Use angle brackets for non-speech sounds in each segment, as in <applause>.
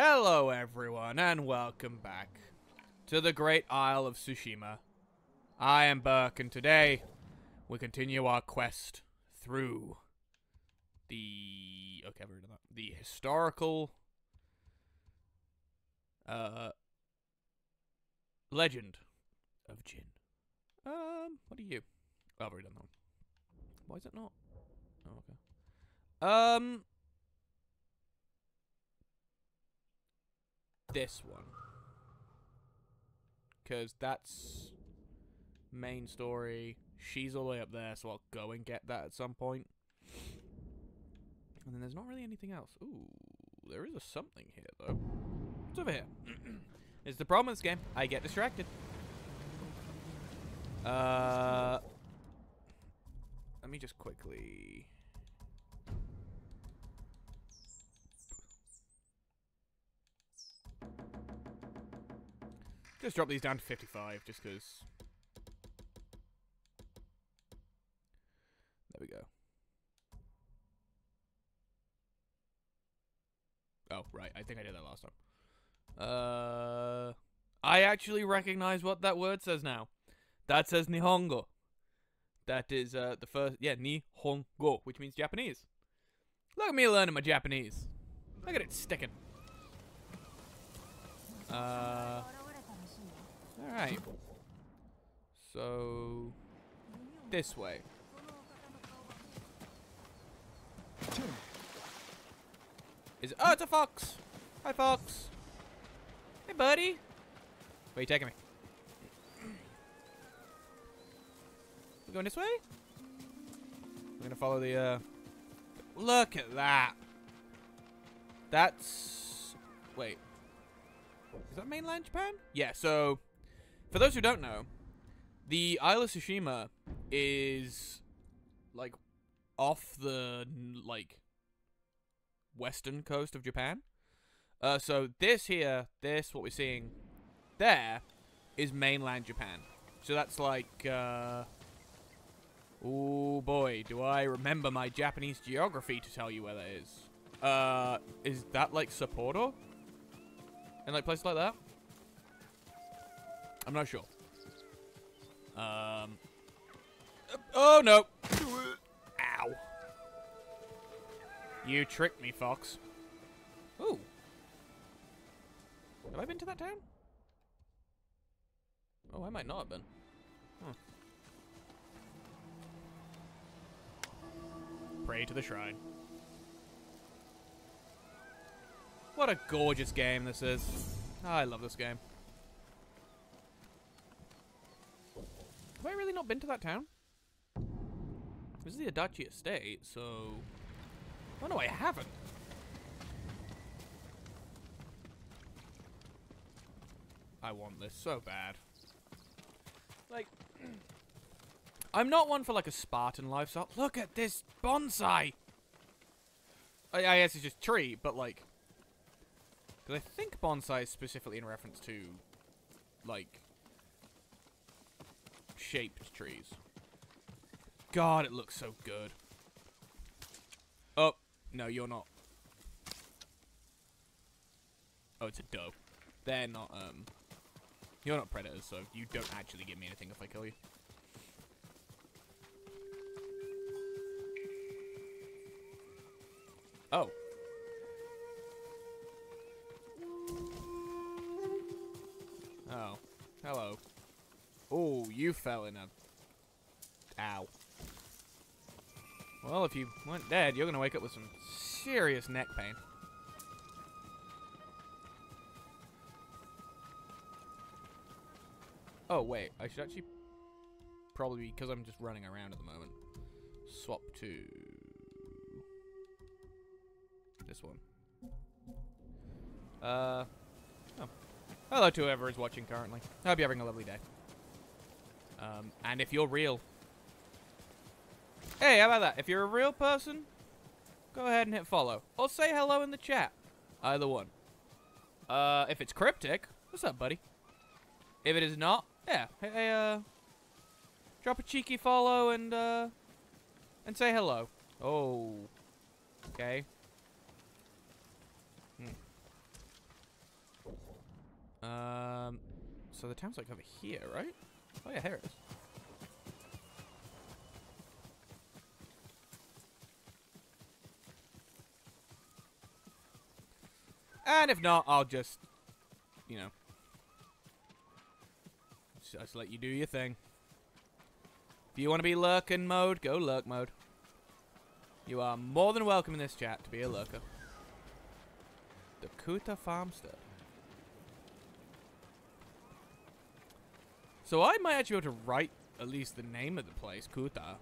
Hello, everyone, and welcome back to the Great Isle of Tsushima. I am Berk, and today we continue our quest through the okay, done that. The historical uh legend of Jin. Um, what are you? Oh, I've already done that one. Why is it not? Oh, okay. Um, this one. Because that's main story. She's all the way up there, so I'll go and get that at some point. And then there's not really anything else. Ooh, there is a something here, though. It's over here. <clears throat> it's the problem with this game. I get distracted. Uh, let me just quickly... Just drop these down to 55, just because... There we go. Oh, right. I think I did that last time. Uh, I actually recognize what that word says now. That says Nihongo. That is uh, the first, yeah, Nihongo, which means Japanese. Look at me learning my Japanese. Look at it sticking. Uh, alright. So, this way. Is it, oh, it's a fox. Hi, fox. Hey, buddy. Where are you taking me? We're going this way? We're gonna follow the, uh... Look at that. That's... Wait. Is that mainland Japan? Yeah, so... For those who don't know, the Isle of Tsushima is, like, off the, like, western coast of Japan. Uh, so this here, this, what we're seeing there, is mainland Japan. So that's like, uh... Oh boy, do I remember my Japanese geography to tell you where that is. Uh, is that like Sapporo? And like places like that? I'm not sure. Um. Oh no! Ow. You tricked me, Fox. Ooh. Have I been to that town? Oh, I might not have been. Huh. Pray to the shrine. What a gorgeous game this is. I love this game. Have I really not been to that town? This is the Adachi Estate, so... Oh no, I haven't. I want this so bad. Like, <clears throat> I'm not one for like a Spartan lifestyle. Look at this bonsai. I, I guess it's just tree, but like, because I think bonsai is specifically in reference to, like, shaped trees. God, it looks so good. Oh, no, you're not. Oh, it's a doe. They're not, um... You're not predators, so you don't actually give me anything if I kill you. Oh. Oh. Hello. Oh, you fell in a... Ow. Well, if you weren't dead, you're gonna wake up with some serious neck pain. Oh, wait. I should actually... Probably, because I'm just running around at the moment, swap to... This one. Uh... Oh. Hello to whoever is watching currently. I hope you're having a lovely day. Um, and if you're real. Hey, how about that? If you're a real person, go ahead and hit follow. Or say hello in the chat. Either one. Uh, if it's cryptic, what's up, buddy? If it is not, yeah, hey, uh, drop a cheeky follow and, uh, and say hello. Oh, okay. Hmm. Um, so the town's like over here, right? Oh yeah, here it is. And if not, I'll just, you know, just let you do your thing. If you want to be lurking mode, go lurk mode. You are more than welcome in this chat to be a lurker. The Kuta Farmstead. So I might actually be able to write at least the name of the place, Kuta,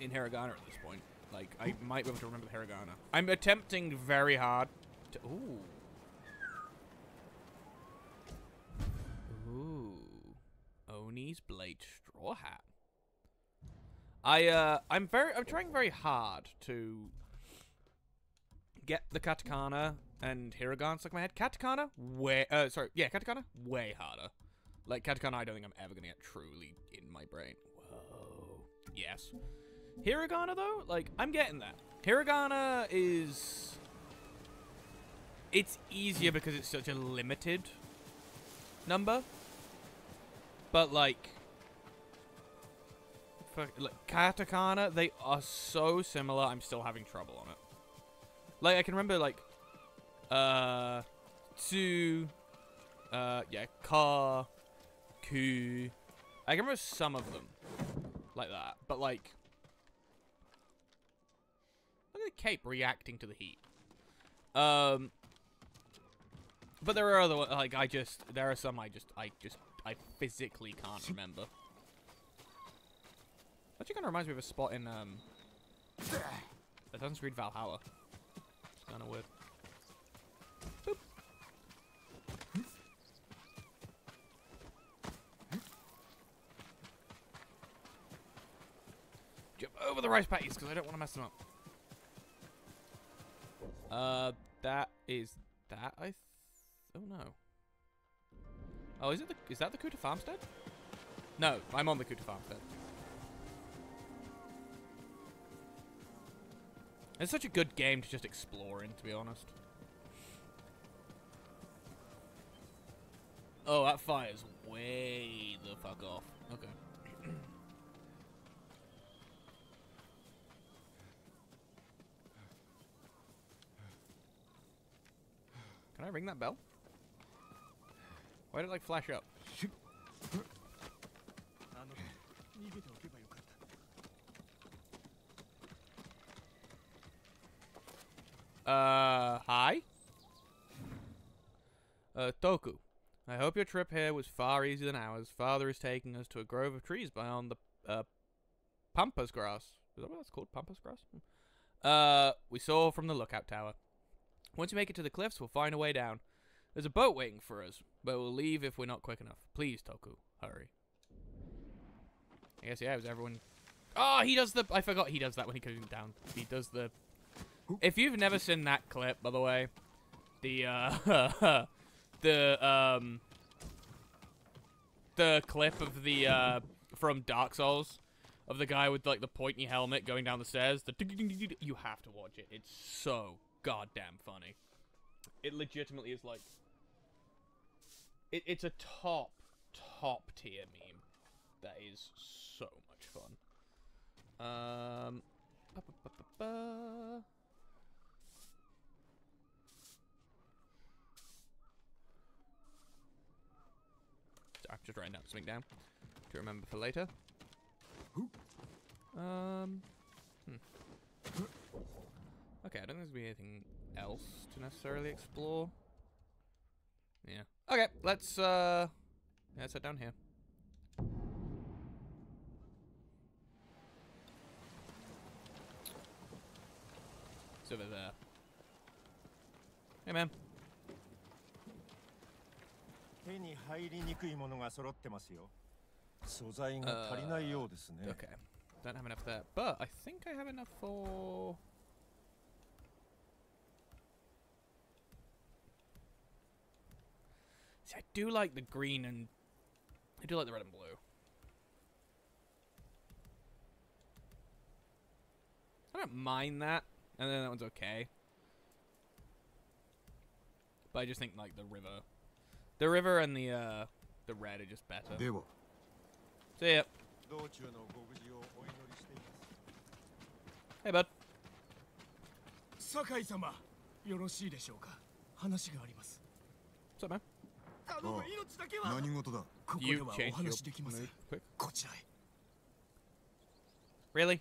in hiragana at this point. Like, I might be able to remember the hiragana. I'm attempting very hard to... Ooh. Ooh. Oni's Blade Straw Hat. I, uh, I'm very, I'm trying very hard to get the katakana and hiragana stuck in my head. Katakana, way, uh, sorry, yeah, katakana, way harder. Like, katakana, I don't think I'm ever gonna get truly in my brain. Whoa. Yes. Hiragana, though, like, I'm getting that. Hiragana is... It's easier because it's such a limited number. But, like... For, like, katakana, they are so similar, I'm still having trouble on it. Like, I can remember, like, uh, to, uh, yeah, car, ku. I can remember some of them like that, but like, look at the cape reacting to the heat. Um, but there are other like I just there are some I just I just I physically can't <laughs> remember. Actually, kind of reminds me of a spot in um, Assassin's Creed Valhalla. It's kind of weird. Over the rice patties because I don't want to mess them up. Uh, that is that I. Th oh no. Oh, is it the? Is that the Kuta Farmstead? No, I'm on the Kuta Farmstead. It's such a good game to just explore in, to be honest. Oh, that fire's way the fuck off. Okay. I ring that bell? Why did it like flash up? <laughs> Uh, hi? Uh, Toku. I hope your trip here was far easier than ours. Father is taking us to a grove of trees beyond the, uh, Pampas grass. Is that what that's called? Pampas grass? Uh, we saw from the lookout tower. Once we make it to the cliffs, we'll find a way down. There's a boat waiting for us, but we'll leave if we're not quick enough. Please, Toku, hurry. I guess, yeah, it was everyone... Oh, he does the... I forgot he does that when he comes down. He does the... If you've never seen that clip, by the way, the, uh... <laughs> the, um... The clip of the, uh... From Dark Souls, of the guy with, like, the pointy helmet going down the stairs. The... You have to watch it. It's so goddamn funny. It legitimately is, like... It, it's a top, top tier meme. That is so much fun. Um... Ba -ba -ba I'm just writing something down to remember for later. Um. Hmm. Okay, I don't think there's be anything else to necessarily explore. Yeah. Okay, let's uh, yeah, let's head down here. It's over there. Hey, man. 手に入りにくいものが揃ってますよ素材が足りないようですね、 Okay. Don't have enough there. But I think I have enough for... See, I do like the green and... I do like the red and blue. I don't mind that. And then that one's okay. But I just think, like, the river... The river and the, uh... the red are just better. では See ya. 道中のご無事をお祈りしています Hey, bud. 酒井様よろしいでしょうか話があります What's up, man? 頼むああ命だけは 何事だここで You は changed お your 話できません mood quick. こちらへ Really?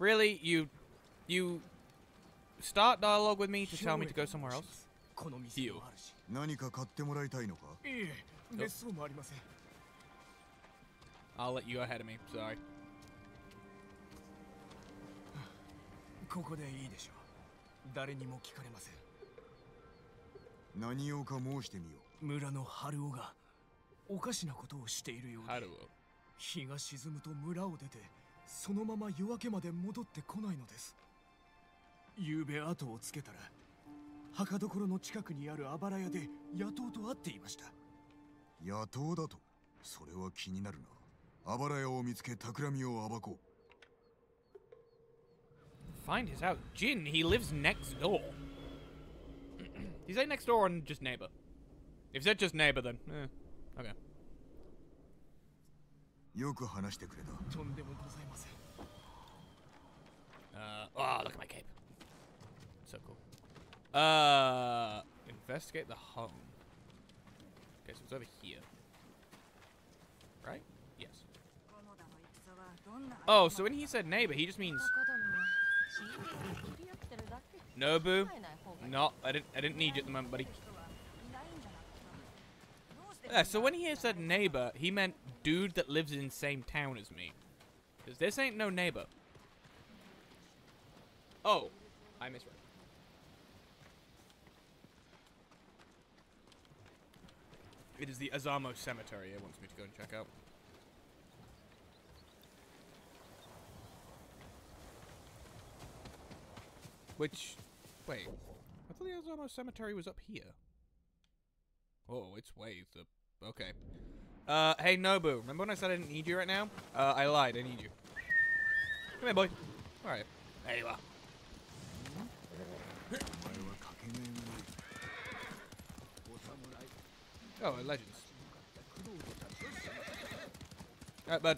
Really? You, you start dialogue with me to tell me to go somewhere else? この店の主何か買ってもらいたいのかいえ別荘もありません I'll let you go ahead of me. Sorry. ここでいいでしょう誰にも聞かれません何をか申してみよ 村の春尾がおかしなことをしているようで日が沈むと村を出てそのまま夜明けまで戻ってこないのです夕べ後をつけたら墓所の近くにあるあばら屋で野党と会っていましたう野党だと？それは気になるなあばら屋を見つけ企みを暴こ Find his house. Jin, he lives next door. He's like next door and just neighbor. If he said just neighbor, then eh, okay. うよく話してくれたとんでもございません Uh, oh, look at my cape. So cool. Uh, investigate the home. Okay, so it's over here. Right? Yes. Oh, so when he said neighbor, he just means Nobu. No, I didn't. I didn't need you at the moment, buddy. Yeah, so when he said neighbor, he meant dude that lives in same town as me. Because this ain't no neighbor. Oh, I misread. It is the Azamo Cemetery it wants me to go and check out. Which, wait, I thought the Azamo Cemetery was up here. Oh, it's way up. Okay. Uh, hey, Nobu. Remember when I said I didn't need you right now? Uh, I lied. I need you. Come here, boy. All right. There you are. Oh, legends. All right, bud.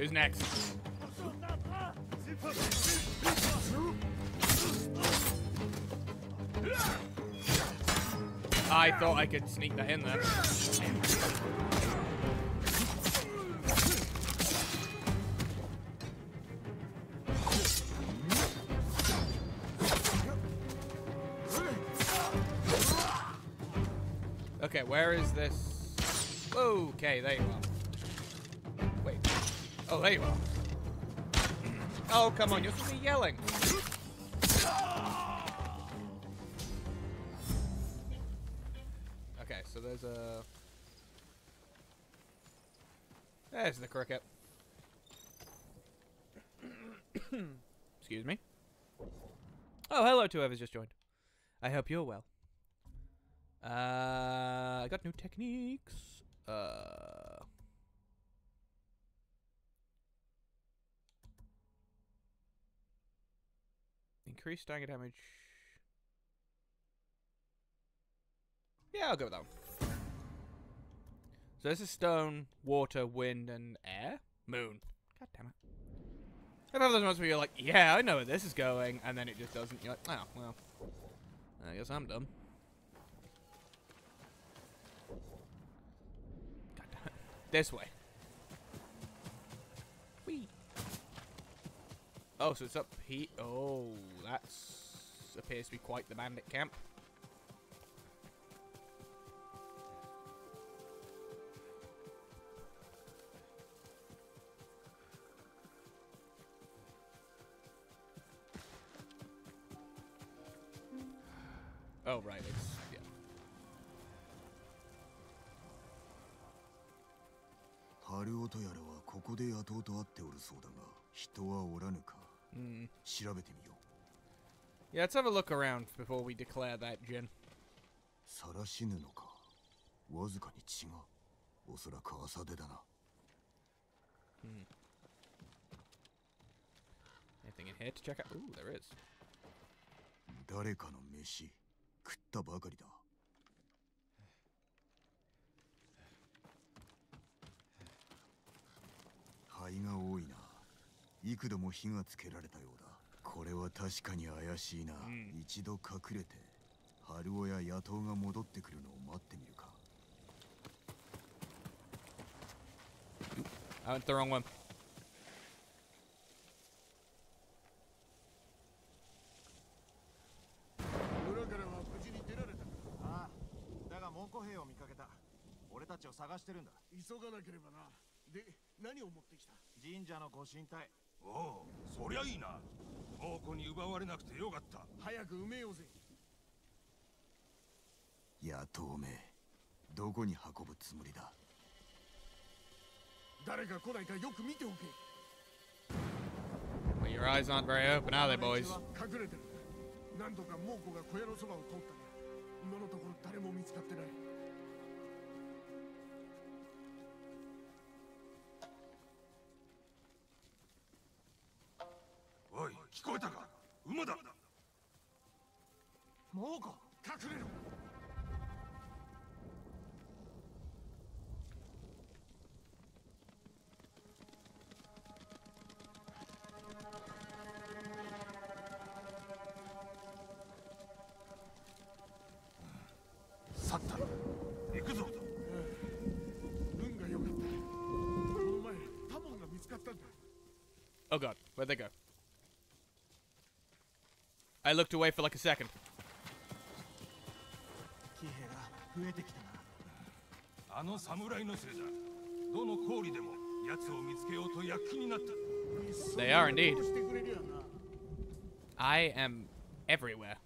Who's next? I thought I could sneak that in there. Okay, where is this? Okay, there you are. Oh, there you are. Oh, come on, you're supposed to be yelling. Okay, so there's a. There's the cricket. <coughs> Excuse me. Oh, hello to whoever's just joined. I hope you're well. Uh, I got new techniques. Uh. Increase stagger damage. Yeah, I'll go with that one. So this is stone, water, wind, and air? Moon. God damn it. I've had those moments where you're like, yeah, I know where this is going, and then it just doesn't. You're like, oh, well. I guess I'm dumb. God damn it. This way. Whee. Oh, so it's up here. Oh, that's appears to be quite the bandit camp. Oh, right. It's yeah. 春音やらはここで野党と会っておるそうだが人はおらぬか Hmm. 調べてみよう Yeah, let's have a look around before we declare that, Jin. 晒しぬのかわずかに血がおそらく朝出だな Anything in here to check out? Ooh, there is. 誰かの飯食ったばかりだ灰が多いな 幾度も火がつけられたようだ。これは確かに怪しいな、ん。一度隠れて春尾や野党が戻ってくるのを待ってみるか。I went the wrong one. だが猛虎兵を見かけた。俺たちを探してるんだ。急がなければな。で何を持ってきた？神社のご神体おおそりゃいいな。猛虎に奪われなくてよかった。早く埋めようぜ。野党めどこに運ぶつもりだ？誰が来ないかよく見ておけ。Well, your eyes aren't very open, are they, boys? 隠れてる。何度か猛虎が小屋のそばを通ったが今のところ誰も見つかってないおい聞こえたか？馬だ。猛虎隠れろ。去った行くぞ。運が良かった。この前タモンが見つかったんだ。Oh god, where'd they go? I looked away for like a second. They are indeed. I am everywhere.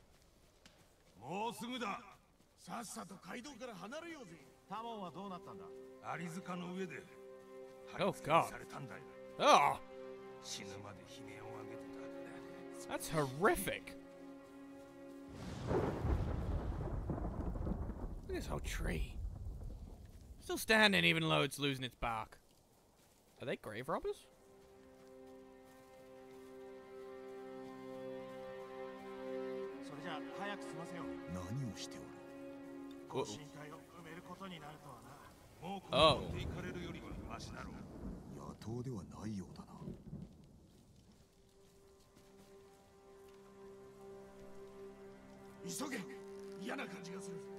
Oh, God. Oh! That's horrific. Look at this whole tree. Still standing even though it's losing its bark. Are they grave robbers? Oh. oh. 急げ。嫌な感じがする。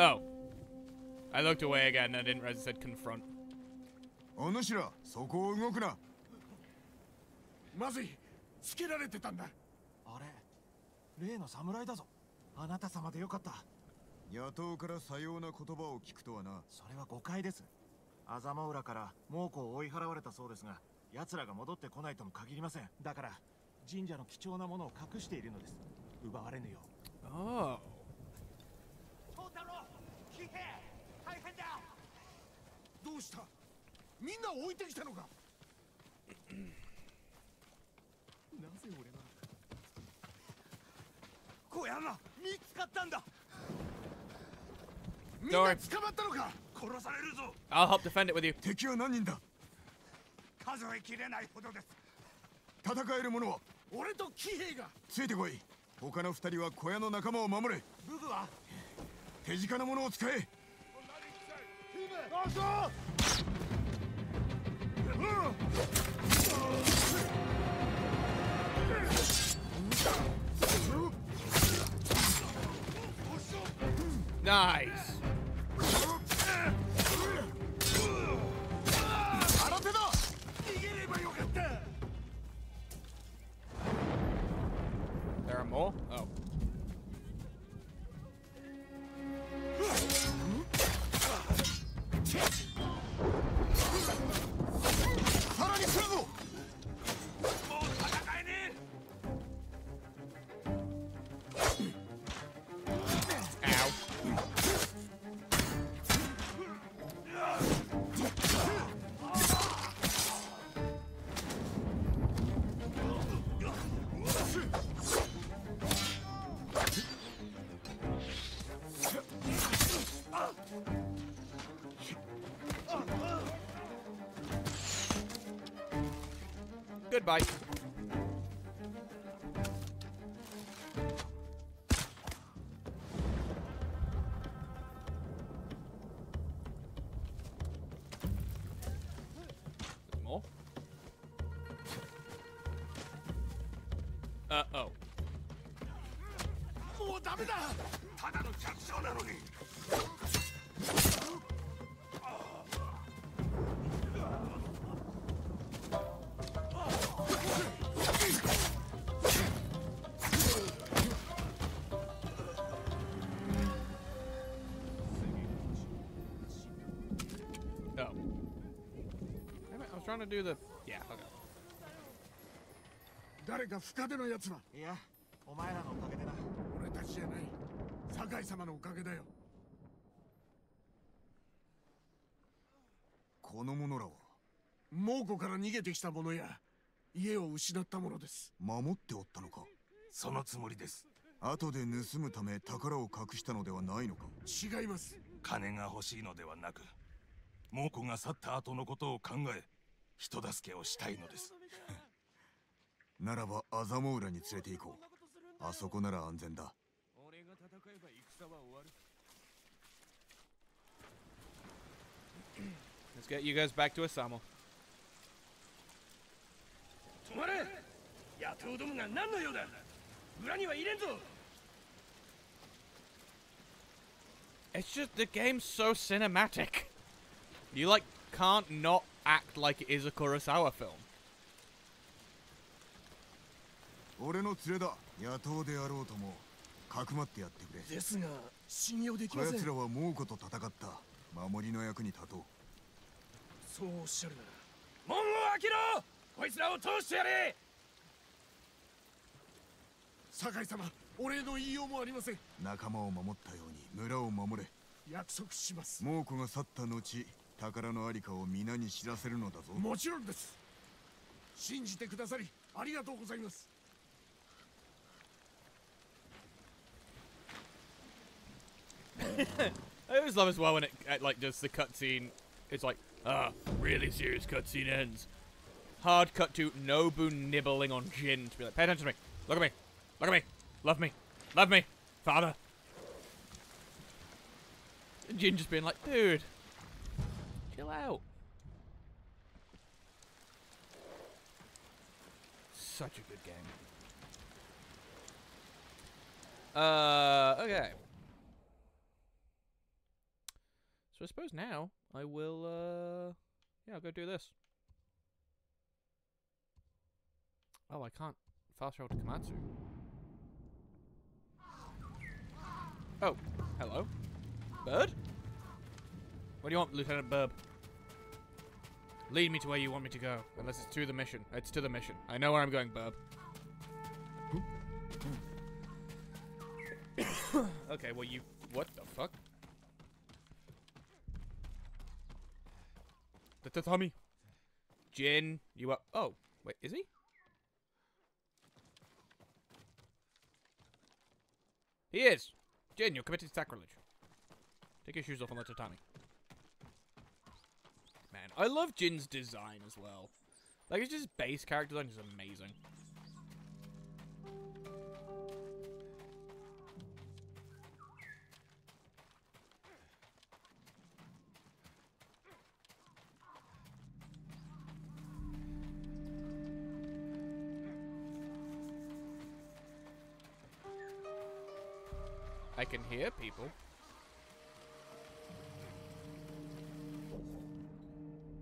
Oh. I looked away again and I didn't realize it said confront. お主らそこを動くな。まずい。つけられてたんだ。あれ。例の侍だぞ。あなた様でよかった。野党からさような言葉を聞くとはな。それは誤解です。アザマ浦から猛虎を追い払われたそうですが奴らが戻ってこないとも限りません。だから神社の貴重なものを隠しているのです。奪われぬよう。Oh. ト太郎騎兵大変だどうした？みんなを置いてきたのか？なぜ俺が？小山見つかったんだ！みんな捕まったのか？殺されるぞ！I'll help defend it with you. 敵は何人だ？数えきれないほどです。戦える者は？俺と騎兵が。ついてこい。他の二人は小屋の仲間を守れ。ブグは？手近なものを使えナ was trying to do the. Yeah, okay. 誰か深手のやつは。いやお前らのおかげでな。俺たちじゃない。酒井様のおかげだよ。この者らは猛虎から逃げてきた者や。家を失った者です。守っておったのか？そのつもりです。後で盗むため宝を隠したのではないのか？違います。金が欲しいのではなく猛虎が去った後のことを考え人助けをしたいのですならばアザモウラに連れて行こうあそこなら安全だ Let's get you guys back to Asamo. 止まれ野党どもが何の用だ裏には入れんぞ It's just the game's so cinematic. You like can't not act like it is a Kurosawa film. 俺の連れだ。野党であろうともかくまってやってくれ。ですが信用できこません。やつらは猛虎と戦った。守りの役に立とう。そうおっしゃるな門を開けろ!こいつらを通してやれ!酒井様お礼の言いようもありません。仲間を守ったように村を守れ。約束します。猛虎が去った後宝のありかを皆に知らせるのだぞもちろんです信じてくださりありがとうございます I always love as well when it, like does the cutscene. It's like ah, really serious cutscene ends. Hard cut to Nobu nibbling on Jin to be like, pay attention to me, look at me, look at me, love me, love me, father. And Jin just being like, dude, chill out. Such a good game. Uh, okay. So I suppose now I will, uh, yeah, I'll go do this. Oh, I can't fast travel to Komatsu. Oh, hello. Bird? What do you want, Lieutenant Burb? Lead me to where you want me to go. Unless it's to the mission. It's to the mission. I know where I'm going, Burb. <coughs> okay, well you... What the fuck? The tatami. Jin, you are... Oh, wait, is he? He is. Jin, you're committing sacrilege. Take your shoes off on the tatami. I love Jin's design as well. Like, it's just base character design is amazing. I can hear people.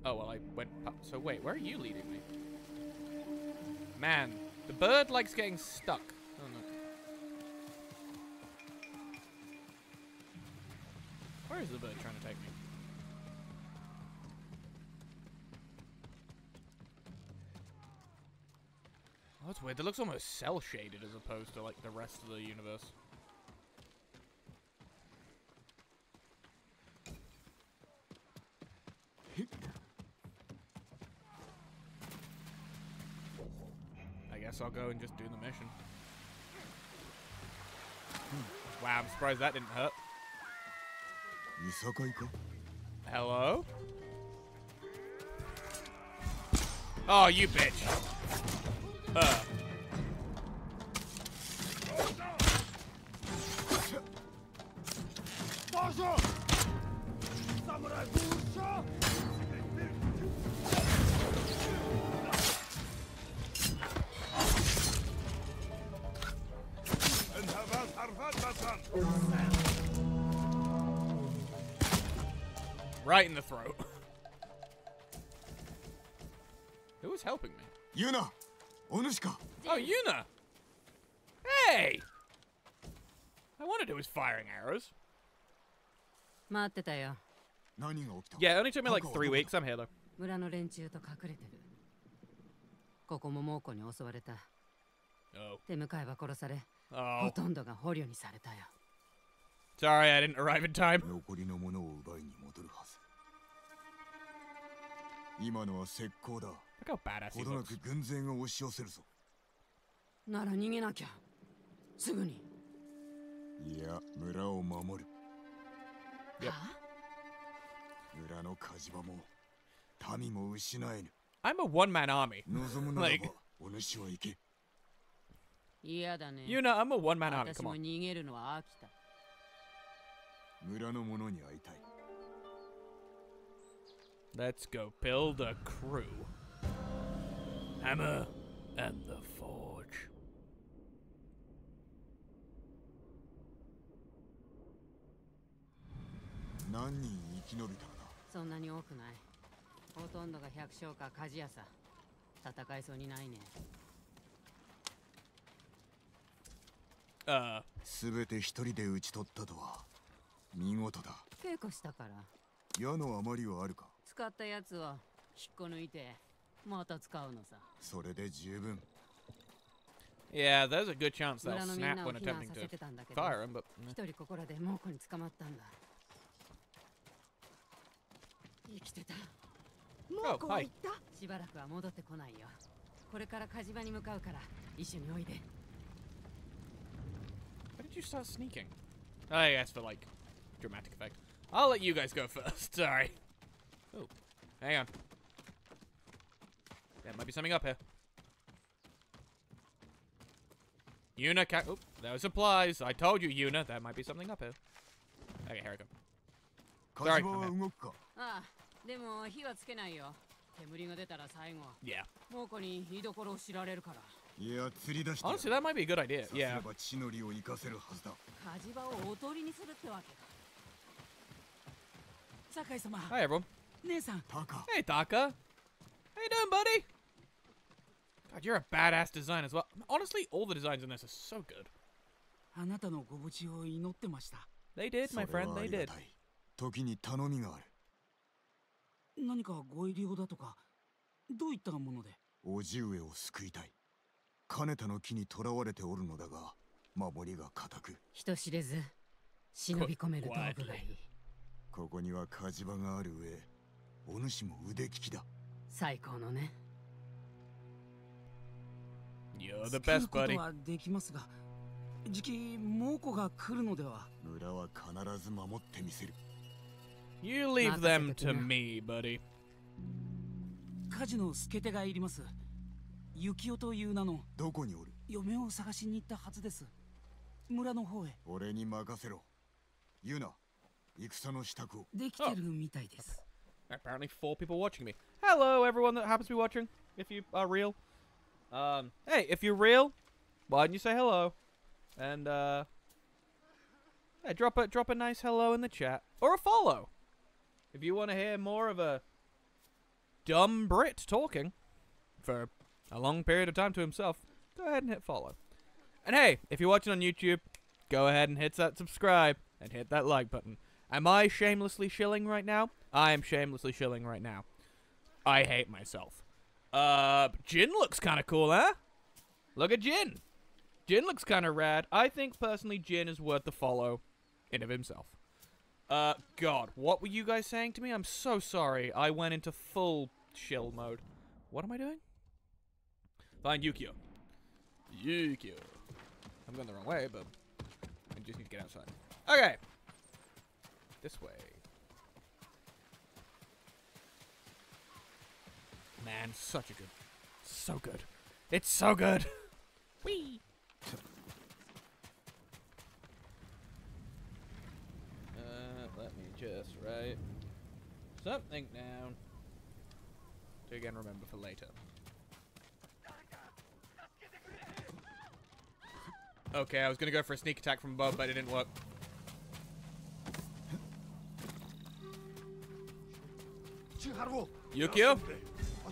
Oh, well, I went... pa- So, wait, where are you leading me? Man, the bird likes getting stuck. Oh, no. Where is the bird trying to take me? Oh, that's weird. That looks almost cel-shaded as opposed to, like, the rest of the universe. I guess I'll go and just do the mission. Hmm. Wow, I'm surprised that didn't hurt. Hello? Oh, you bitch. Uh. Right in the throat. <laughs> Who was helping me? ユナお主か Oh, Yuna! Hey! I wondered who was firing arrows. 待ってたよ何が起きた Yeah, it only took me like Uncle, three Uncle. weeks. I'm here though. 村の連中と隠れてるここも猛虎に襲われた Oh. 手向かいは殺されほ Oh. とんどが捕虜にされたよ Sorry, I didn't arrive in time. 残りのものを奪いに戻るはず 今のは石膏だ。ほどなく軍勢が押し寄せるぞ。なら逃げなきゃ。すぐに。いや、村を守る。は？村の火事場も民も失えぬ。I'm a one man army. Like. 望むならば、お主は行け。いやだね。You know, I'm a one man army. 私も逃げるのは飽きた。村の者に会いたい。Let's go build a crew. Hammer and the Forge. 何人生き延びたのだそんなに多くないほとんどが百姓か鍛冶屋さ戦いそうにないね Uh, 全て一人で討ち取ったとは見事だ稽古したから矢の余りはあるか使ったやつを引っこ抜いてまた使うのさそれで十分 yeah, there's a good chance they'll 村のみん snap なを when 避難 attempting させ to てたんだけど fire him, but 一人ここらで猛虎に捕まったんだ生きてた oh, hi. しばらくは戻ってこないよこれから火事場に向かうから一緒においで Why did you start sneaking? Oh, I guess for like dramatic effect. I'll let you guys go first. <laughs> Sorry. Oh, hang on. There might be something up here. Yuna, ca oop, that was supplies. I told you, Yuna, that might be something up here. Okay, here we go. Sorry, Ah, yeah. Honestly, that might be a good idea. Yeah. Hi, everyone. 姉さんタカ Hey, Taka. How you doing, buddy? God, you're a badass design as well. Honestly, all the designs in this are so good. あなたのご無事を祈ってました They did, そ my れ friend. はあ They りが did. たい時に頼みがある何かご入り用だとかどういったもので叔父上を救いたい金田の木に囚われておるのだが守りが固く人知れず忍び込める道具がいいここには火事場がある上 お主も腕利きだ。最高のね。You're つ the best, こと buddy. はできますがじき猛虎が来るのでは。村は必ず守ってみせる。You leave them the to me, buddy. 火事の助手がいります。幸男という名のどこにおる？嫁を探しに行ったはずです。村の方へ。俺に任せろ。言うな戦の支度を。できてるみたいです Apparently, four people watching me. Hello, everyone that happens to be watching. If you are real, um, hey, if you're real, why didn't you say hello? And uh, Yeah, drop a drop a nice hello in the chat or a follow. If you want to hear more of a dumb Brit talking for a long period of time to himself, go ahead and hit follow. And hey, if you're watching on YouTube, go ahead and hit that subscribe and hit that like button. Am I shamelessly shilling right now? I am shamelessly shilling right now. I hate myself. Uh, Jin looks kind of cool, huh? Look at Jin. Jin looks kind of rad. I think personally Jin is worth the follow in of himself. Uh, God, what were you guys saying to me? I'm so sorry. I went into full shill mode. What am I doing? Find Yukio. Yukio. I'm going the wrong way, but I just need to get outside. Okay. This way. Man, such a good. So good. It's so good. <laughs> Whee! Uh, let me just write something down to again remember for later. Okay, I was gonna go for a sneak attack from above, but it didn't work. Yukio?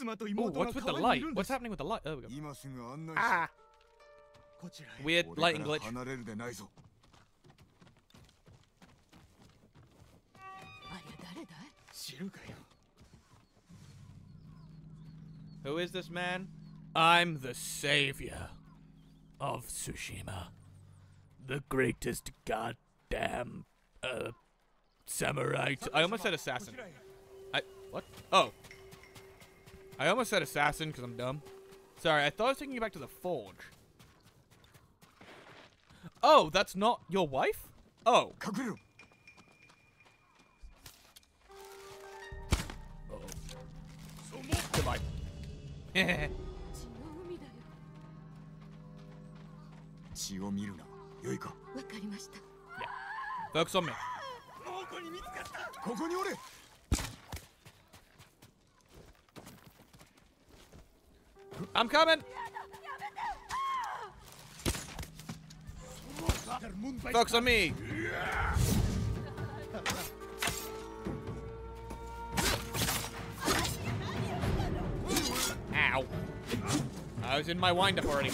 Oh, what's with the light? What's happening with the light? There we go. Ah! Weird lighting glitch. Who is this man? I'm the savior of Tsushima. The greatest goddamn, uh, samurai. I almost said assassin. I, what? Oh. I almost said assassin because I'm dumb. Sorry, I thought I was taking you back to the forge. Oh, that's not your wife? Oh. Kaguru. Uh oh. Goodbye. <laughs> yeah. Focus on me. I'm coming. Focus on me. Ow. I was in my windup already.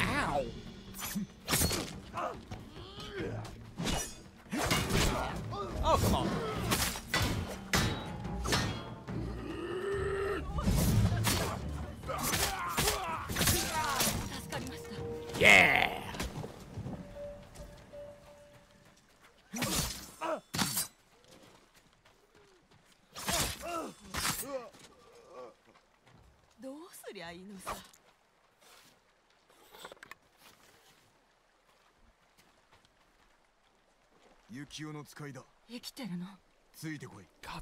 Ow. Oh, come on. Yeah! Yukio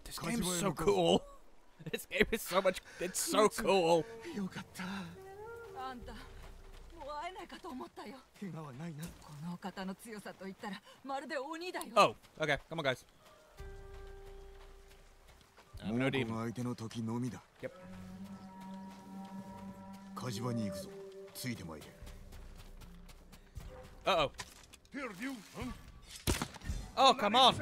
this game is so cool. <laughs> This game is so much. It's so cool. えないかと思ったよ怪我はないなこのお方の強さと言ったらまるで鬼だよ Oh, okay. Come on, guys. 相手の時のみだ Yep. 火事場に行くぞついてまいれ Uh oh. Oh, come on.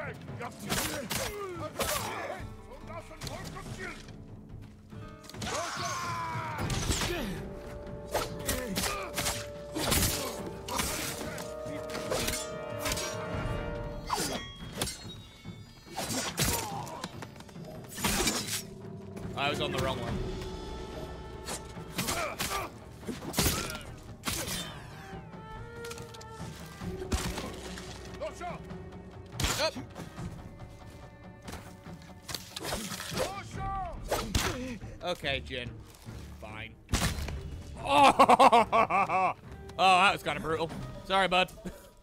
I was on the wrong one. Up. Okay, Jin. Fine. Oh, <laughs> oh that was kind of brutal. Sorry, bud.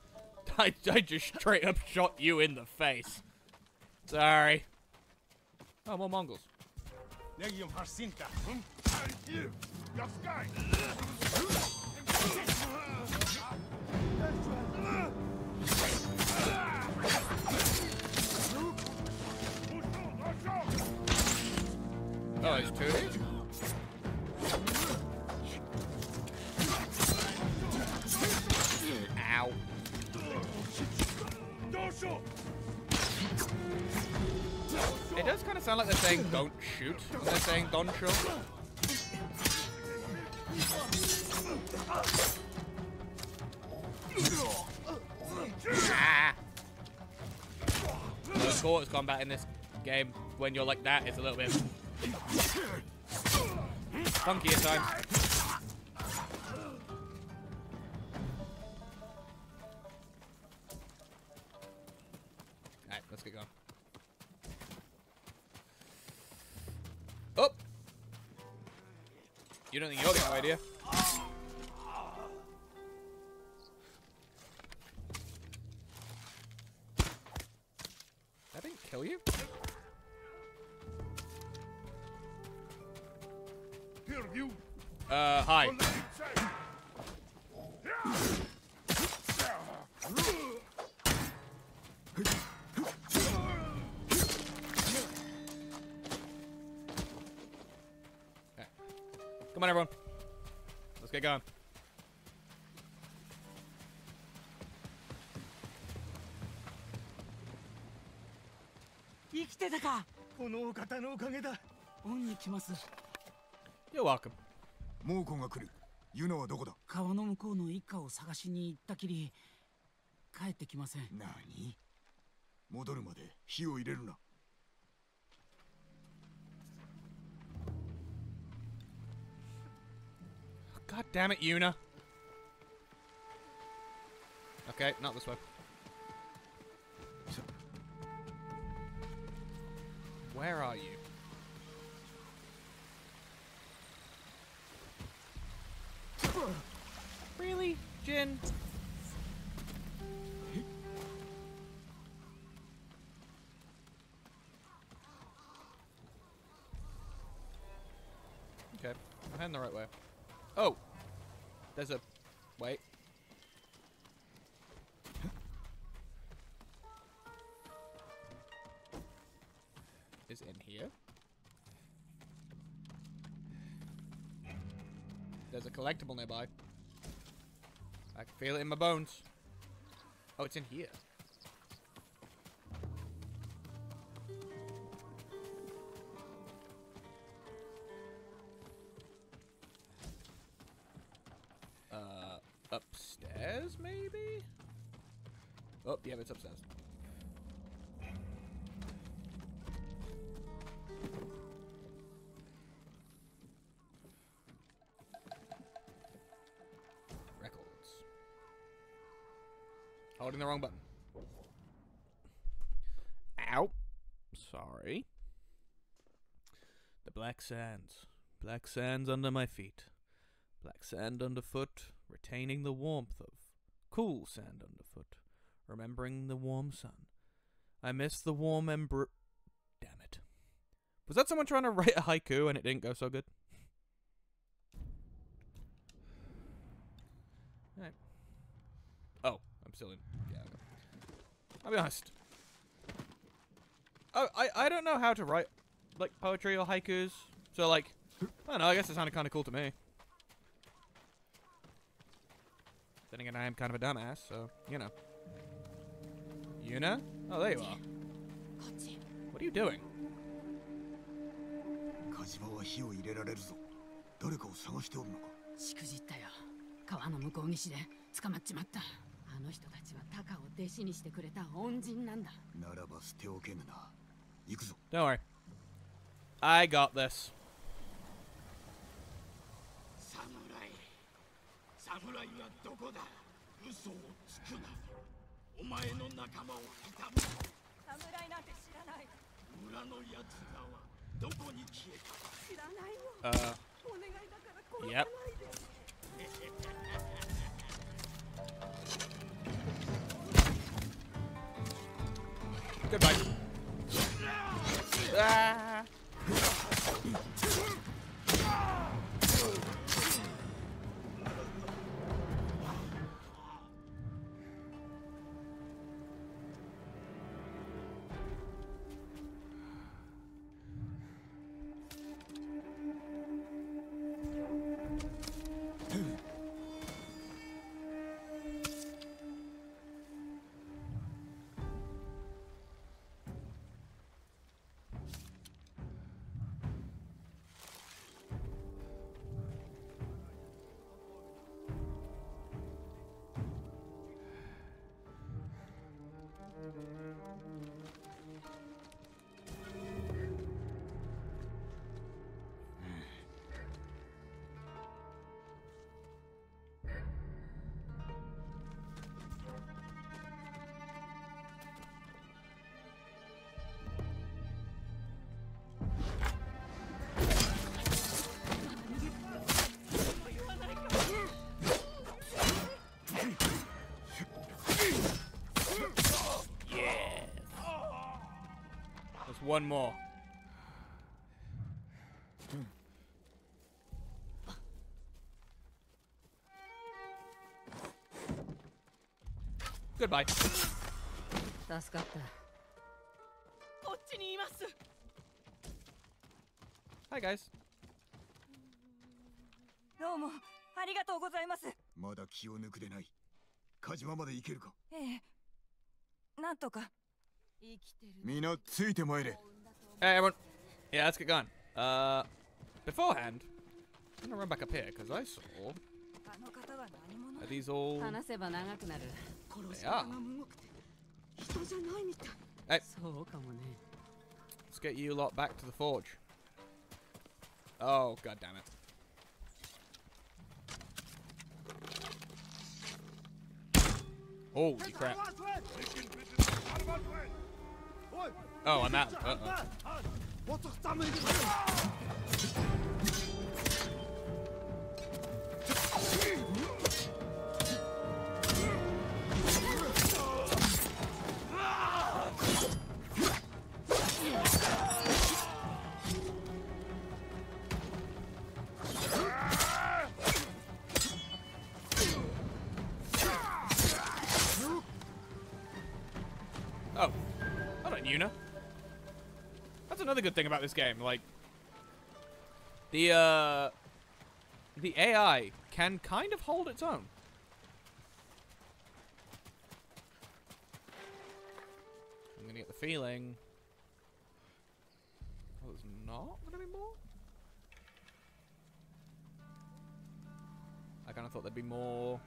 <laughs> I, I just straight up shot you in the face. Sorry. Oh, more Mongols. Legium Harsinta. Your mm. sky. Oh, there's two of these? It does kind of sound like they're saying don't shoot when they're saying don't shoot. Ah. The sports combat in this game, when you're like that, is a little bit funky at times. You don't think you're getting away, do you? That didn't kill you. Uh, hi. Come on, everyone. Let's get going. 生きてたか。このお方のおかげだ。恩に来ます。You're welcome. 猛虎が来る。ユナはどこだ？川の向こうの一家を探しに行ったきり帰ってきません。何？戻るまで火を入れるな God damn it, Yuna. Okay, not this way. Where are you? Really, Jin? Okay, I'm heading the right way. Oh! There's a... Wait. Is in here? There's a collectible nearby. I can feel it in my bones. Oh, it's in here. Sands. Black sands under my feet. Black sand underfoot, retaining the warmth of cool sand underfoot, remembering the warm sun. I miss the warm embr. Damn it. Was that someone trying to write a haiku and it didn't go so good? Alright. Oh, I'm still in. Yeah. I'll be honest. Oh, I, I don't know how to write, like, poetry or haikus. So, like, I don't know, I guess it sounded kind of cool to me. Then again, I am kind of a dumbass, so, you know. Yuna? Oh, there you are. こっち What are you doing? 火事場は火を入れられるぞ誰かを探しておるのかしくじったよ川の向こう岸で捕まっちまったあの人たちはタカを弟子にしてくれた恩人なんだならば捨ておけぬな行くぞ Don't worry. I got this. 侍はどこだ？嘘をつくな。お前の仲間を痛む侍なんて知らない。村の奴らはどこに消えた？知らないよ、uh, お願いだから殺さないで、yep. Goodbye. Ah. One more. Goodbye. 助かった。こっちにいます。Hi guys. どうもありがとうございます。まだ気を抜くでない。火島まで行けるか？ええ。なんとか Hey everyone. Yeah, let's get going. Uh, beforehand, I'm gonna run back up here because I saw. Are these all? They are. Hey. Let's get you lot back to the forge. Oh god damn it. Holy crap. Oh, I'm out. Uh oh. Good thing about this game. Like, the, uh, the AI can kind of hold its own. I'm gonna get the feeling. Oh, there's not gonna be more? I kind of thought there'd be more.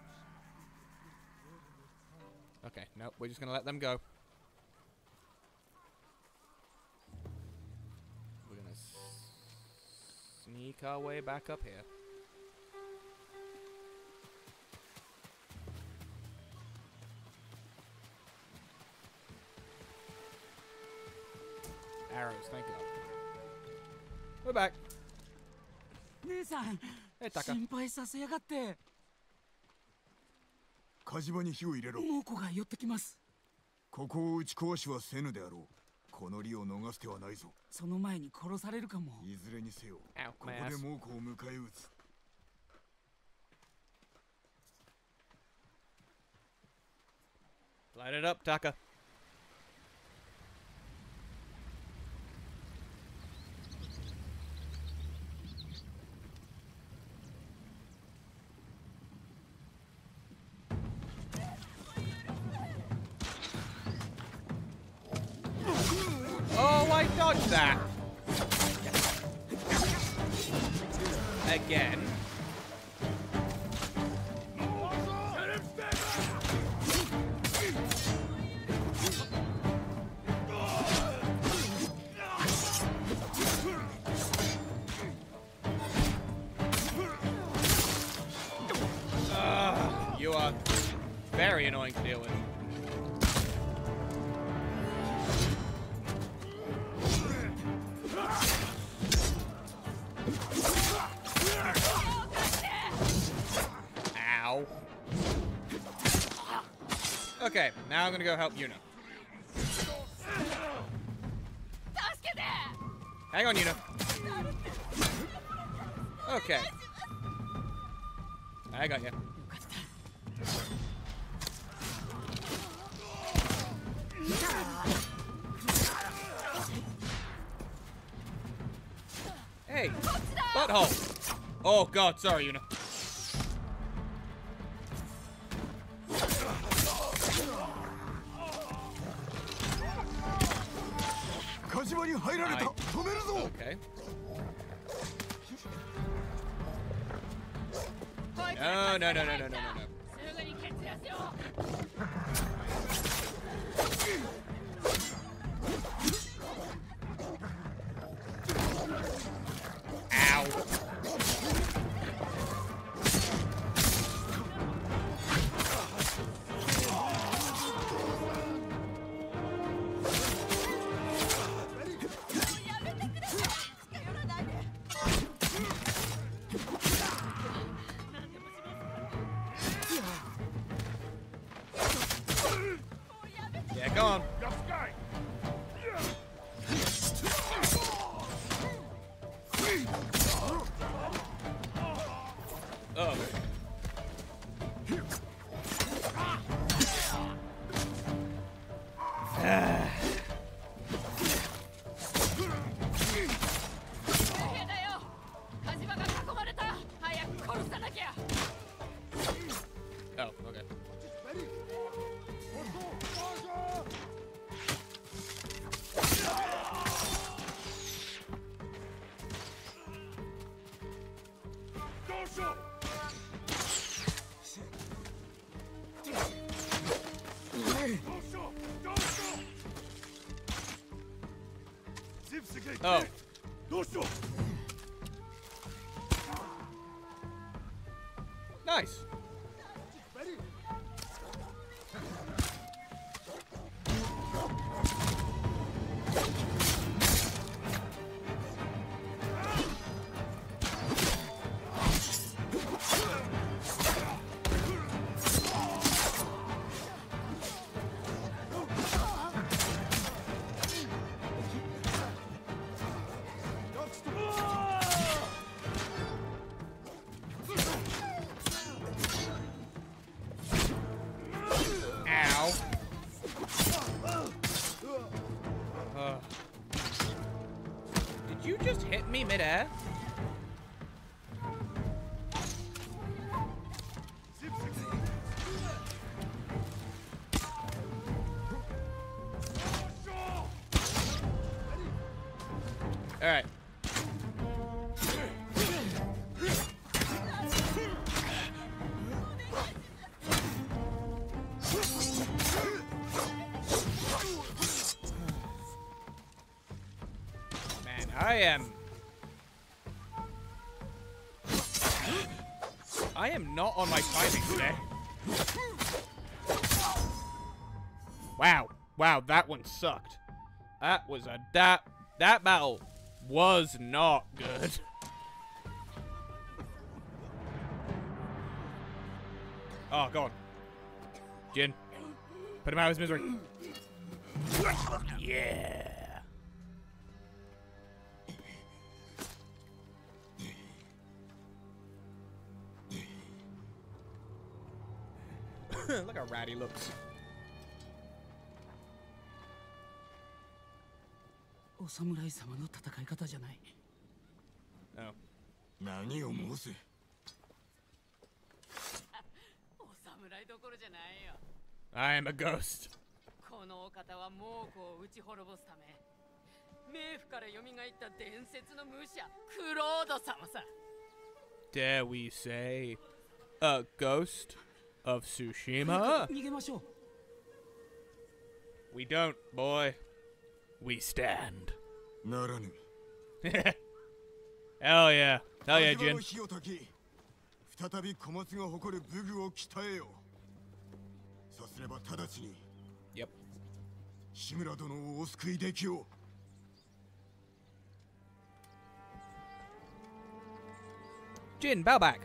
Okay, nope, we're just gonna let them go. Sneak our way back up here. Arrows, thank God. We're back. 姉さん Hey, Taka. 心配させやがって火島に火を入れろ猛虎が寄ってきますここを打ち壊しはせぬであろうこの利を逃す手はないぞその前に殺されるかもいずれにせよここで.猛虎を迎え撃つ Light it up, Taka. Now I'm gonna go help Yuna. Hang on, Yuna. Okay. I got you. Hey, butthole. Oh god, sorry, Yuna. Am. I am not on my timing today. Wow. Wow, that one sucked. That was a that that battle was not good. Oh god. Jin. Put him out of his misery. Yeah. looks. お侍様の戦い方じゃない Oh. 何を申す<laughs> お侍どころじゃないよ I am a ghost. このお方は猛虎を打ち滅ぼすため冥府から蘇った伝説の武者クロード様さ Dare we say a ghost of Tsushima? 逃げましょう We don't, boy. We stand. ならぬ <laughs> Hell yeah. Hell yeah, 火事場 Jin. の火を焚き再び小松が誇る武具を鍛えよさすれば直ちに Yep. 志村殿をお救いできよう Jin, bow back.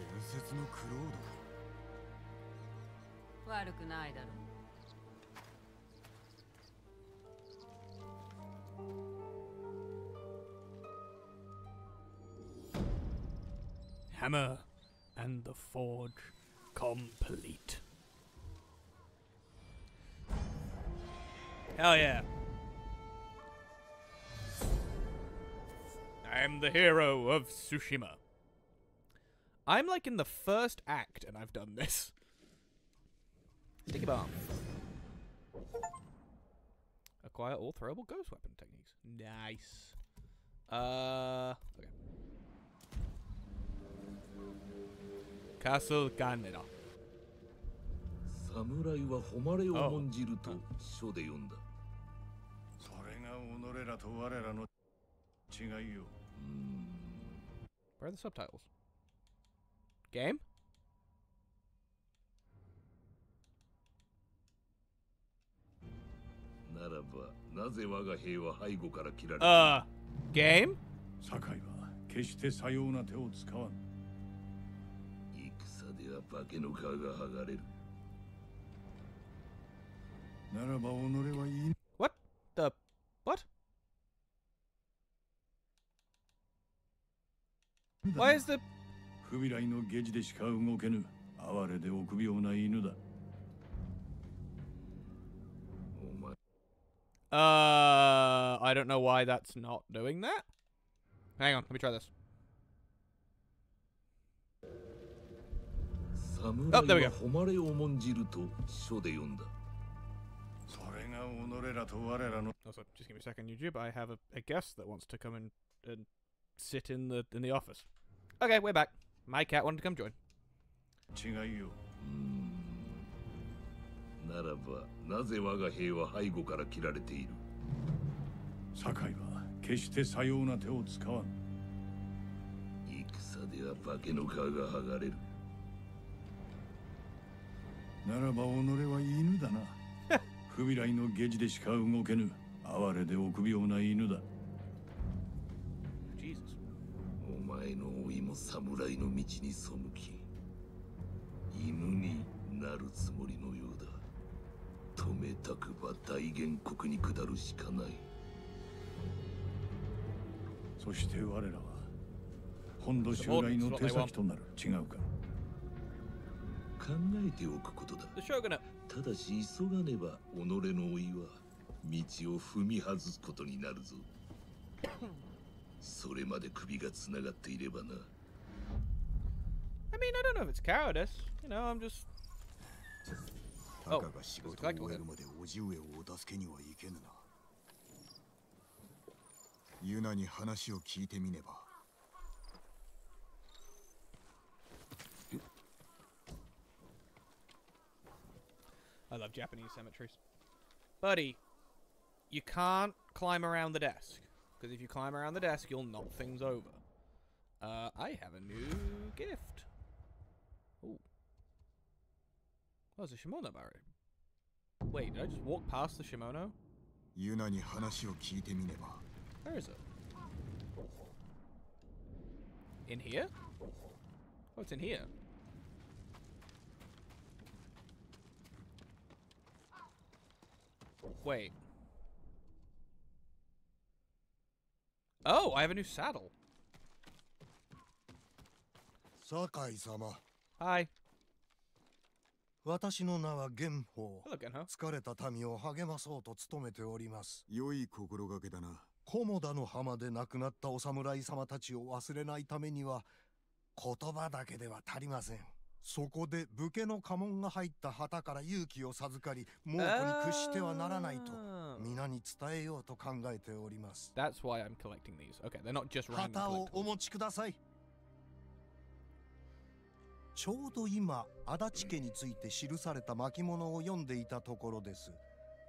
伝説のクロード悪くないだろう hammer and the forge complete. Hell yeah. I'm the hero of Tsushima. I'm like in the first act and I've done this. Sticky bomb. Acquire all throwable ghost weapon techniques. Nice. Uh, okay. Castle Kaneda. Oh. Oh. 侍は誉れを重んじると書で読んだ。それが己らと我らの違いよ。Where are the subtitles? Game? ならば、なぜ我が兵は背後から切られた Uh, game? 堺は決してさような手を使わん。戦では化けの皮が剥がれる。ならば己はいい。 What the? What? Why is the 不備来の下地でしか動けぬ。哀れで臆病な犬だ。お前 Uh, I don't know why that's not doing that. Hang on, let me try this. 侍 there we は go. 誉れを重んじると書で読んだ。それが己らと我らの Also, just give me a second, YouTube. I have a, a guest that wants to come in and sit in the in the office. Okay, we're back. My cat wanted to come join. 違いよ。ならば、なぜ我が兵は背後から切られている堺は決してさような手を使わん。戦では化けの皮が剥がれる。ならば己は犬だな。不備来の下地でしか動けぬ。哀れで臆病な犬だ。前の老いも侍の道に背き、犬になるつもりのようだ。止めたくば大元国に下るしかない。そして我らは本土襲来の手先となる。違うか。考えておくことだ。ただし急がねば己の老いは道を踏み外すことになるぞ。それまで首がつながっていればな。 I mean, I don't know if it's cowardice. You know, I'm just. たかが仕事を終えるまで叔父上をお助けにはいけぬな。ユナに話を聞いてみねば。 I love Japanese cemeteries. Buddy, you can't climb around the desk. Because if you climb around the desk, you'll knock things over. Uh, I have a new gift. Oh. Oh, it's a Shimono Barry. Wait, did I just walk past the Shimono? Where is it? In here? Oh, it's in here. Wait. Oh, I have a new saddle. 酒井様 Hi. 私の名は玄宝 Hello, Genho. 疲れた民を励まそうと努めております良い心がけだな。菰田の浜で亡くなったお侍様たちを忘れないためには言葉だけでは足りませんそこで武家の家紋が入った旗から勇気を授かり猛虎に屈してはならないと Oh. 皆に伝えようと考えております That's why I'm collecting these. Okay, they're not just random 旗を.お持ちくださいちょうど今足立家について記された巻物を読んでいたところです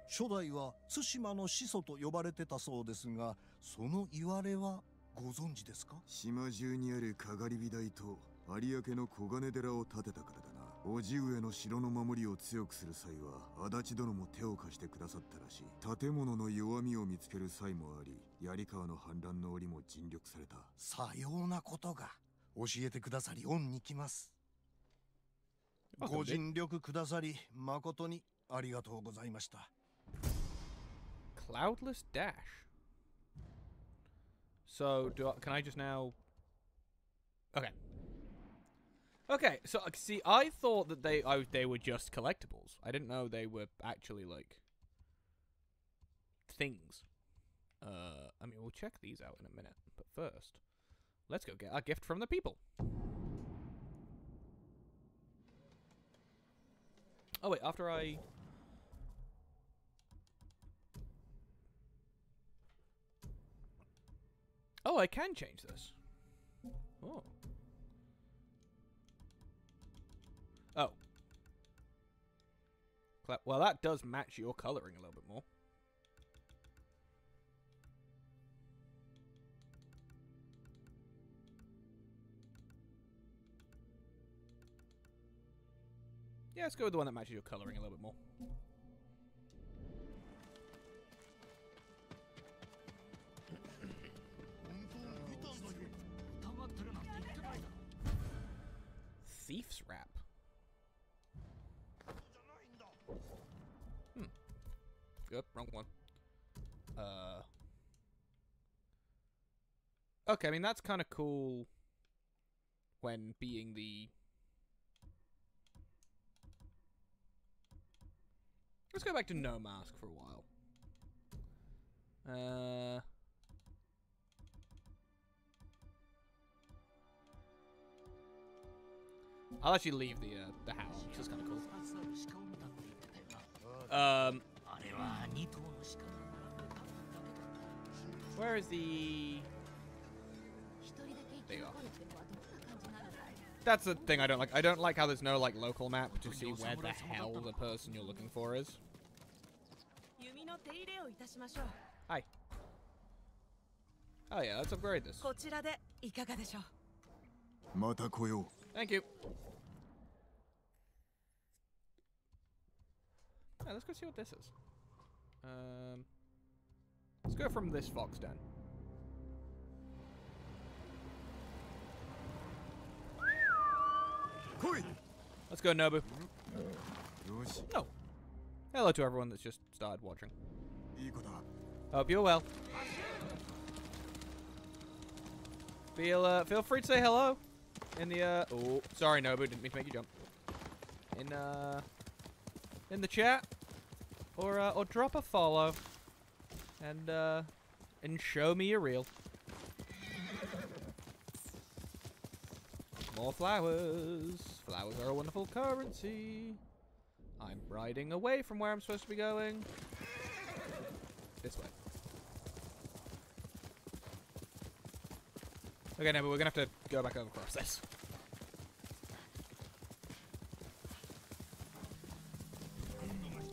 初代は対馬の始祖と呼ばれてたそうですがその言われはご存知ですか？島中にあるかがり火台と有明の小金寺を建てたからだな。叔父上の城の守りを強くする際は足立殿も手を貸してくださったらしい建物の弱みを見つける際もあり槍川の反乱の折も尽力されたさようなことが教えてくださり恩に来ますご尽力くださり誠にありがとうございました Cloudless dash. So do I, can I just now? Okay. Okay, so uh, see, I thought that they they were just collectibles. I didn't know they were actually like things. Uh, I mean, we'll check these out in a minute, but first, let's go get our gift from the people. Oh wait, after I Oh, I can change this. Oh. Oh. Well, that does match your coloring a little bit more. Yeah, let's go with the one that matches your coloring a little bit more. Yep, wrong one. Uh. Okay, I mean that's kind of cool. When being the. Let's go back to no mask for a while. Uh. I'll actually leave the uh, the house. It's just kind of cool. Um, where is the... That's the thing I don't like. I don't like how there's no like local map to see where the hell the person you're looking for is. Hi. Oh yeah, let's upgrade this. Thank you. Yeah, let's go see what this is. Um, let's go from this fox den. Let's go, Nobu. No. Hello to everyone that's just started watching. Hope you're well. Feel uh, feel free to say hello in the uh, oh sorry Nobu didn't mean to make you jump in uh in the chat or uh, or drop a follow and uh and show me you're real. More flowers. Flowers are a wonderful currency. I'm riding away from where I'm supposed to be going. This way. Okay, no, but we're gonna have to go back over across this.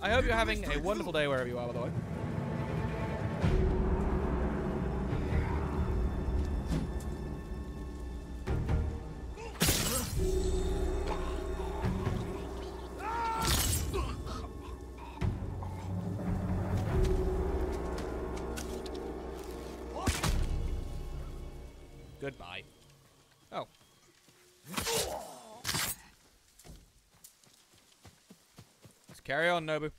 I hope you're having a wonderful day wherever you are, by the way. Carry on, Nobu.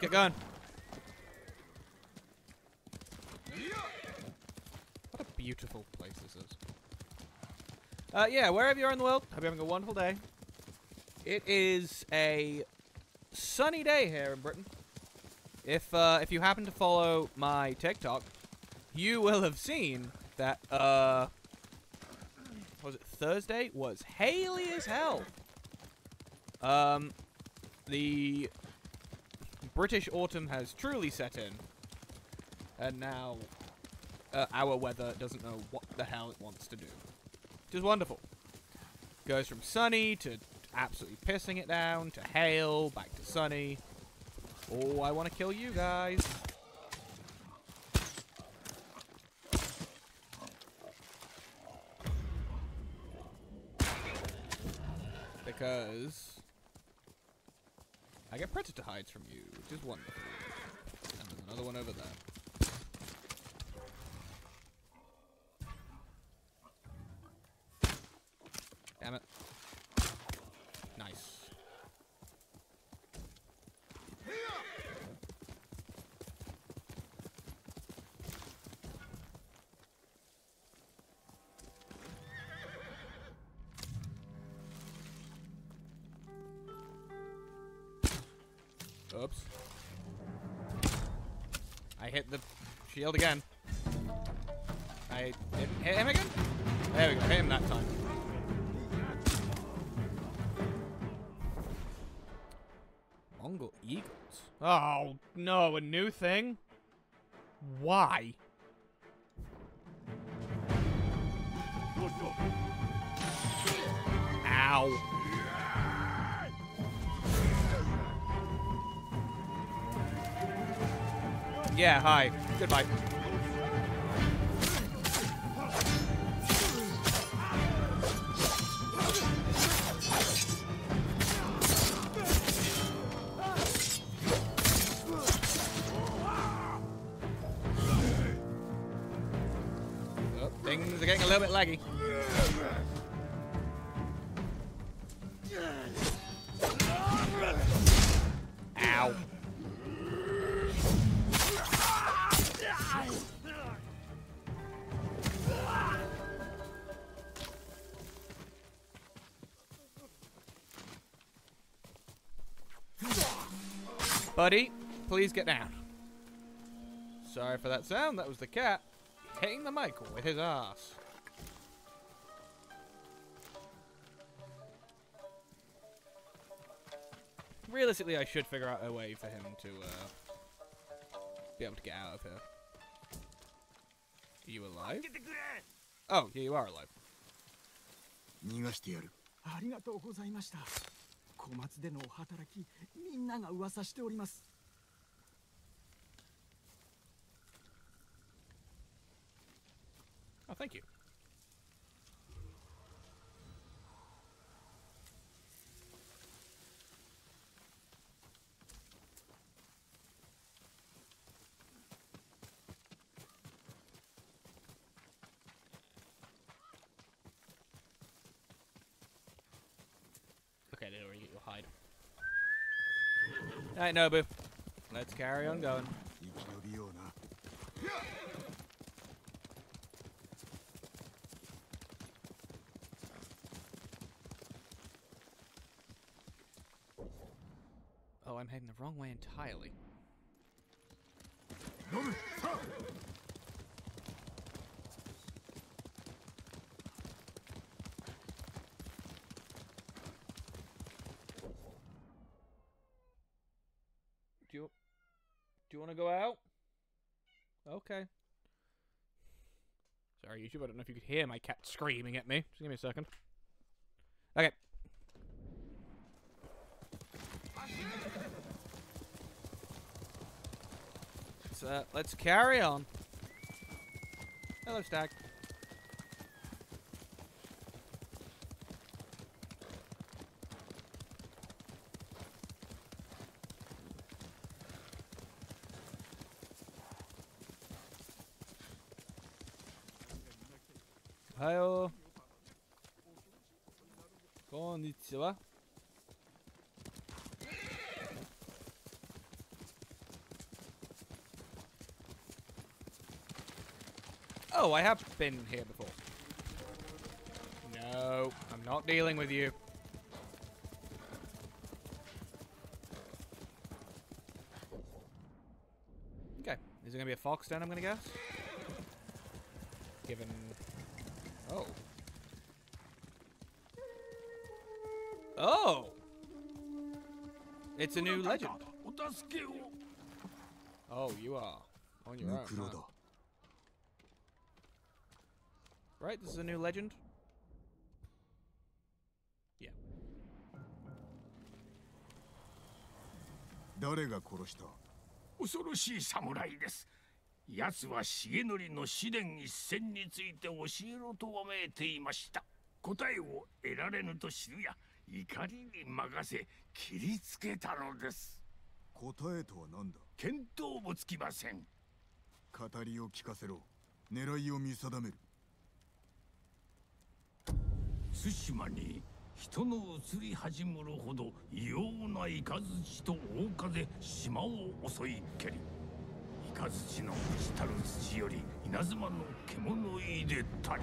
Let's get going. What a beautiful place this is. Uh, yeah, wherever you are in the world, hope you're having a wonderful day. It is a sunny day here in Britain. If uh, if you happen to follow my TikTok, you will have seen that uh, was it Thursday was haily as hell. Um, the British autumn has truly set in, and now uh, our weather doesn't know what the hell it wants to do. Which is wonderful. Goes from sunny to absolutely pissing it down to hail, back to sunny. Oh, I want to kill you guys. Because predator hides from you, which is wonderful. And there's another one over there. Oops. I hit the shield again. I didn't hit him again? There we go, hit him that time. Mongol eagles. Oh, no, a new thing? Why? Yeah, hi. Goodbye. Buddy, please get down. Sorry for that sound. That was the cat hitting the mic with his ass. Realistically, I should figure out a way for him to uh, be able to get out of here. Are you alive? Oh, yeah, you are alive. 逃がしてやるありがとうございました 小松でのお働きみんなが噂しておりますあ Oh, thank you. Alright, Nobu. Let's carry on going. Oh, I'm heading the wrong way entirely. You want to go out? Okay. Sorry, YouTube. I don't know if you could hear my cat screaming at me. Just give me a second. Okay. Let's, uh, let's carry on. Hello, Stag. Oh, I have been here before. No, I'm not dealing with you. Okay, is it gonna be a fox den, I'm gonna guess? Given... Oh. Oh! It's a new legend. Oh, you are. On your own. Huh? Right? This is a new legend? Yeah. 誰が殺した？恐ろしい侍です。奴は重則の試練一戦について教えろとわめいていました。答えを得られぬと知るや怒りに任せ切りつけたのです。答えとは何だ？見当もつきません。語りを聞かせろ。狙いを見定める対馬に人の移り始むるほど異様な雷と大風島を襲い蹴り雷の朽ちたる土より稲妻の獣いでたり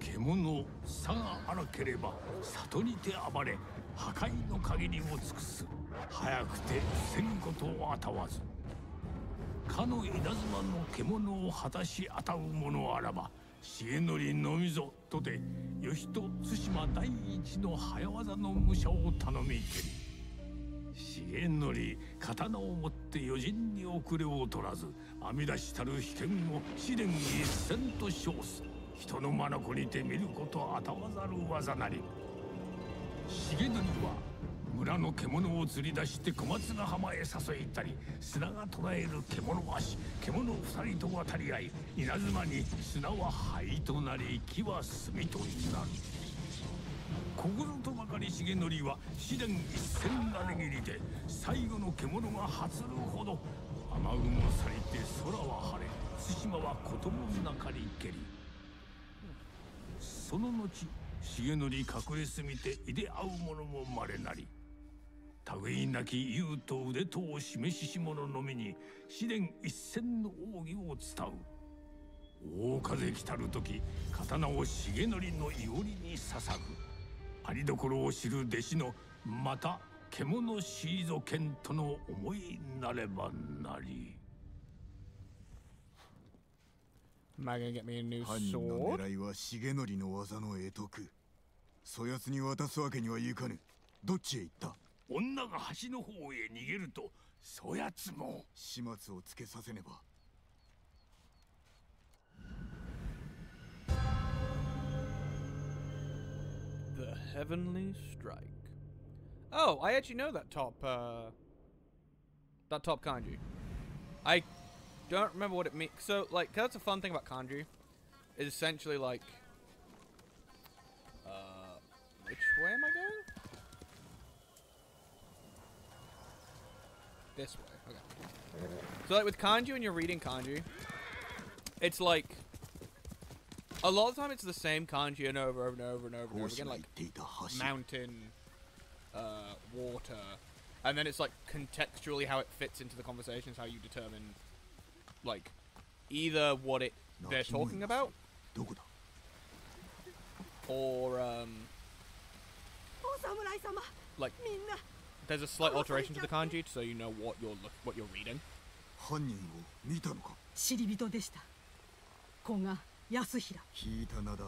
獣さが荒ければ里にて暴れ破壊の限りを尽くす早くてせんことをあたわずかの稲妻の獣を果たしあたう者あらば重則のみぞとて義と対馬第一の早業の武者を頼みけり重則刀を持って余人に遅れを取らず編み出したる危険を試練一戦と称す。人の眼にて見ることあたわざる技なり。重則は村の獣を釣り出して小松ヶ浜へ誘いたり砂が捉える獣足獣二人と渡り合い稲妻に砂は灰となり木は炭となる。心とばかり重則は試練一戦なねぎりで最後の獣が発るほど雨雲去りて空は晴れ対馬は子供なかりけりその後重則隠れすみていで会う者もまれなり類なき勇と腕とを示しし者のみに試練一戦の奥義を伝う大風来たる時刀を重則のいおりに捧ぐありどころを知る弟子のまた獣シーゾ剣との思いなればなり Am I gonna get me a new 犯人の sword? 狙いは重則の技の得得そやつに渡すわけにはいかぬどっちへ行った女が橋の方へ逃げるとそやつも始末をつけさせねば The Heavenly Strike. Oh, I actually know that top, uh, that top kanji. I don't remember what it means. So, like, 'cause that's a fun thing about kanji. Is essentially like, uh, which way am I this way. Okay. So like with kanji, when you're reading kanji, it's like a lot of the time it's the same kanji and over and over and over and over again, like mountain, uh, water, and then it's like contextually how it fits into the conversation is how you determine, like, either what it they're talking about, or um, like there's a slight alteration to the kanji, so you know what you're look what you're reading. 犯人を見たのか知り人でした古賀康平聞いた名だ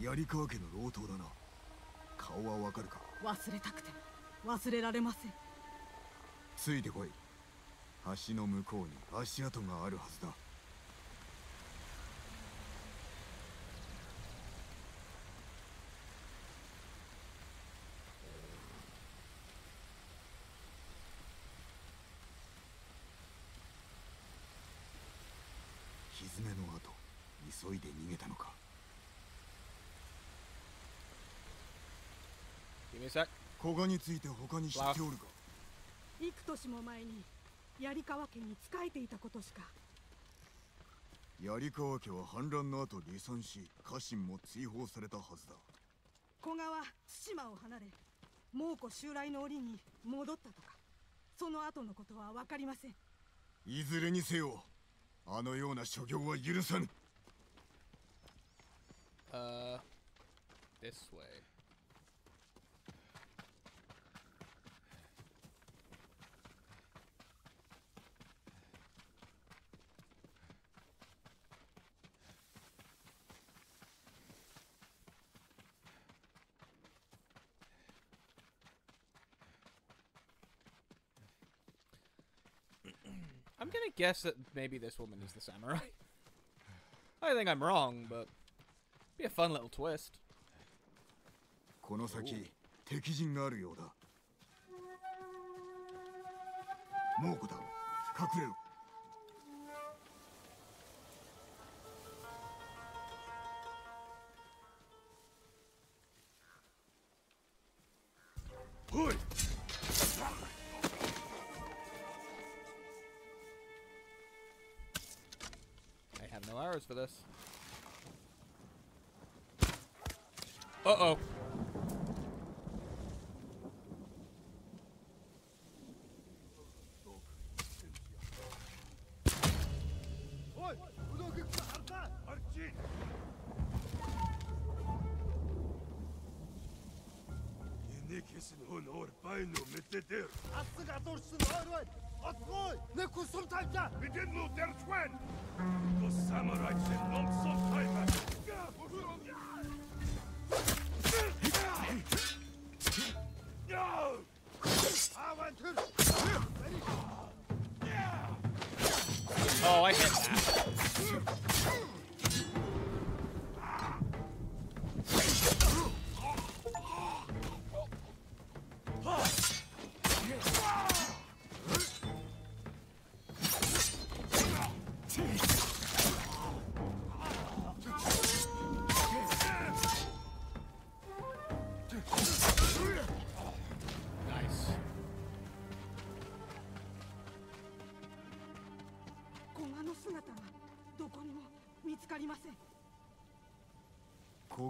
槍川家の老頭だな顔はわかるか忘れたくても忘れられませんついてこい橋の向こうに足跡があるはずだ蹄の後急いで逃げたのか。Give me a sec. 古賀について他に知っておるか？幾年も前に槍川家に仕えていたことしか。槍川家は反乱の後離散し家臣も追放されたはずだ。古賀は対馬を離れ猛虎襲来の折に戻ったとか。その後のことは分かりません。いずれにせよあのような所業は許さぬ Uh, this way. I'm gonna guess that maybe this woman is the samurai. <laughs> I think I'm wrong, but Be a fun little twist. この先敵陣があるようだ猛虎だ隠れろおい I have no arrows for this. Uh-oh.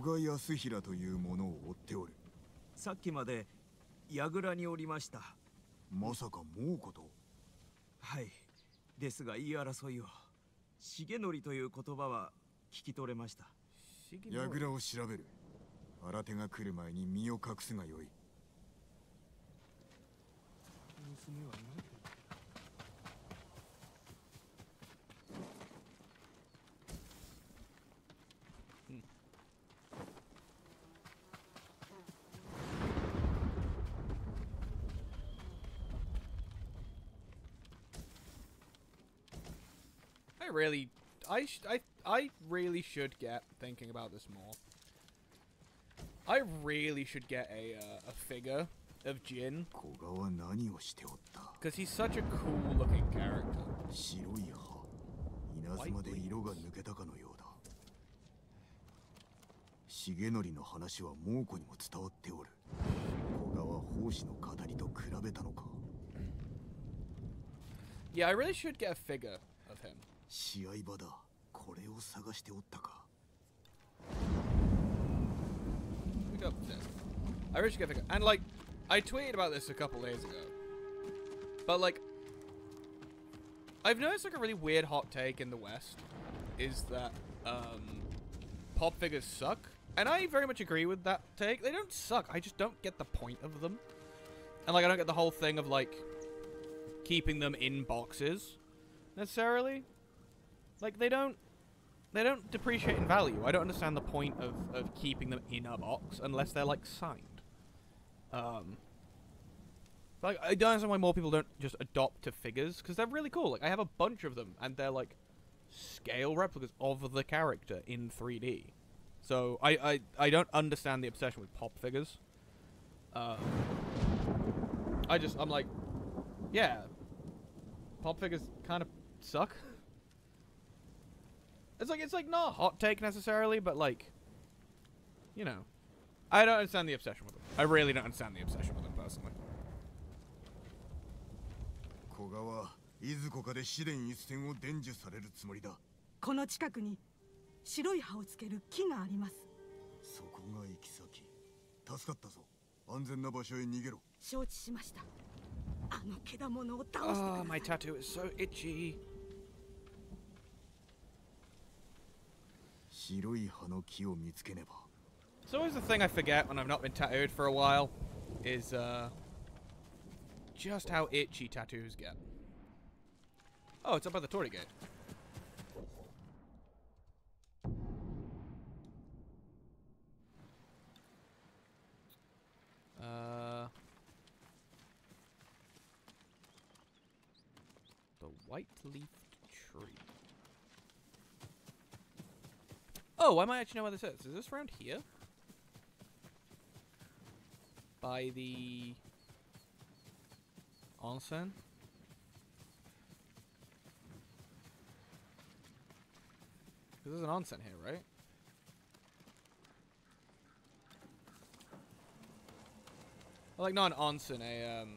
賀康平という者を追っておる。さっきまで櫓におりました。まさか猛虎と？はい。ですが言い争いを。重則という言葉は聞き取れました。櫓を調べる。新手が来る前に身を隠すがよい really, I, sh- I, I really should get thinking about this more. I really should get a uh, a figure of Jin 古賀は何をしておった because he's such a cool looking character. 白い歯稲妻で色が抜けたかのようだ重則の話は猛虎にも伝わっておる古賀は奉仕の語りと比べたのか Yeah, I really should get a figure of him. 試合場だこれを探しておったか We go upstairs. I really should get a figure. And like, I tweeted about this a couple days ago. But like, I've noticed like a really weird hot take in the West is that um, pop figures suck. And I very much agree with that take. They don't suck. I just don't get the point of them. And like, I don't get the whole thing of like keeping them in boxes necessarily. Like they don't they don't depreciate in value. I don't understand the point of, of keeping them in a box unless they're like signed. Um like I don't understand why more people don't just adopt to figures because they're really cool. Like I have a bunch of them and they're like scale replicas of the character in 3D. So I I, I don't understand the obsession with pop figures. Um, I just I'm like, yeah, pop figures kind of suck. <laughs> It's like it's like not a hot take necessarily, but like, you know, I don't understand the obsession with them. I really don't understand the obsession with them personally. 古賀はいずこかで試練一戦を伝授されるつもりだこの近くに白い葉をつける木がありますそこが行き先助かったぞ安全な場所へ逃げろ承知しましたあのけだものを倒してくださ Oh, い my tattoo is so itchy. It's always the thing I forget when I've not been tattooed for a while, is uh, just how itchy tattoos get. Oh, it's up by the torii gate. Uh, the white-leafed tree. Oh, I might actually know where this is. Is this around here? By the onsen? This is an onsen here, right? Well, like not an onsen, a um,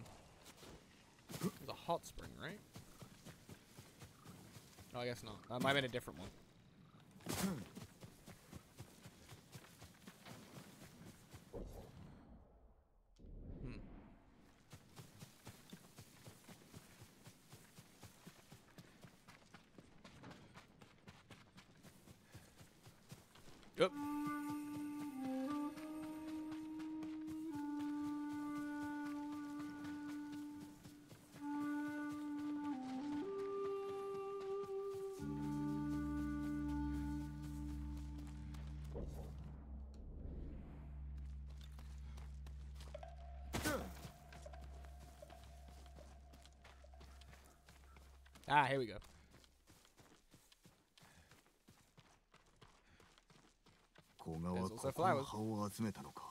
it's a hot spring, right? No, I guess not. That might have been a different one. <clears throat> Yep. Ah, here we go. 古賀は There's こ also この flowers. 葉を集めたのか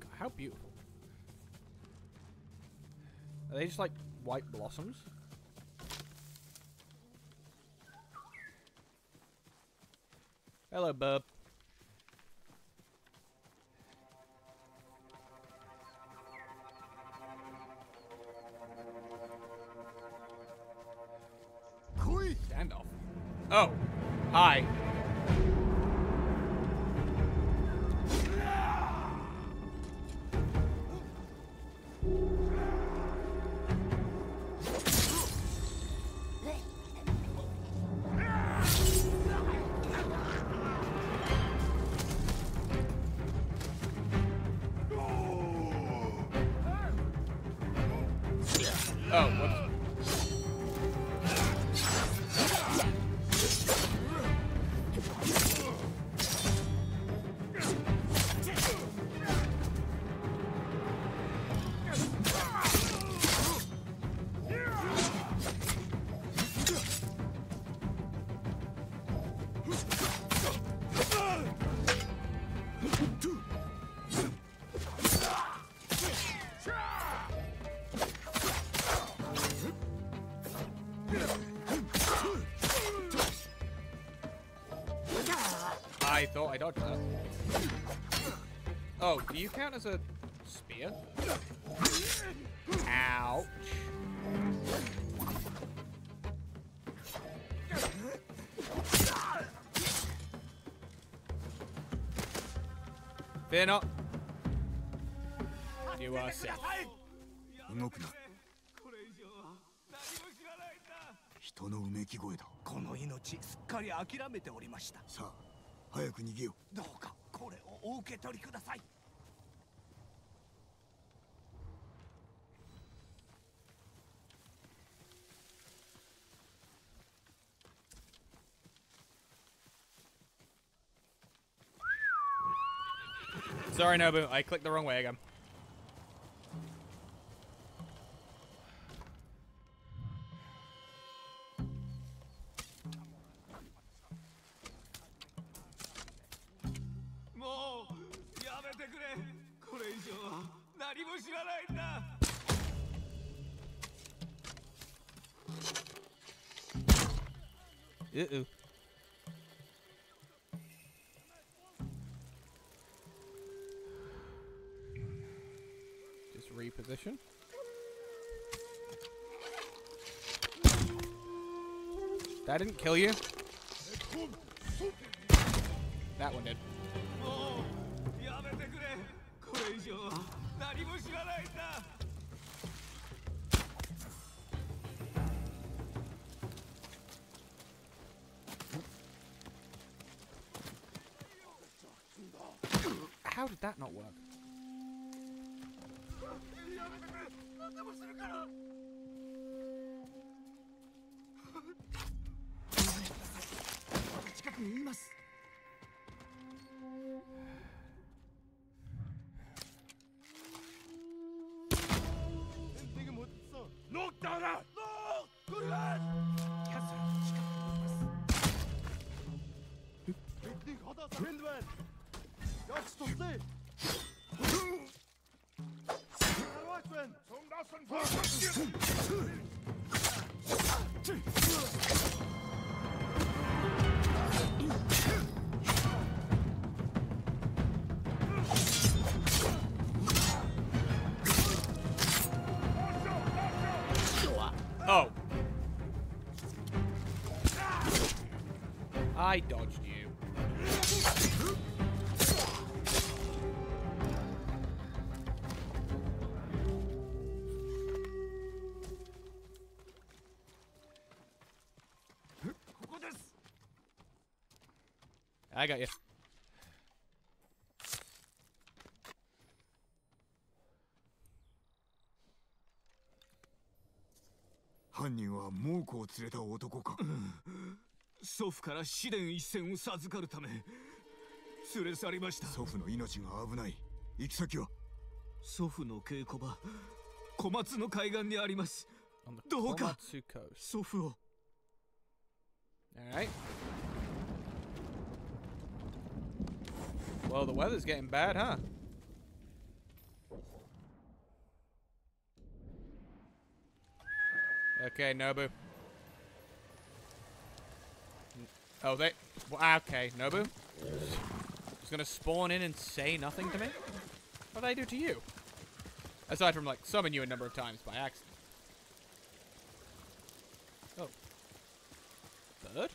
God, how beautiful. Are they just like white blossoms? Hello, bub. Count as a spear? Ouch. Fear not. You are safe. 動くな人のうめき声だこの命すっかり諦めておりましたさあ早く逃げよどうかこれをお受け取りください Sorry, Nobu. I clicked the wrong way again. didn't kill you. That one did. How did that not work? I dodged you. I got you. 犯人は猛虎を連れた男か祖父から試練一戦を授かるため連れ去りました。祖父の命が危ない。行き先は？祖父の稽古場小松の海岸にあります。どうか祖父を、Oh, they. well, ah, Okay, Nobu. Just gonna spawn in and say nothing to me? What did I do to you? Aside from, like, summon you a number of times by accident. Oh. Bird?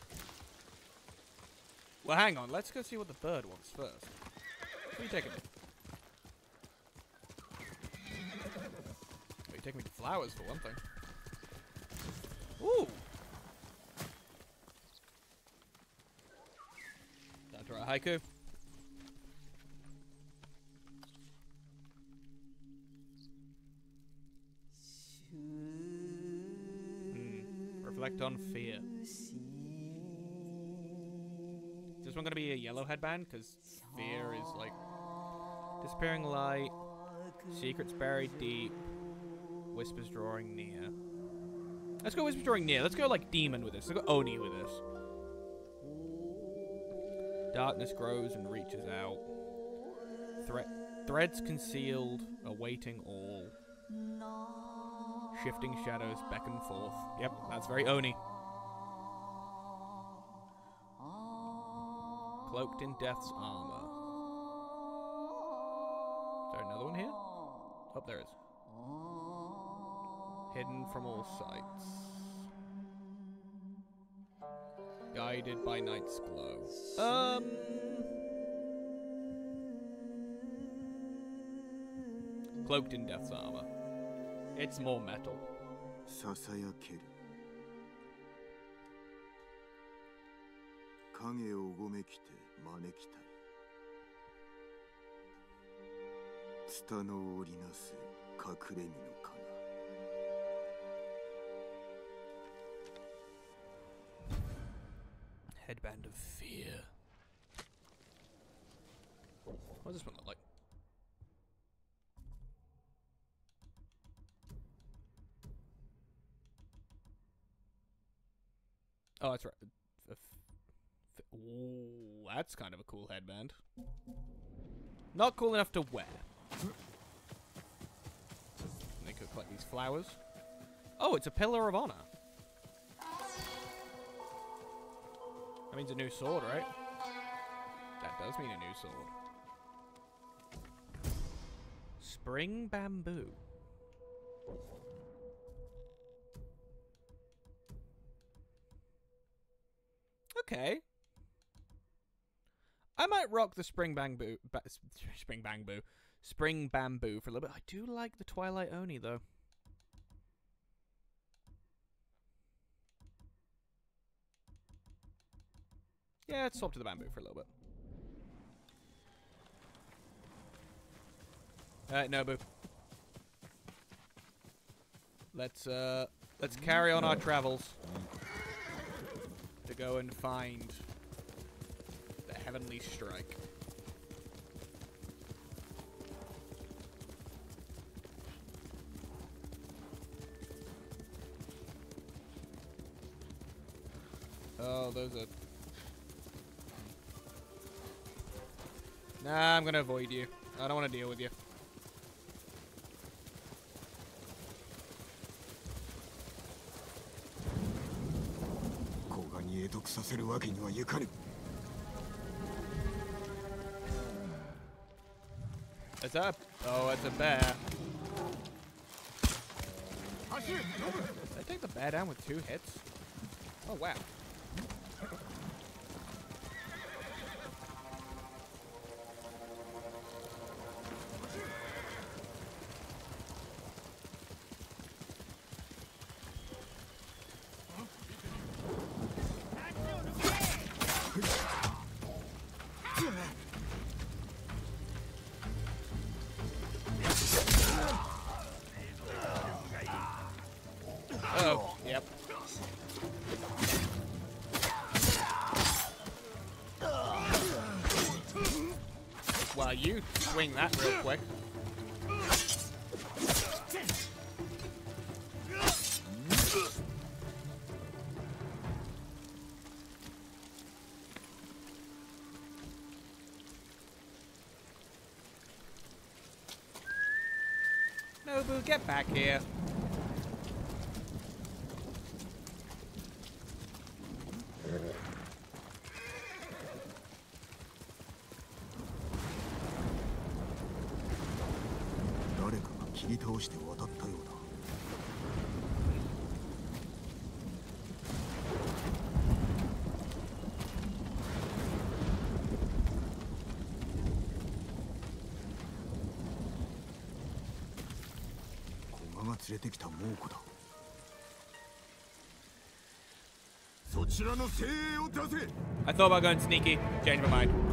Well, hang on. Let's go see what the bird wants first. Where are you taking me? Oh, you're taking me to flowers for one thing. Ooh! Time to write a haiku. Hmm. Reflect on fear. Is this one gonna be a yellow headband? Because fear is like disappearing light, secrets buried deep, whispers drawing near. Let's go whispers drawing near. Let's go like demon with this. Let's go oni with this. Darkness grows and reaches out. Thre- threads concealed, awaiting all. Shifting shadows back and forth. Yep, that's very oni. Cloaked in death's armor. Is there another one here? Oh, there is. Hidden from all sights. Guided by night's glow. Um. Cloaked in death's armor. It's more metal. ささやける影をうごめきて招きたいツタの織りなす隠れ身の Headband of fear. What does this one look like? Oh, that's right. Ooh, that's kind of a cool headband. Not cool enough to wear. They could collect these flowers. Oh, it's a pillar of honor. That means a new sword, right? That does mean a new sword. Spring bamboo. Okay. I might rock the spring bamboo, ba- <laughs> spring bamboo, spring bamboo for a little bit. I do like the Twilight Oni though. Yeah, let's swap to the bamboo for a little bit. Alright, Nobu. Let's uh let's carry on our travels to go and find the heavenly strike. Oh, those are Nah, I'm gonna avoid you. I don't want to deal with you. It's up. Oh, it's a bear. Did I take the bear down with two hits? Oh, wow. Get back here. れてきた猛虎だそちらの精鋭を出せ I thought about going sneaky. Change my mind.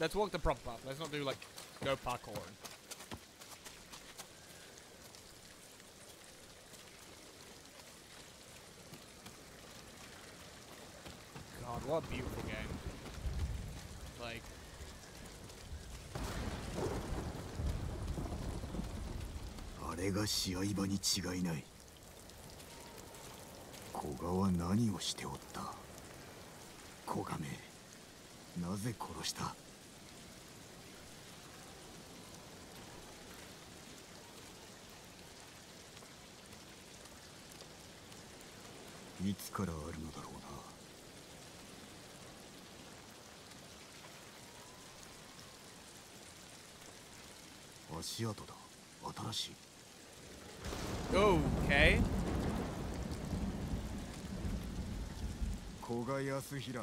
Let's let's walk the proper path. Let's not do like no parkour. God, what a beautiful game. Like あれが試合場に違いない古賀は何をしておった古賀めなぜ殺した いつからあるのだろうな。足跡だ。新しい。Okay. 古賀康平。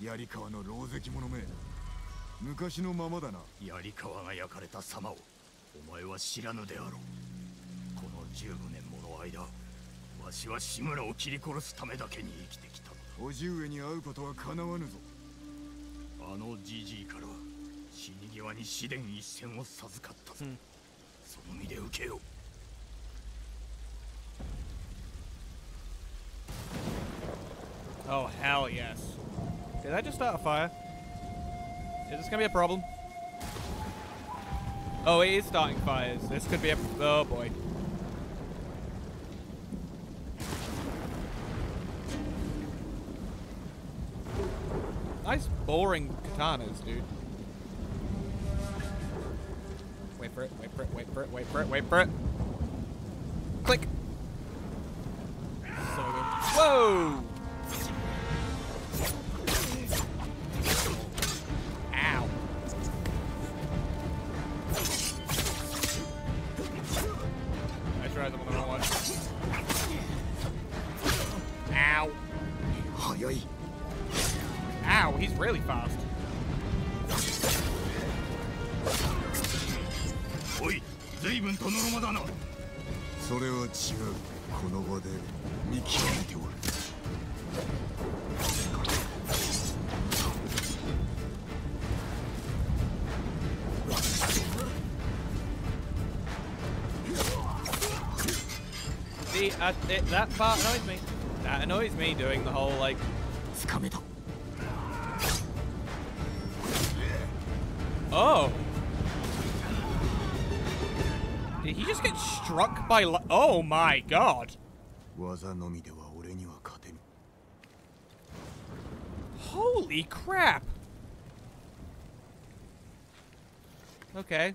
槍川の狼藉者め。昔のままだな。槍川が焼かれた様をお前は知らぬであろう。この15年もの間わしは志村を切り殺すためだけに生きてきた叔父上に会うことは叶わぬぞあのじじいから死に際に死伝一線を授かったぞ、その身で受けよう Oh hell yes. Did I just start a fire? Is this gonna be a problem? Oh, it is starting fires. This could be a. Oh boy. Nice boring katanas, dude. Wait for it, wait for it, wait for it, wait for it, wait for it. it, that part annoys me. That annoys me doing the whole like. Oh. Did he just get struck by li Oh my god. Holy crap. Okay.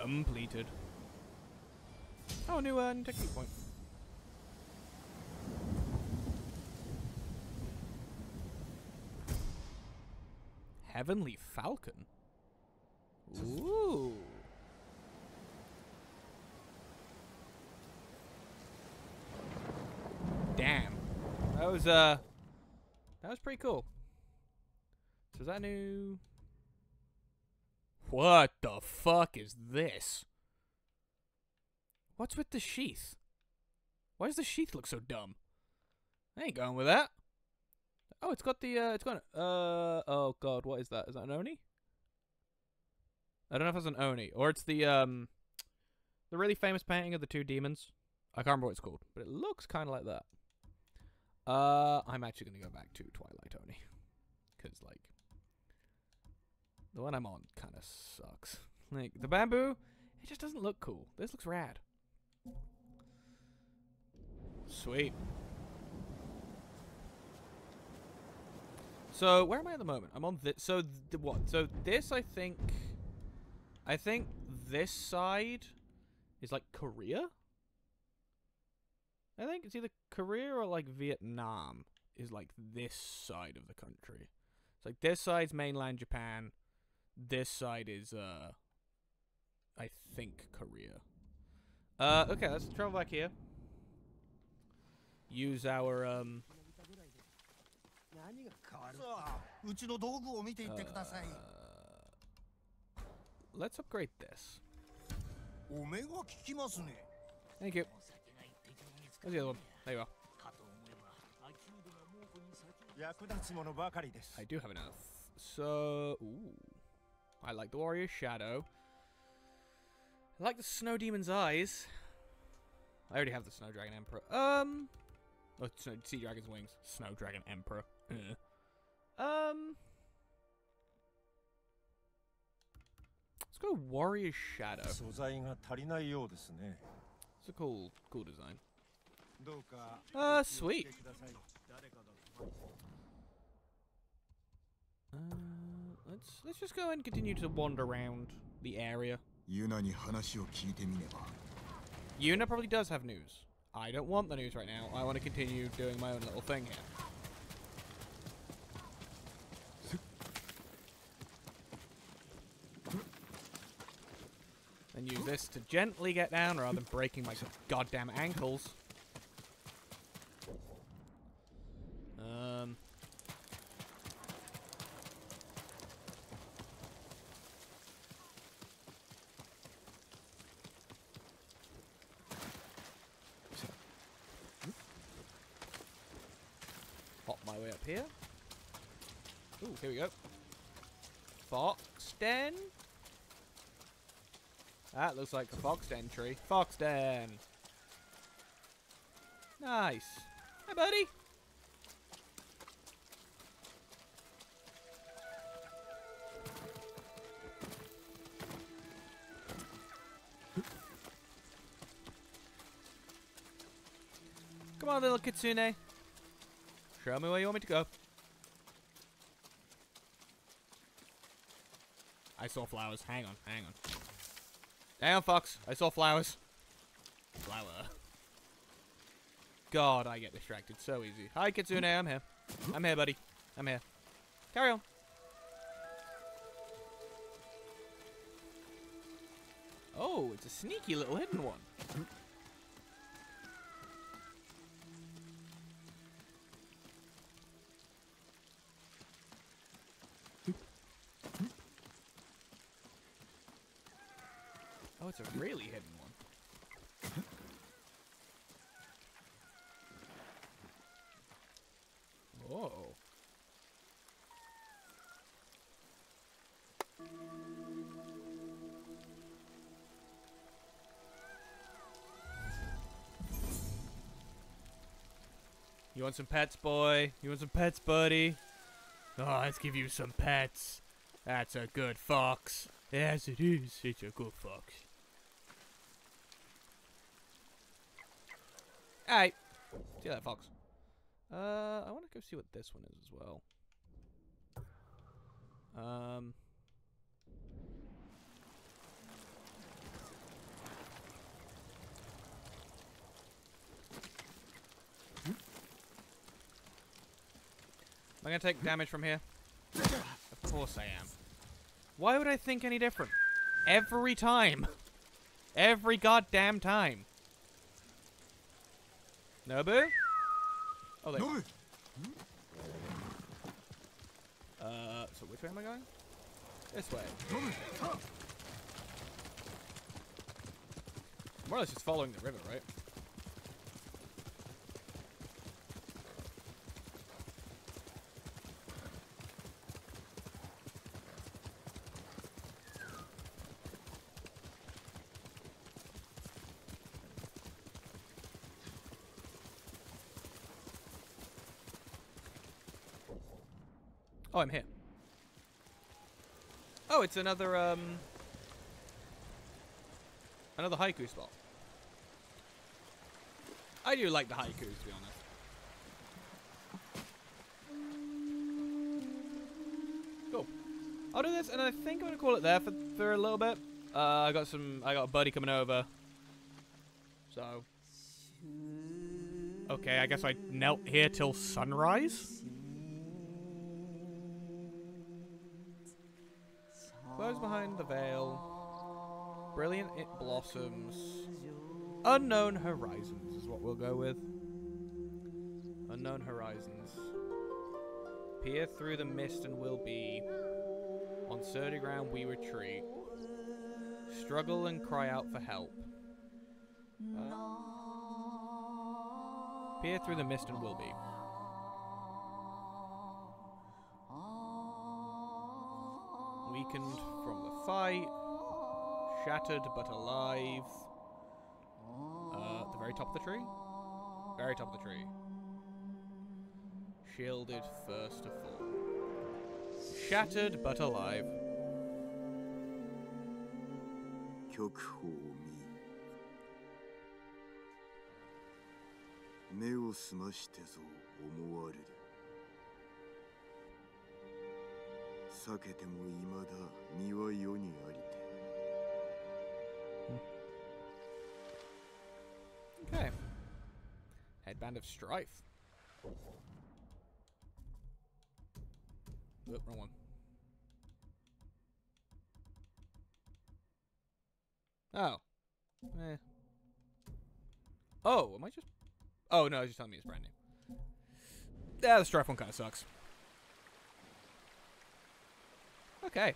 Completed. Oh, new uh, new technique point. Heavenly Falcon. Ooh. Damn. That was uh that was pretty cool. So is that new What the fuck is this? What's with the sheath? Why does the sheath look so dumb? I ain't going with that. Oh, it's got the, uh, it's got, uh, oh god, what is that? Is that an Oni? I don't know if it's an Oni, or it's the, um, the really famous painting of the two demons. I can't remember what it's called, but it looks kind of like that. Uh, I'm actually going to go back to Twilight Oni. Because, like, the one I'm on kind of sucks. <laughs> Like, the mm. bamboo, it just doesn't look cool. This looks rad. Sweet. So, where am I at the moment? I'm on this. So, th what? So, this, I think... I think this side is, like, Korea? I think it's either Korea or, like, Vietnam is, like, this side of the country. It's like, this side's mainland Japan. This side is, uh, I think Korea. Uh, okay, let's travel back here. Use our, um... Uh, let's upgrade this. Thank you. Where's the other one? There you are. I do have enough. So, ooh. I like the warrior's shadow. I like the snow demon's eyes. I already have the snow dragon emperor. Um, oh, snow, sea dragon's wings. Snow dragon emperor. um, let's go warrior's shadow. It's a cool, cool design. Ah, uh, sweet. Uh, Let's let's just go and continue to wander around the area. Yuna probably does have news. I don't want the news right now. I want to continue doing my own little thing here. And use this to gently get down rather than breaking my goddamn ankles. Looks like a fox den tree. Fox den. Nice. Hi, buddy. Come on, little kitsune. Show me where you want me to go. I saw flowers. Hang on, hang on. On, Fox. I saw flowers. Flower. God, I get distracted so easy. Hi, Kitsune. I'm here. I'm here, buddy. I'm here. Carry on. Oh, it's a sneaky little hidden one. A really hidden one. Whoa. You want some pets, boy? You want some pets, buddy? Oh, let's give you some pets. That's a good fox. Yes, it is. It's a good fox. Alright. See that fox. Uh, I want to go see what this one is as well. Um. Am I gonna take damage from here? Of course I am. Why would I think any different? Every time. Every goddamn time. Nobu? Oh, there. Nobu! Uh, so which way am I going? This way. More or less just following the river, right? Oh, I'm here. Oh, it's another, um... Another haiku spot. I do like the haikus, to be honest. Cool. I'll do this, and I think I'm gonna call it there for, for a little bit. Uh, I got some, I got a buddy coming over. So. Okay, I guess I knelt here till sunrise? Behind the veil. Brilliant it blossoms. Unknown horizons is what we'll go with. Unknown horizons. Peer through the mist and we'll be. On sturdy ground we retreat. Struggle and cry out for help. Uh, peer through the mist and we'll be. Weakened from the fight. Shattered but alive. Uh, the very top of the tree? Very top of the tree. Shielded first to fall. Shattered but alive. 極宝を見目を澄ましてぞ思われる 避けてもいまだ身は世にありて Okay. Headband of Strife. Oop, wrong one. Oh. Eh. Oh, am I just... Oh, no, it's just telling me it's brand new. Yeah, the Strife one kind of sucks. Okay.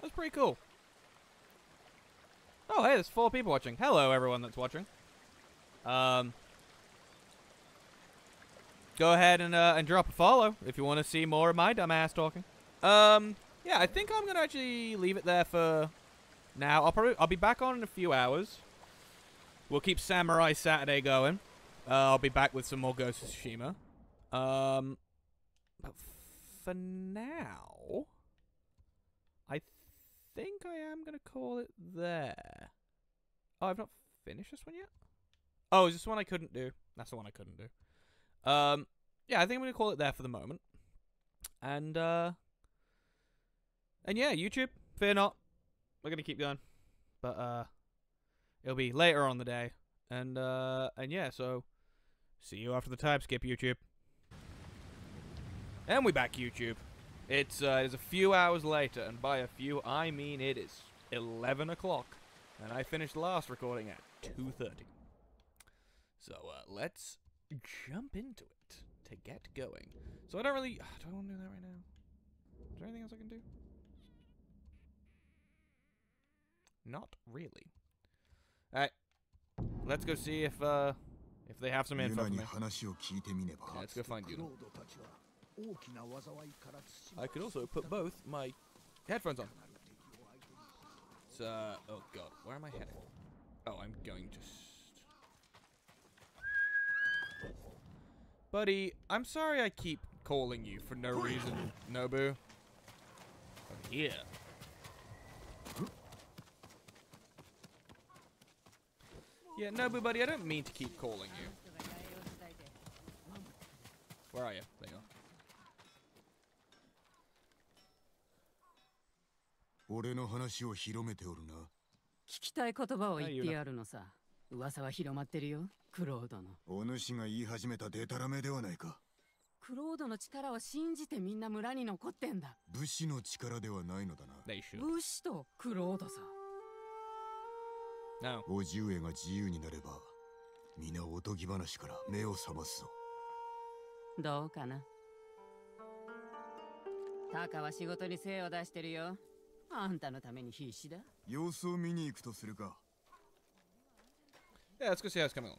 That's pretty cool. Oh, hey, there's four people watching. Hello, everyone that's watching. Um, go ahead and uh, and drop a follow if you want to see more of my dumbass talking. Um, yeah, I think I'm gonna actually leave it there for now. I'll probably I'll be back on in a few hours. We'll keep Samurai Saturday going. Uh, I'll be back with some more Ghost of Tsushima. Um, for now, I think I am gonna call it there. Oh, I've not finished this one yet. Oh, is this one I couldn't do? That's the one I couldn't do. Um, yeah, I think I'm gonna call it there for the moment. And uh, and yeah, YouTube, fear not, we're gonna keep going, but uh, it'll be later on the day. And uh, and yeah, so see you after the time skip, YouTube. And we back YouTube. It's, uh, it's a few hours later, and by a few, I mean it is 11 o'clock. And I finished last recording at 2.30. So, uh, let's jump into it to get going. So I don't really... <sighs> Do I want to do that right now? Is there anything else I can do? Not really. Alright. Let's go see if, uh, if they have some info for me. Let's go find you. I could also put both my headphones on. Uh, oh god, where am I heading? Oh, I'm going just... Buddy, I'm sorry I keep calling you for no reason, Nobu. Yeah. here. Yeah, Nobu, buddy, I don't mean to keep calling you. Where are you? 俺の話を広めておるな。聞きたい言葉を言ってやるのさ。噂は広まってるよ。クロードの。お主が言い始めたデタラメではないか。クロードの力を信じてみんな村に残ってんだ。武士の力ではないのだな。武士とクロードさ。No. 叔父上が自由になれば皆おとぎ話から目を覚ますぞ。どうかな。タカは仕事に精を出してるよあんたのために必死だ様子を見に行くとするか Yeah, let's go see how it's coming along.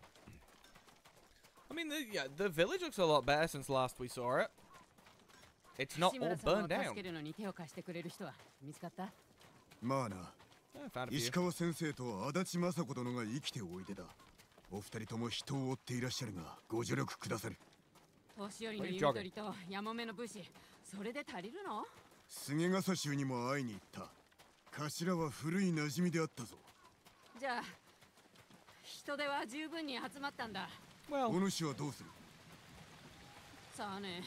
I mean, the, yeah, the village looks a lot better since last we saw it. It's not 志 all 村さんを burned 助 down. けるのに手を貸してくれる人は見つかったまあな Yeah, found a few. 石川先生と足立雅子殿が生きておいでだお二人とも人を追っていらっしゃるがご助力くださる年寄りの言うとりとやもめの武士それで足りるの菅笠衆にも会いに行った。頭は古い馴染みであったぞ。じゃあ人手は十分に集まったんだ。お主はどうする？さあね。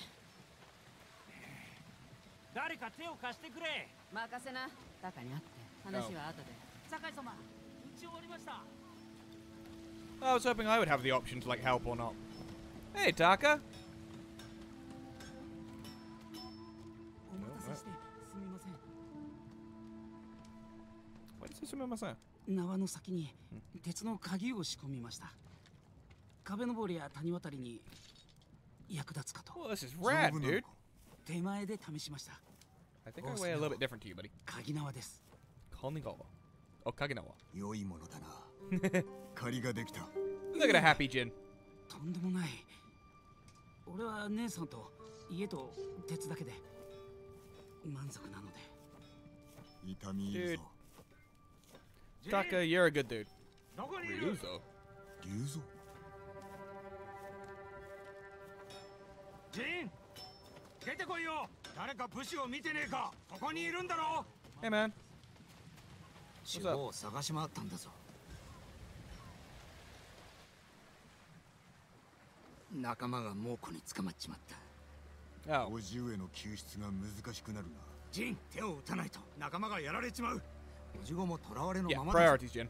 誰か手を貸してくれ。任せな。タカに会って。話は後で。酒井様打ち終わりました。I was hoping I would have the option to like help or not. Hey, Taka. 進めません縄の先に鉄の鍵を仕込みました壁登りや谷渡りに役立つかと well, this is rad, dude. 手前で試しました I think I'm way a little bit different to you, buddy. 鍵縄です。カニガワ。お、カギナワ。良いものだな。狩りができた。Look at a happy gin. とんでもない。俺は姉さんと家と鉄だけで満足なので。痛み。Taka, you're a good dude. どこにいる Ryuzo. 龍蔵ジン出てこいよ誰か武士を見てねえかここにいるんだろ Hey, man. 地方を探し回ったんだぞ仲間が猛虎に捕まっちまった Oh. 叔父上の救出が難しくなるなジン手を打たないと仲間がやられちまうおじごも囚われの yeah, priorities, Jin.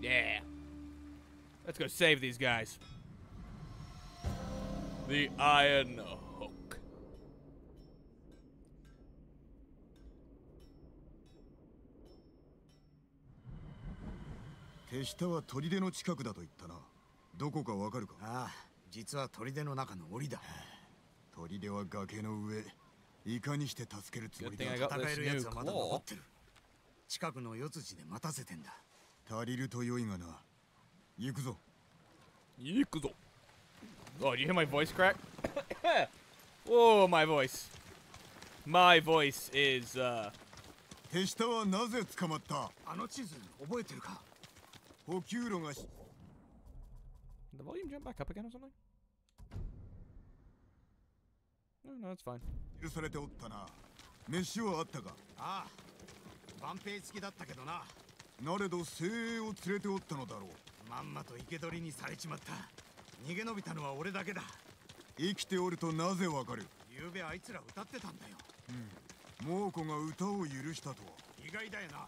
Yeah. Let's go save these guys. The Iron Hook. 手下は砦の近くだと言ったなどこかわかるかああ実は砦の中の檻だ砦は崖の上いかにして助けるつもりだ戦えるやつはまだ残.ってる近くの四辻で待たせてんだ足りると良いがな行くぞ行くぞ Oh, did you hear my voice crack? Whoa, my voice. My voice is, uh... 手下はなぜ捕まったあの地図覚えてるか補給路がし The volume jump back up again or something? No, no, it's fine. 許されておったな。飯はあったか？ああ。万平付きだったけどな。なれど精鋭を連れておったのだろう。まんまと生け捕りにされちまった。逃げ延びたのは俺だけだ。生きておるとなぜわかる？昨べあいつら歌ってたんだよ。猛虎が歌を許したとは。意外だよな。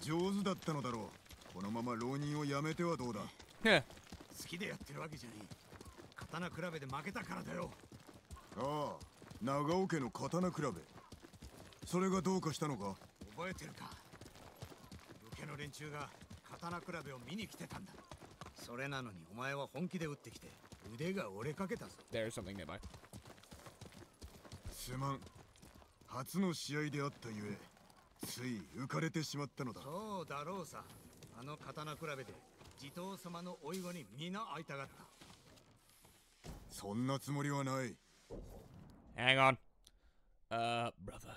上手だったのだろう。このまま浪人をやめてはどうだ？<laughs> 好きでやってるわけじゃねえ。刀比べで負けたからだよああ長尾家の刀比べ。それがどうかしたのか？覚えてるか。武家の連中が刀比べを見に来てたんだ。それなのにお前は本気で打ってきて腕が折れかけたぞ。There's something nearby. すまん。初の試合であったゆえつい浮かれてしまったのだ。そうだろうさ。あの刀比べで地頭様のおいごに皆会いたがった。そんなつもりはない Hang on. Uh, brother.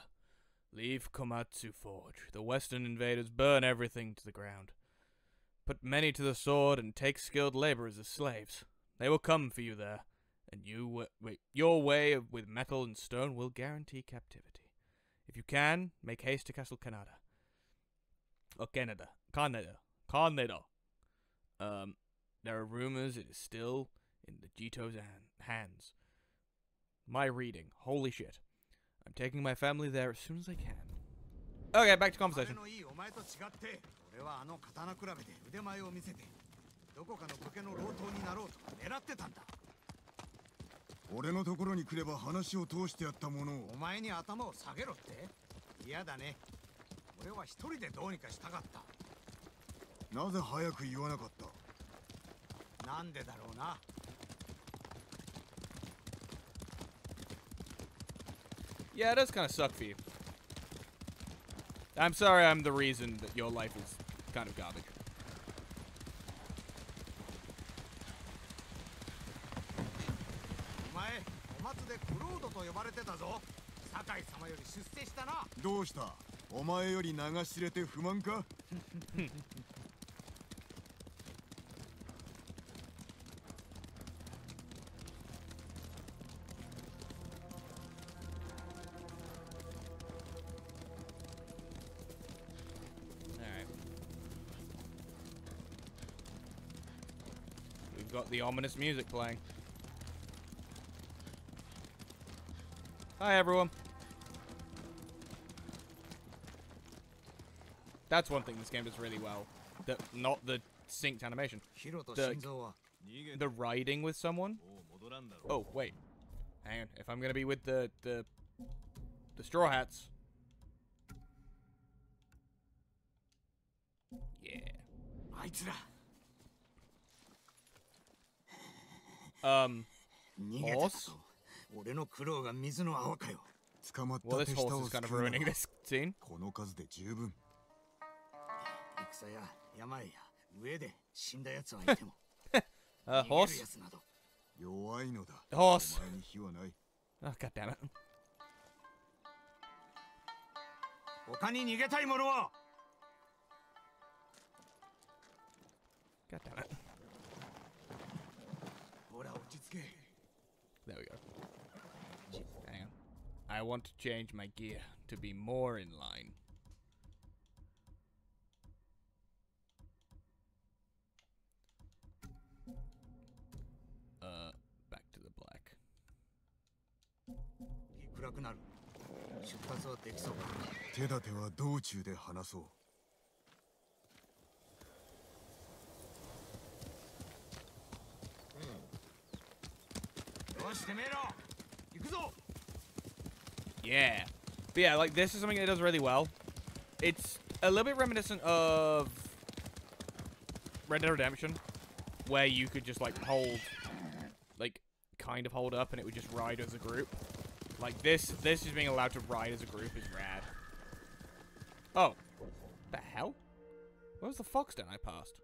Leave Komatsu Forge. The western invaders burn everything to the ground. Put many to the sword and take skilled laborers as slaves. They will come for you there, and you, wait, your way with metal and stone will guarantee captivity. If you can, make haste to Castle Kaneda. Or Canada. Canada. Canada. Um, there are rumors it is still in the Jito's han- hands. My reading. Holy shit. I'm taking my family there as soon as I can. Okay, back to conversation. 俺のいいお前と違って俺はあの刀比べで腕前を見せて。どこかの武家の老頭になろうと狙ってたんだ。俺のところに来れば話を通してやったものをお前に頭を下げろって嫌だね俺は一人でどう。にかしたかったなぜ早く言わなかったなんでだろう。な Yeah, it does kind of suck for you. I'm sorry I'm the reason that your life is kind of garbage. the ominous music playing. Hi, everyone. That's one thing this game does really well. The, not the synced animation. The, the riding with someone. Oh, wait. Hang on. If I'm going to be with the, the, the Straw Hats. Yeah. Um. 逃げたか Horse? と俺の苦労が水の泡かよ捕まった手下を救うな ruining ら this scene. この数で十分戦や病や上で死んだ奴はいても Uh, 逃げる.奴など弱いのだ Horse. お前に非はない Oh, god damn it. 他に逃げたい者は God damn it. There we go. Hang on. I want to change my gear to be more in line. Uh, back to the black. Yeah. But yeah, like this is something that does really well. It's a little bit reminiscent of Red Dead Redemption, where you could just like hold, like kind of hold up, and it would just ride as a group. Like this, this is being allowed to ride as a group is rad. Oh. The hell? Where was the fox den I passed?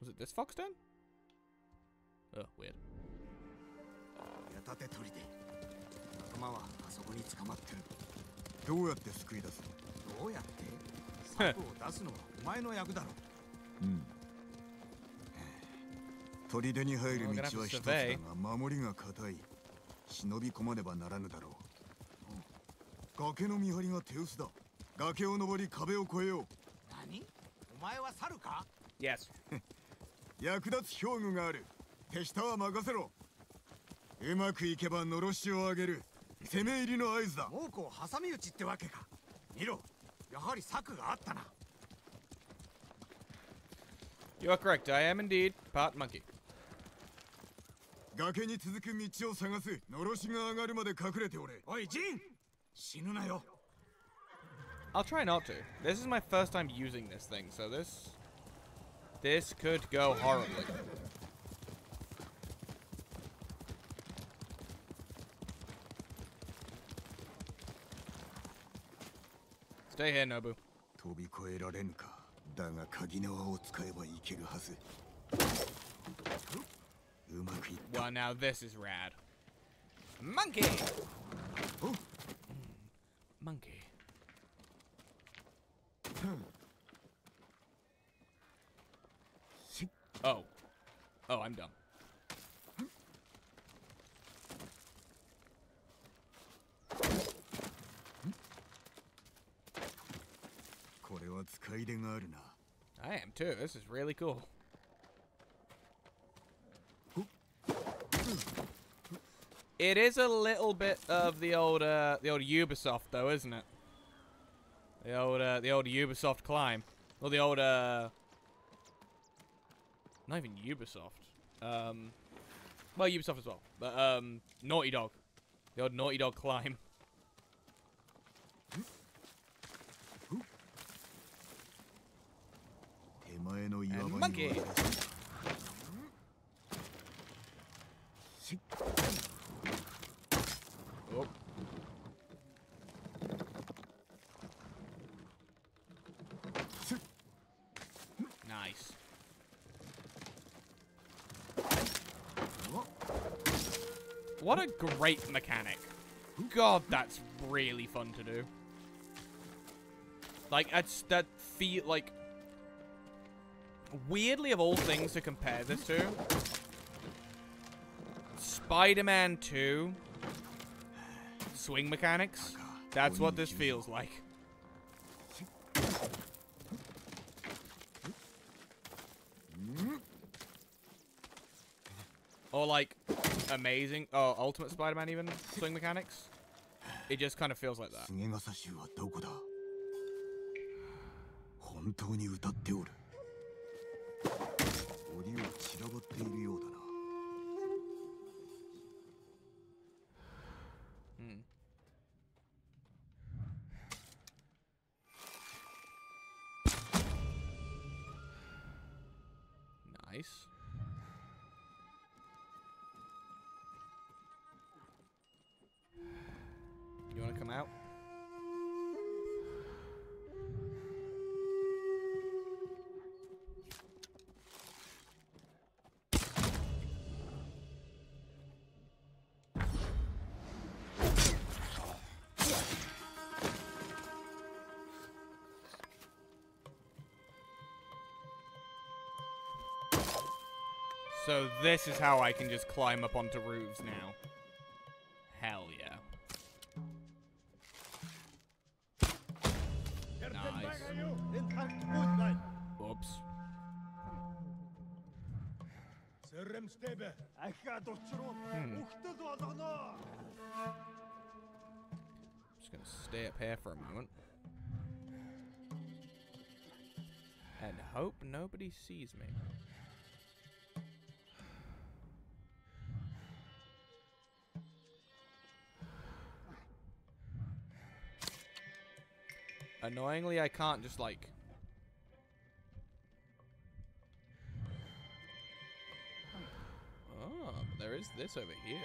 Was it this fox den? Oh, weird. 間はあそこに捕まってる。どうやって救い出すどうやって？策を出すのはお前の役だろ。うん。砦に入る道は一つだが守りが固い。忍び込まねばならぬだろう。崖の見張りが手薄だ。崖を登り壁を越えよう。何？お前は猿か？Yes. <laughs> 役立つ兵具がある。手下は任せろ。うまくいけばのろしを上げる攻め入りの合図だ猛虎を挟み撃ちってわけか見ろやはり策があったな You are correct. I am indeed part monkey. 崖に続く道を探すのろしが上がるまで隠れておれおいジン死ぬなよ I'll try not to. This is my first time using this thing, so this this could go horribly. Stay here, Nobu. 飛び越えられぬかだが鍵縄を使えばいけるはずうまくいった Well, now this is rad. Monkey! Monkey. Oh. Oh, I'm dumb. I am too. This is really cool. It is a little bit of the old uh, the old Ubisoft though, isn't it? The old uh, the old Ubisoft climb. Or the old uh not even Ubisoft. Um well Ubisoft as well. But um Naughty Dog. The old Naughty Dog climb. And monkey! Nice. What a great mechanic. God, that's really fun to do. Like, that's, that feel, like, weirdly of all things to compare this to, Spider-Man 2 swing mechanics. That's what this feels like. Or like amazing, oh, Ultimate Spider-Man even swing mechanics. It just kind of feels like that. <sighs> 檻を散らばっているようだな。うん。ナイス So this is how I can just climb up onto roofs now. Hell yeah. Nice. Whoops. Hmm. Just gonna stay up here for a moment. And hope nobody sees me. Annoyingly, I can't just like. Oh, there is this over here.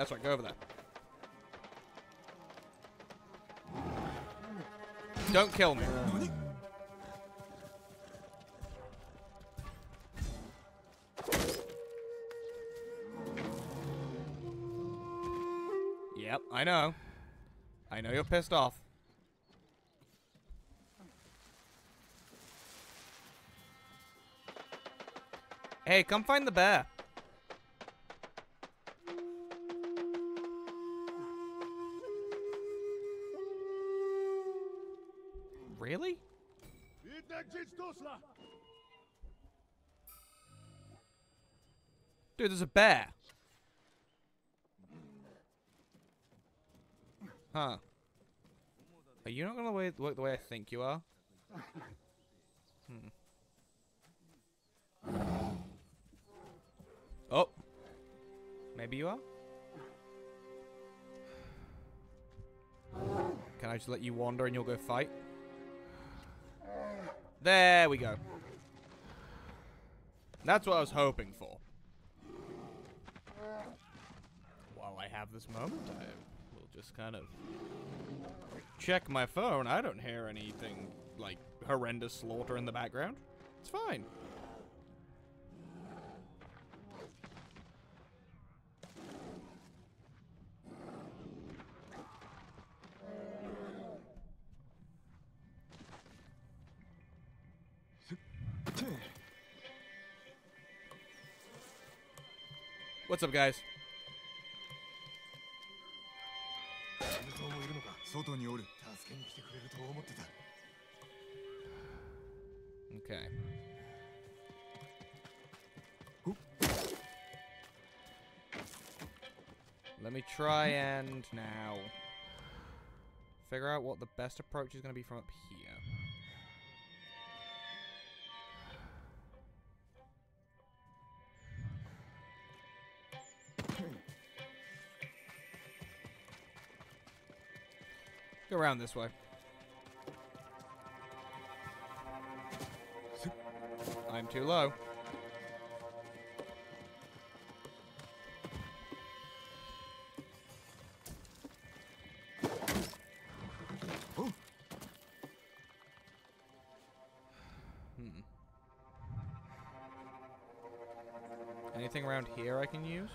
That's right, go over there. Don't kill me. Yep, I know. I know you're pissed off. Hey, come find the bear. Dude, there's a bear. Huh. Are you not gonna work the way I think you are? Hmm. Oh. Maybe you are? Can I just let you wander and you'll go fight? There we go. That's what I was hoping for. While I have this moment, I will just kind of check my phone. I don't hear anything like horrendous slaughter in the background. It's fine. <laughs> What's up, guys? けに来てくれると思ってた Okay. Let me try and now figure out what the best approach is going to be from up here. Around this way. I'm too low. Hmm. Anything around here I can use?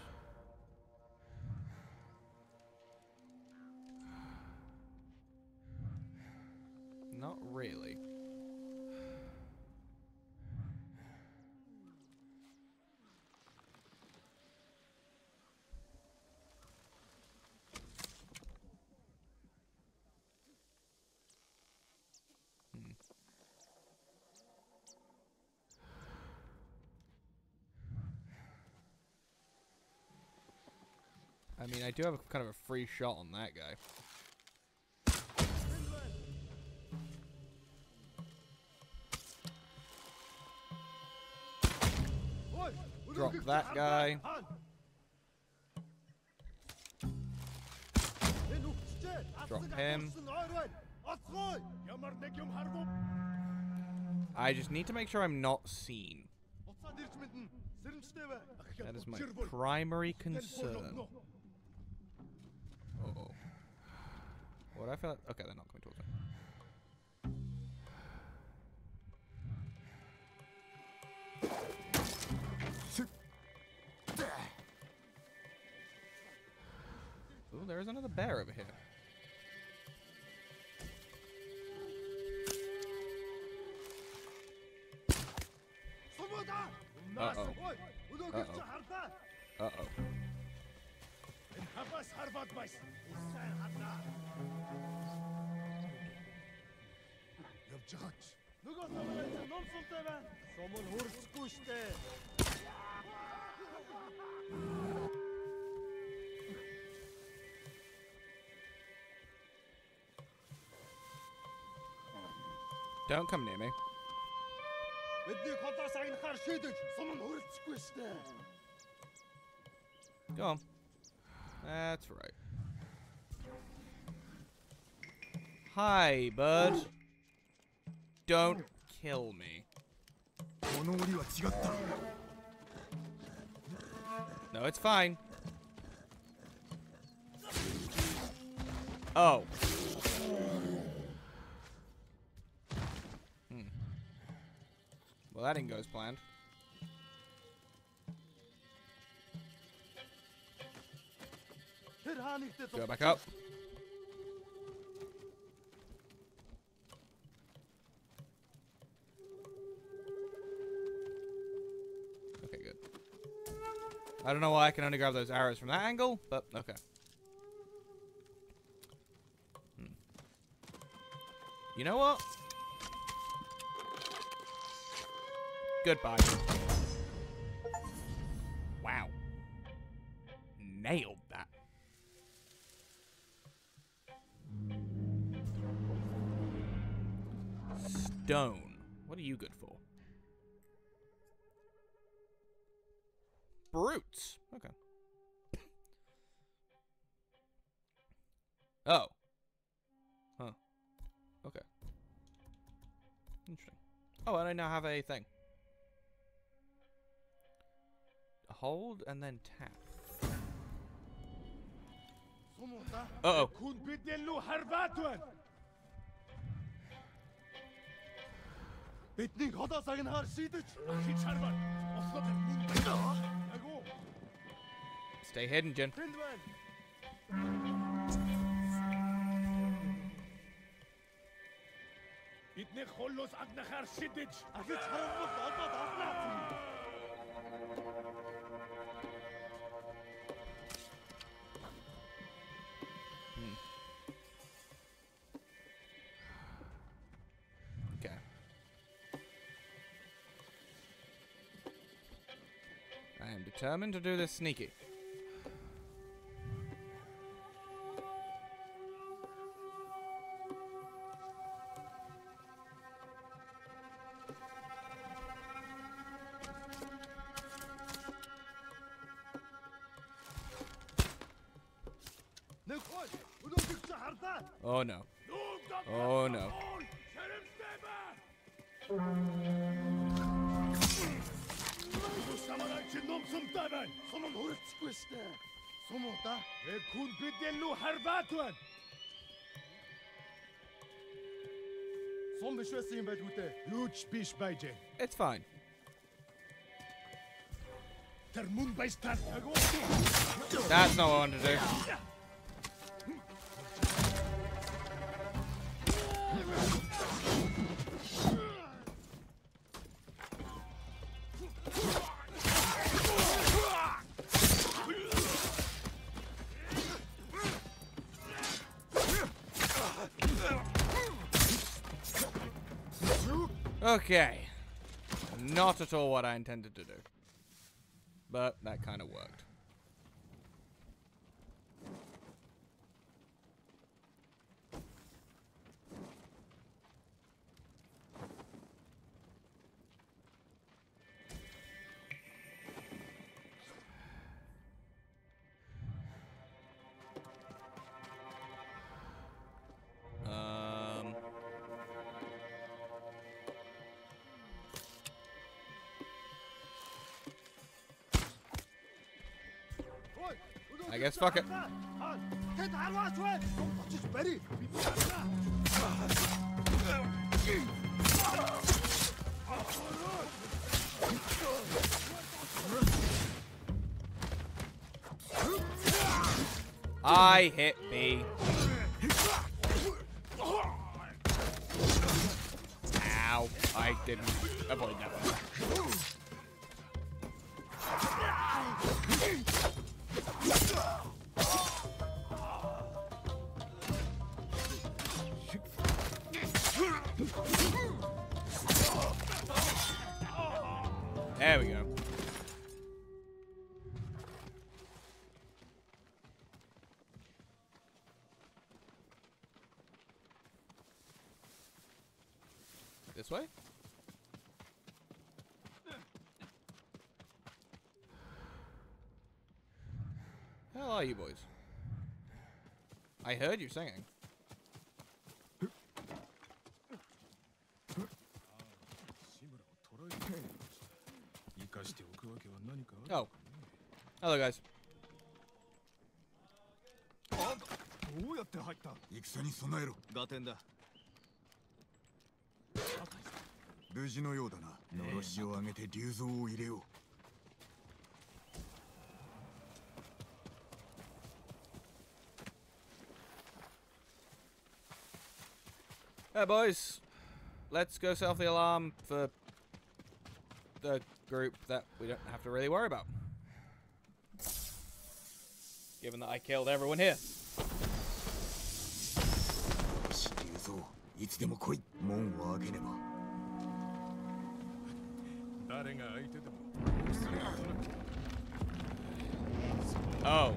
Do have a, kind of a free shot on that guy. Drop that guy. Drop him. I just need to make sure I'm not seen. That is my primary concern. Uh oh. What I feel like. Okay, they're not coming towards me. Ooh, there is another bear over here. Uh-oh. Uh-oh. Uh-oh. Don't come near me. That's right. Hi, bud. Don't kill me. No, it's fine. Oh. Hmm. Well, that didn't go as planned. Go back up. Okay, good. I don't know why I can only grab those arrows from that angle, but okay. Hmm. You know what? Goodbye. Wow. Nailed Stone. What are you good for? Brutes. Okay. Oh. Huh. Okay. Interesting. Oh, and I now have a thing. Hold and then tap. Uh oh. Бидний холоо сагнахаар шийдэж хийж хармаа. Ослоо гэнэ. Агуу. Stay hidden, Jen. Бидний холоос агнахаар шийдэж ахиж харамгүй болоод авлаа. Determined to do this sneaky. It's fine. That's not what I wanted to do. Okay. Not at all what I intended to do. But that kind of worked. I guess fuck it. I hit B. Ow. I didn't avoid that one. you boys? I heard you singing. Oh. Hello, guys. Hey, boys. Let's go set off the alarm for the group that we don't have to really worry about. Given that I killed everyone here. 竜像いつでも来い門を開けねば誰が相手でも Oh.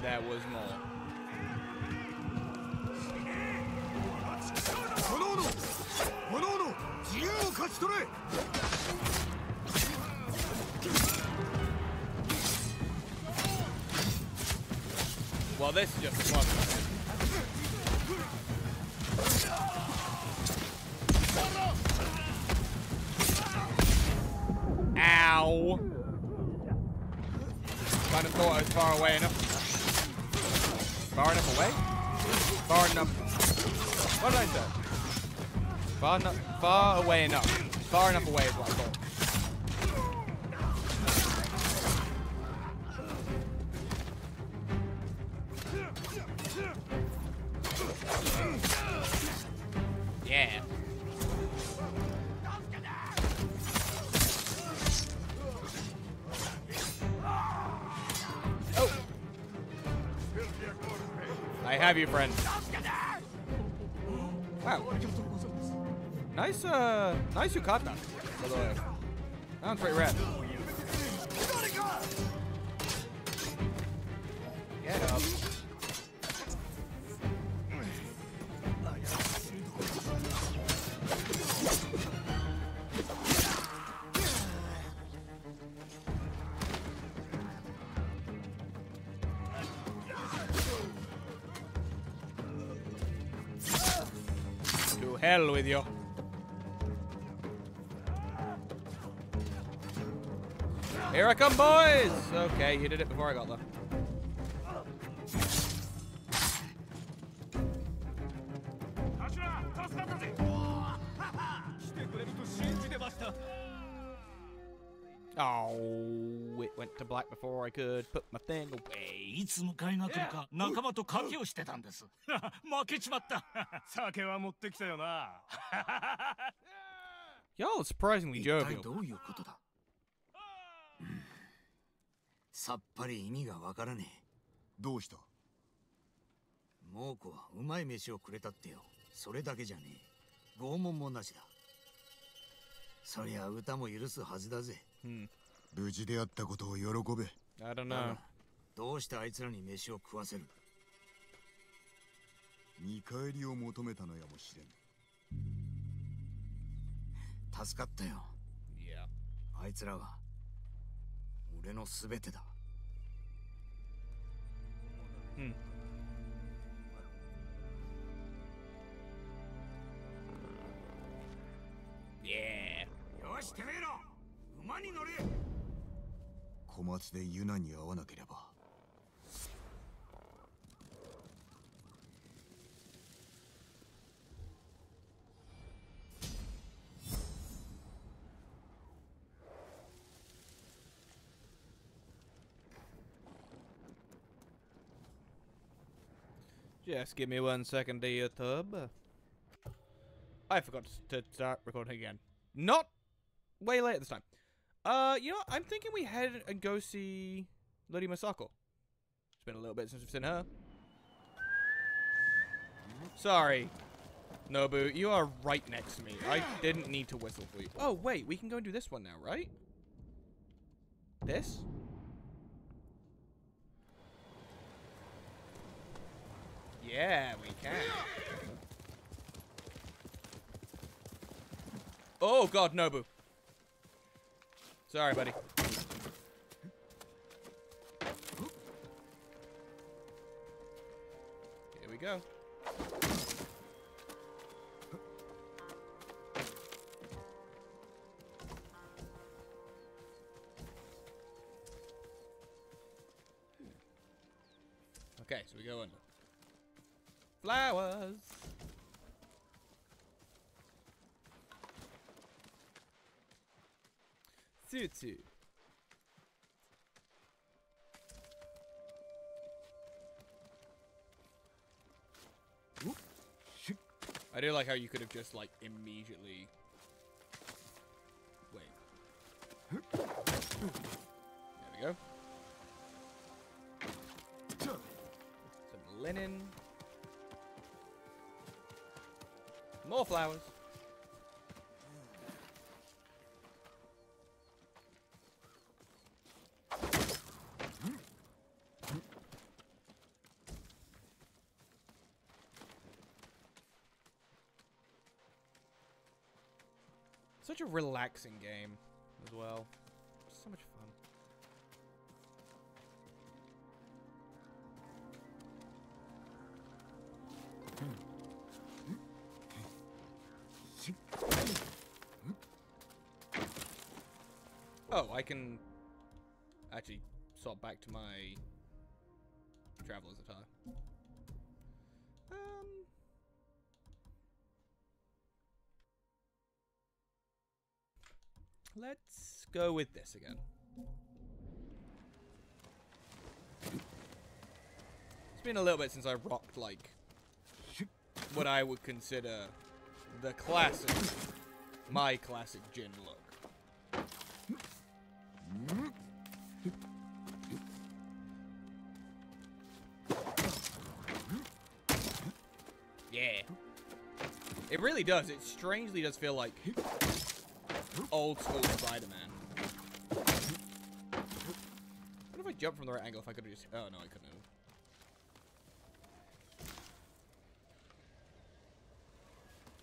There was more. ち取れ Well, this is just one. Ow! Kind of thought I was far away enough. Far enough away? Far enough. What did I say? Far enough. Far away enough. Far enough away is what nice yukata, by the way. That one's pretty rad. I come, boys! Okay, you did it before I got there. 来てくれると信じてました Oh, it went to black before I could put my thing away. いつ迎えが来るか仲間と賭けをしてたんです負けちまった酒は持ってきたよな Y'all are surprisingly 一体 jovial. どういうことだうん さっぱり意味がわからねえ。どうした？猛虎はうまい飯をくれたってよ。それだけじゃねえ。拷問もなしだ。そりゃ歌も許すはずだぜ、無事であったことを喜べ。だ know. がどうしてあいつらに飯を食わせる？見返りを求めたのやもしれん。助かったよ。Yeah. あいつらは俺の全てだ Hmm. Yeah. よしてめえら馬に乗れ小松でユナに会わなければ Just give me one second, dear tub. I forgot to start recording again. Not way late this time. Uh, you know what? I'm thinking we head and go see Lady Masako. It's been a little bit since we've seen her. Sorry, Nobu, you are right next to me. I didn't need to whistle for you. Oh, wait, we can go and do this one now, right? This? Yeah, we can. Oh god, Nobu. Sorry, buddy. Here we go. Okay, so we go under. Flowers. Tutu. I do like how you could have just like immediately. Wait. There we go. Some linen. More flowers. Such a relaxing game as well. So much fun. I can actually swap back to my traveler's attire. Um, let's go with this again. It's been a little bit since I rocked like what I would consider the classic, my classic Jin look. Really does. It strangely does feel like old school Spider-Man. What if I jumped from the right angle if I could have just... Oh, no, I couldn't have.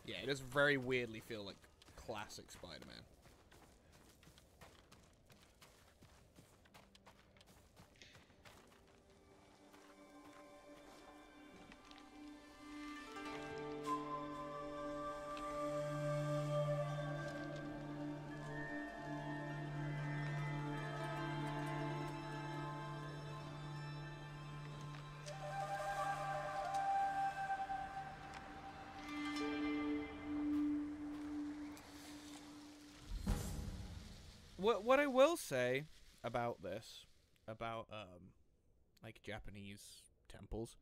Yeah, it does very weirdly feel like classic Spider-Man. Say about this, about um, like Japanese temples,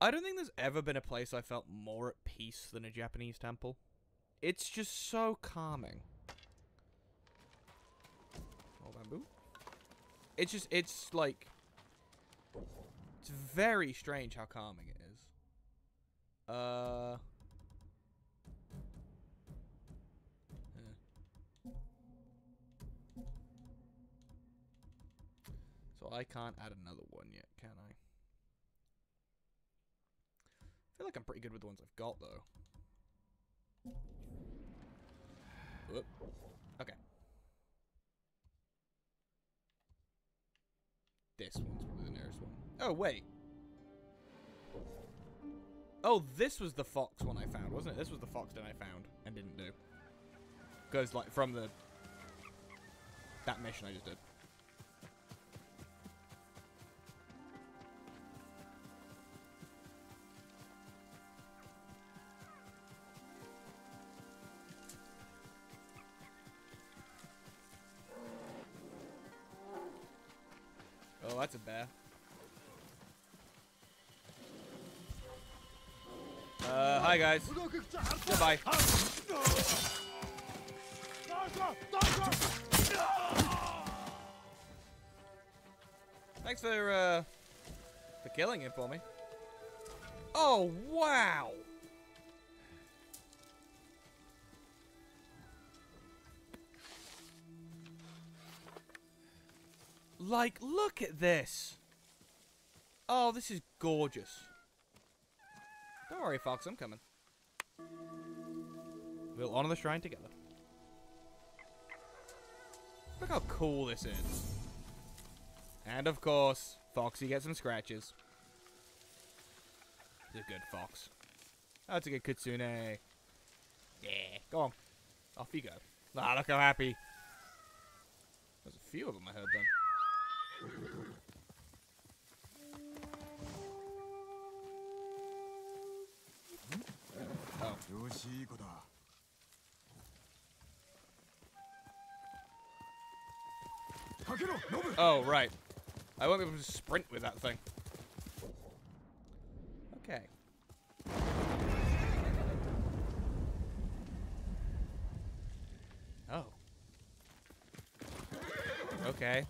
I don't think there's ever been a place I felt more at peace than a Japanese temple. It's just so calming. Oh, bamboo. It's just it's like it's very strange how calming it is. Uh. I can't add another one yet, can I? I feel like I'm pretty good with the ones I've got, though. Whoop. Okay. This one's probably the nearest one. Oh, wait. Oh, this was the fox one I found, wasn't it? This was the fox den I found and didn't do. Because, like, from the... That mission I just did. Hi guys. Goodbye. Thanks for, uh, for killing him for me. Oh, wow! Like, look at this. Oh, this is gorgeous. Don't worry, Fox, I'm coming. We'll honor the shrine together. Look how cool this is. And of course, Foxy gets some scratches. He's a good fox. That's a good Kitsune. Yeah, go on. Off you go. Ah, look how happy. There's a few of them I heard then. よしいい子だ Oh, right. I won't be able to sprint with that thing. Okay. Oh. Okay.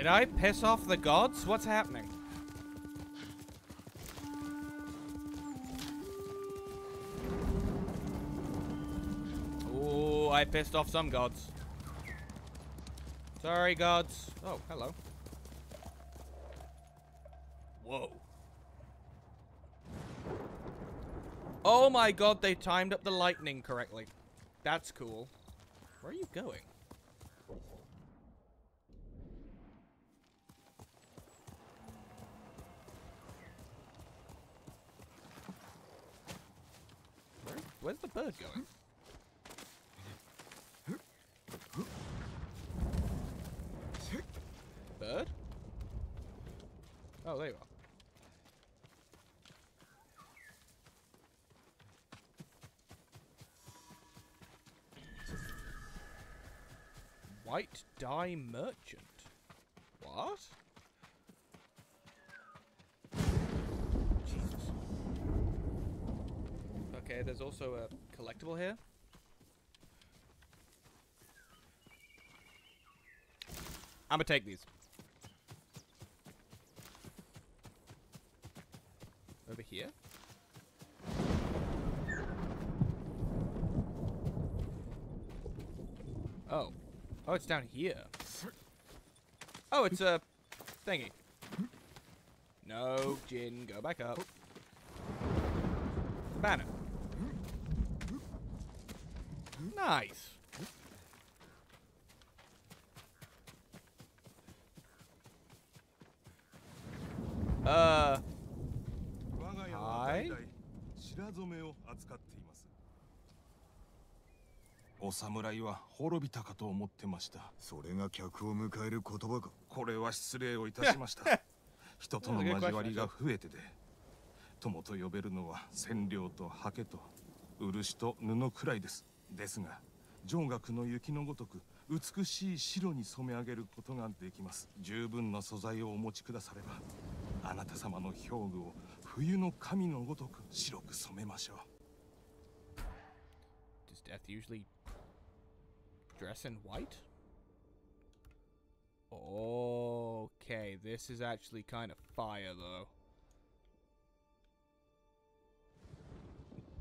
Did I piss off the gods? What's happening? Oh, I pissed off some gods. Sorry, gods. Oh, hello. Whoa. Oh my god, they timed up the lightning correctly. That's cool. Where are you going? Where, where's the bird going? Bird? Oh, there you are. White dye merchant. What? Jesus. Okay, there's also a collectible here. I'm gonna take these. Over here? Oh. Oh, it's down here. Oh, it's a thingy. No, Jin, go back up. Banner. Nice. Uh. 我が家ははい代々白染めを扱っていますお侍は滅びたかと思ってましたそれが客を迎える言葉かこれは失礼をいたしました人との交わりが増えてで友と呼べるのは染料と刷毛と漆と布くらいですですが上学の雪のごとく美しい白に染め上げることができます十分な素材をお持ちくださればあなた様の兵具を冬の神のごとく白く染めましょう Does death usually dress in white? Okay, this is actually kind of fire, though.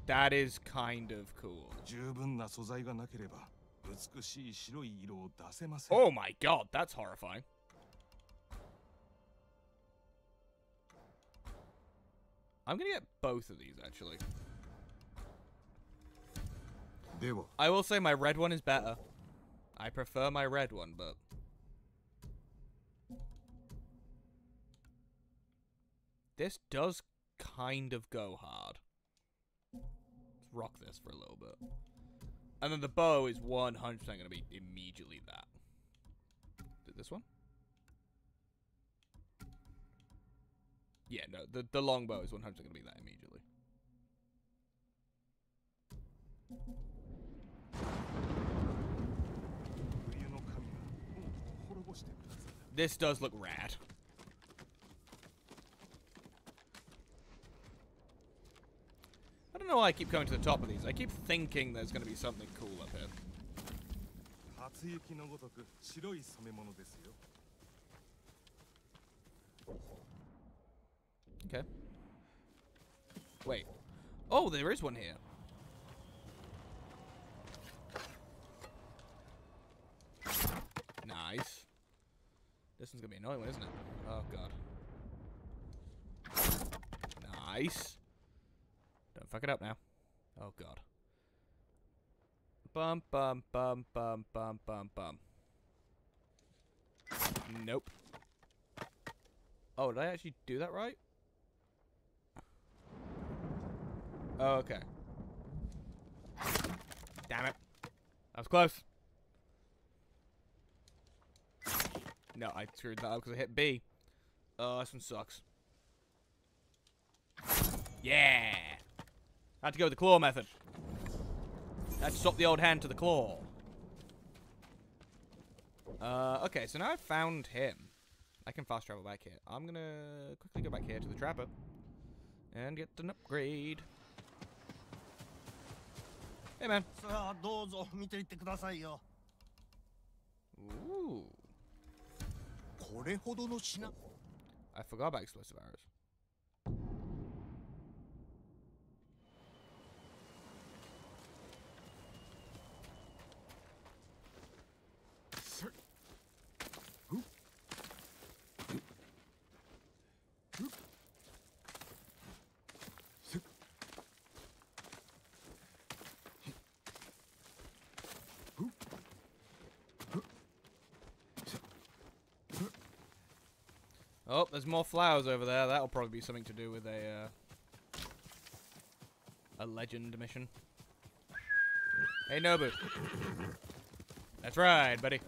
That is kind of cool. 十分な素材がなければ美しい白い色を出せません Oh my god, that's horrifying. I'm gonna get both of these, actually. では I will say my red one is better. I prefer my red one, but... This does kind of go hard. Let's rock this for a little bit. And then the bow is 100% going to be immediately that. Did this one? Yeah, no, the, the longbow is 100% going to be that immediately. This does look rad. I don't know why I keep going to the top of these. I keep thinking there's going to be something cool up here. 初雪のごとく白い染め物ですよ Okay. Wait. Oh, there is one here. Nice. This one's gonna be annoying, one, isn't it? Oh god. Nice. Don't fuck it up now. Oh god. Bum bum bum bum bum bum bum. Nope. Oh, did I actually do that right? Oh, okay. Damn it. That was close. No, I screwed that up because I hit B. Oh, this one sucks. Yeah! I had to go with the claw method. I had to swap the old hand to the claw. Uh, okay, so now I've found him. I can fast travel back here. I'm gonna quickly go back here to the trapper and get an upgrade. Hey, man. Ooh. I forgot about explosive arrows. Oh, there's more flowers over there. That'll probably be something to do with a uh, a legend mission. Hey, Nobu. That's right, buddy.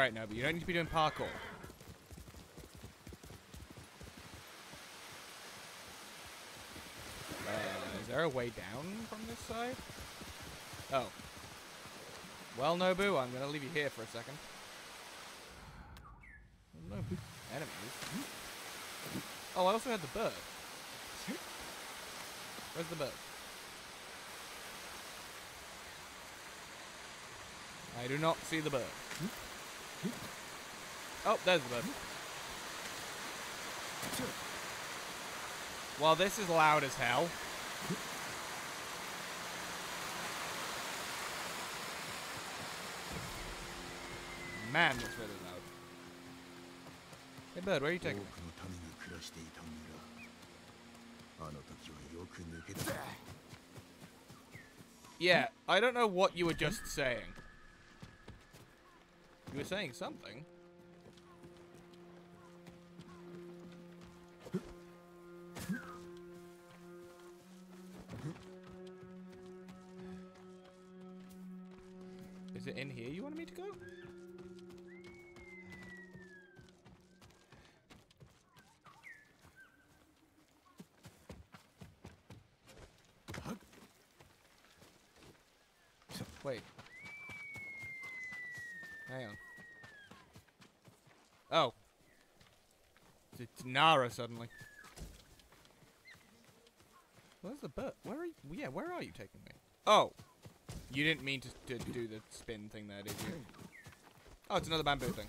All right, Nobu. You don't need to be doing parkour. Uh, is there a way down from this side? Oh. Well, Nobu, I'm gonna leave you here for a second. Oh, no enemies. Oh, I also had the bird. <laughs> Where's the bird? I do not see the bird. Oh, there's the bird. Well, this is loud as hell. Man, that's really loud. Hey, bird, where are you 多く taking の me? 民が暮らしていた村あの時はよく抜けた Yeah, I don't know what you were just saying. You were saying something. Nara suddenly. Where's the bird? Where are you? Yeah, where are you taking me? Oh. You didn't mean to, to do the spin thing there, did you? Oh, it's another bamboo thing.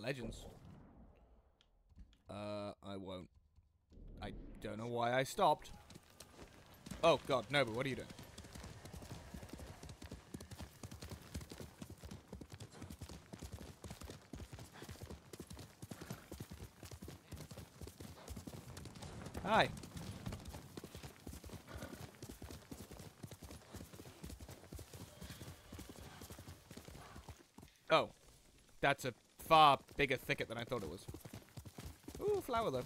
Legends. Uh, I won't. I don't know why I stopped. Oh, God, Nobu, what are you doing? Hi. Oh. That's a far bigger thicket than I thought it was. Ooh, flower though.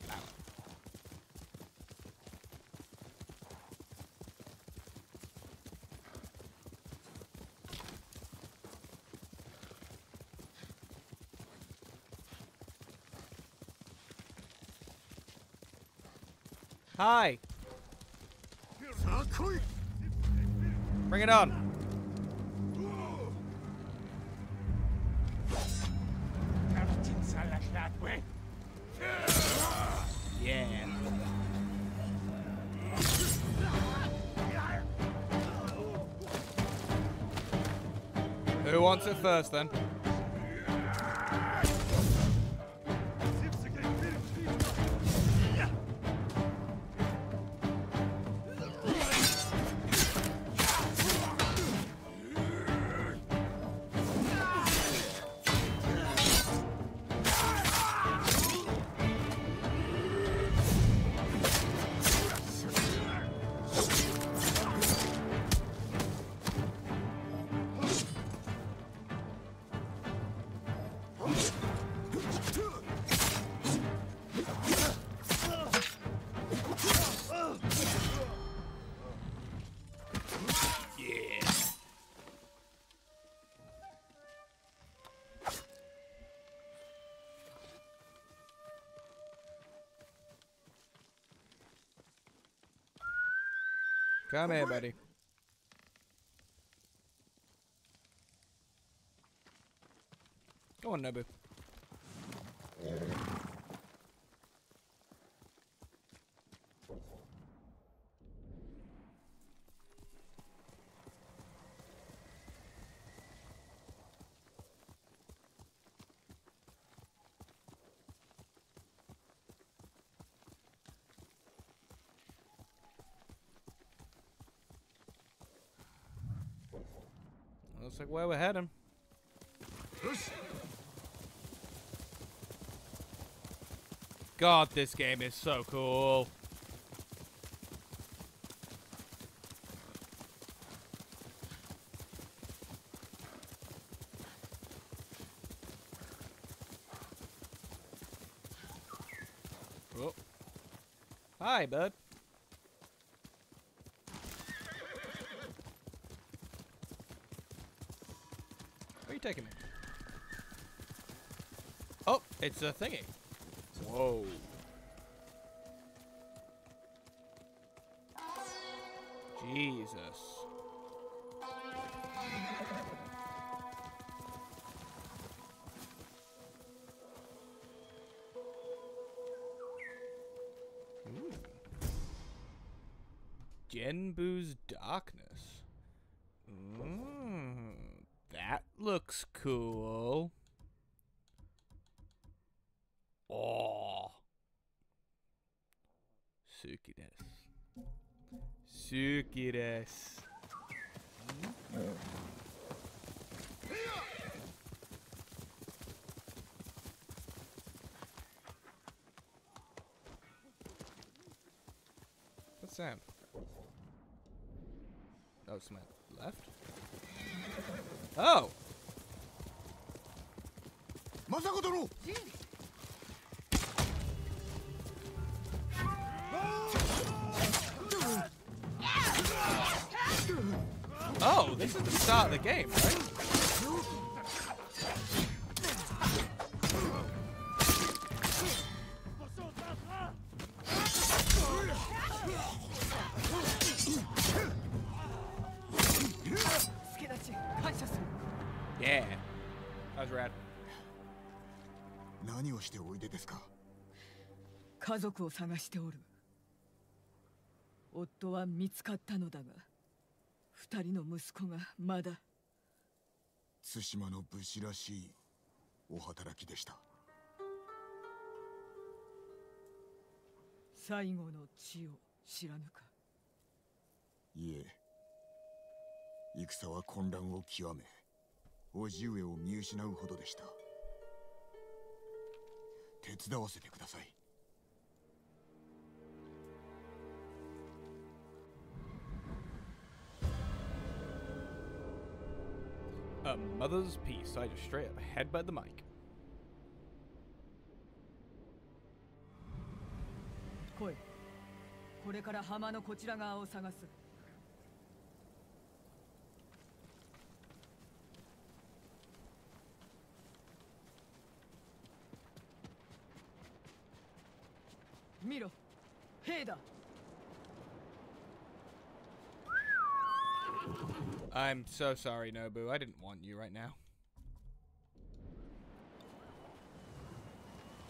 Flower. Hi. Bring it on. First then? Come here, buddy. Go on, Nobu. Like where we're heading. God, this game is so cool. Oh. Hi, bud. Where are you taking me? Oh, it's a thingy. Whoa. Jesus. Ooh. Genbu's Darkness. Mm, that looks cool. Oh. Suki desu. Suki desu. What's that? Oh, it's my left? Oh! Oh, this is the start of the game, right? 家族を探しておる。夫は見つかったのだが二人の息子がまだ。対馬の武士らしいお働きでした。最後の地を知らぬか。いえ戦は混乱を極め叔父上を見失うほどでした。手伝わせてください mother's piece. I just straight up headbutt the mic. 来いこれから浜のこちら側を探す I'm so sorry, Nobu. I didn't want you right now.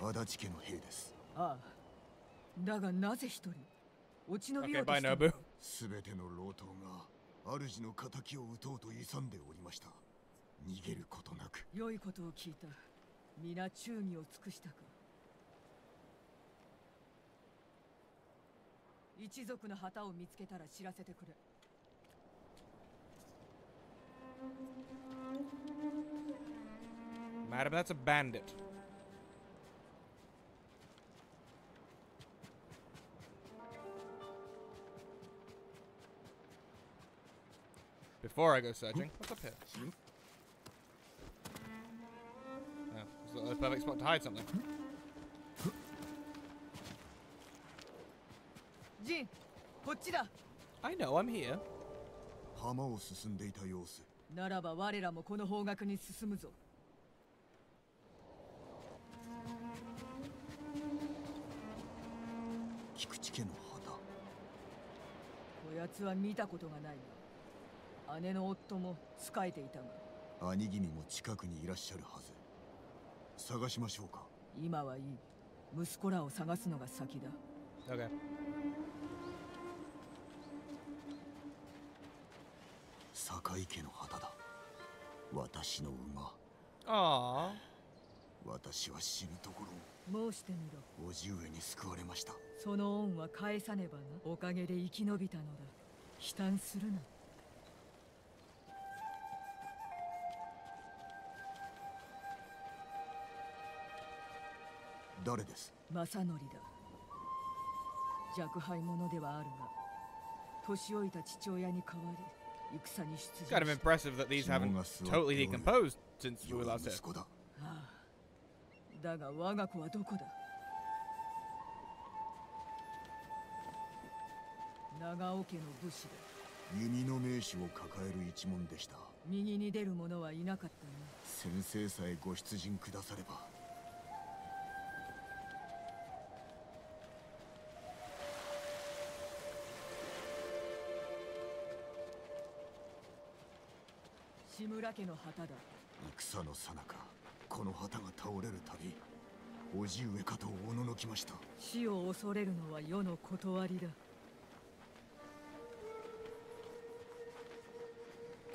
足立家の兵ですああだがなぜ一人落ち延びようとした.すべての老頭が主の仇を討とうと勇んでおりました逃げることなく良いことを聞いた皆忠義を尽くしたか一族の旗を見つけたら知らせてくれ Madam, that's a bandit. Before I go searching, what's up here? Oh, it's the perfect spot to hide something. ジンこっちだ I know, I'm here. 浜を進んでいた様子 ならば我らもこの方角に進むぞ。菊池家の旗。こやつは見たことがないが姉の夫も仕えていたが。兄君も近くにいらっしゃるはず。探しましょうか。今はいい。息子らを探すのが先だ。Okay. 堺家の旗だ。私の馬。Aww. 私は死ぬところ申してみろ。を叔父上に救われました。その恩は返さねばな。おかげで生き延びたのだ。悲嘆するな。誰です？正則だ。若輩者ではあるが年老いた父親に代わり It's kind of impressive that these haven't totally decomposed since we were last here. だが我が子はどこだ長尾家の武士だ弓の名手を抱える一門でした右に出る者はいなかった先生さえご出陣くだされば志村家の旗だ。戦の最中この旗が倒れるたび叔父上かとおののきました。死を恐れるのは世の断りだ。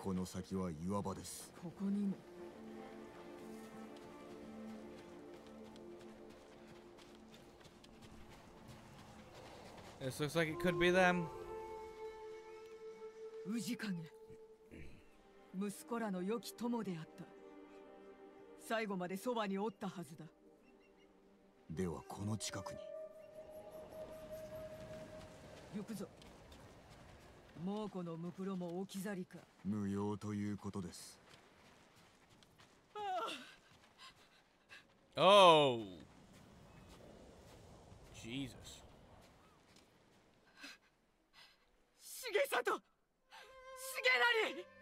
この先は岩場です。ここにも。This looks like it could be them. 氏影息子らの良き友であった。最後までそばにおったはずだ。ではこの近くに。行くぞ。猛虎のムクロも置き去りか。無用ということです。Oh. Jesus. 重里。重成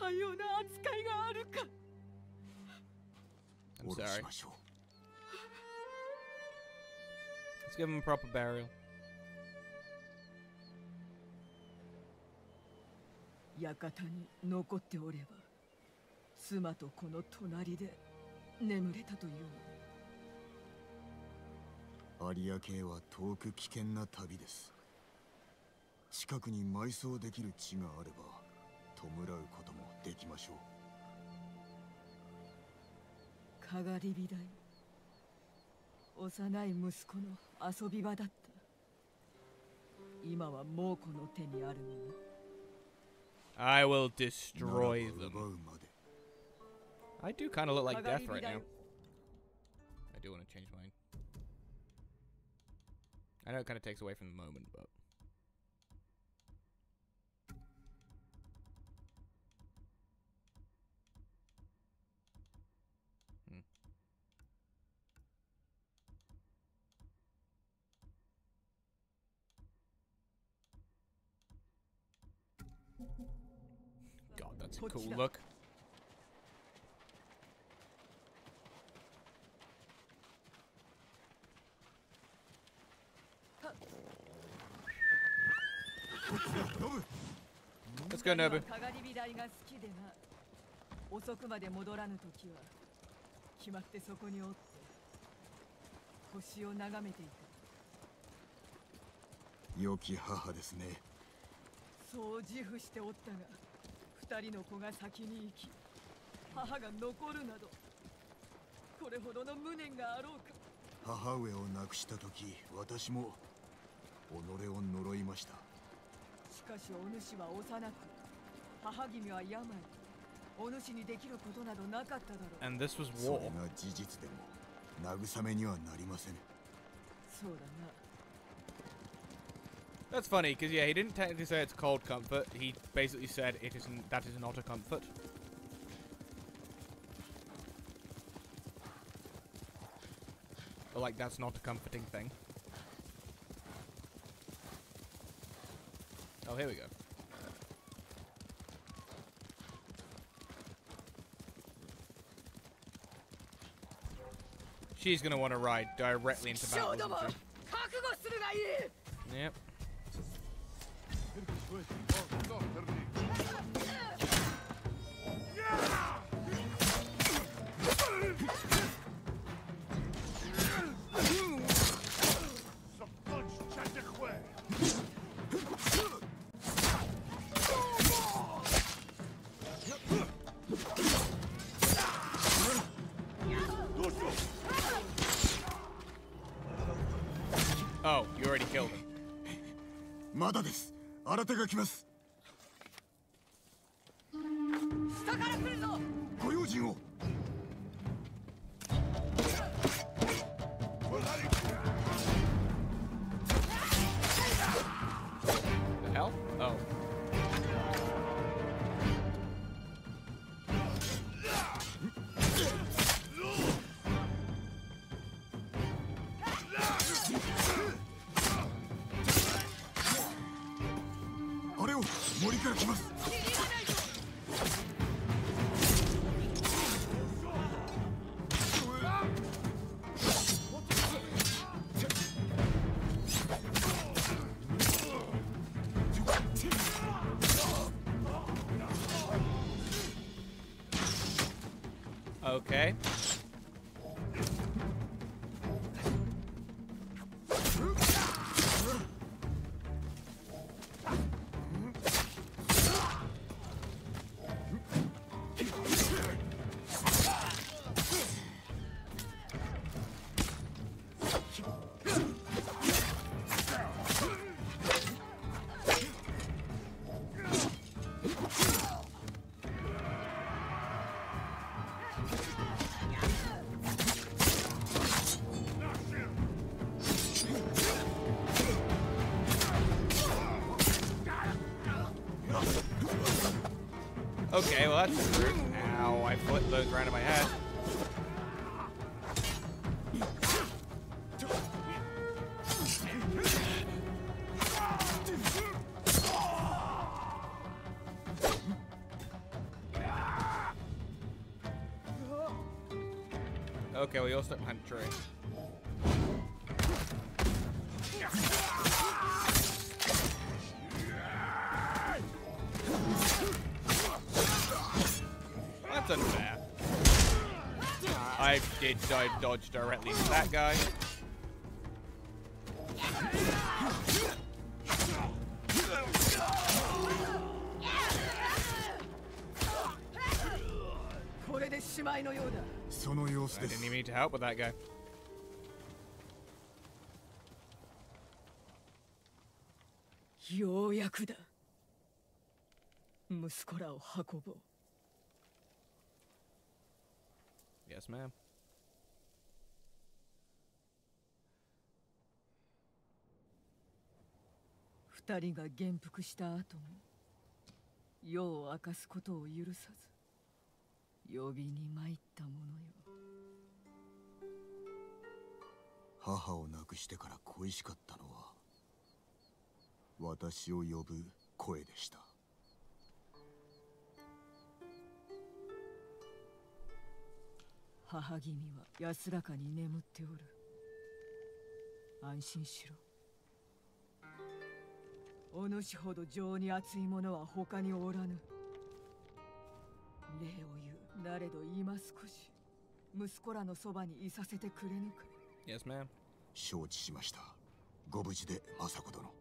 かような扱いがあるか。I'm sorry. しましょう。Let's give him a proper burial. 館に残っておれば妻とこの隣で眠れたというのに有明へは遠く危険な旅です近くに埋葬できる地があれば弔うことも できましょうかがり火台幼い息子の遊び場だった今は猛虎の手にあるのに I will destroy ならば them. 奪うまで I do kind of look like death right Kagari now. I do want to change mine. I know it kind of takes away from the moment, but. cool ちだ look. ノブ Let's go, Nobu. かがり火台が好きでな遅くまで戻らぬ時は決まってそこにおって星を眺めていた良き母ですねそう自負しておったが 二人の子が先に行き母が残るなどこれほどの無念があろうか。母上を亡くした時私も己を呪いました。しかしお主は幼く母君は病お主にできることなどなかっただろう。And this was そ war. れが事実でも慰めにはなりませんそうだな That's funny, because yeah, he didn't technically say it's cold comfort. He basically said it isn't. That is not a comfort. But like, that's not a comforting thing. Oh, here we go. She's gonna want to ride directly into battle. Yep. 手が来ます。Okay, well that's screwed. Ow, I flipped those around in my head. Okay, you'll step behind the tree. did dive dodge directly into that guy. これでしまいのようだその様子 I です didn't even need to help with that guy. ようやくだ息子らを運ぼう Yes, ma'am. 二人が元服した後も世を明かすことを許さず呼びに参ったものよ。母を亡くしてから恋しかったのは私を呼ぶ声でした。母君は安らかに眠っておる。安心しろ。お主ほど情に熱い者は他におらぬ。礼を言うなれど今少し息子らのそばにいさせてくれぬか。Yes, ma'am. 承知しました。ご無事で政子殿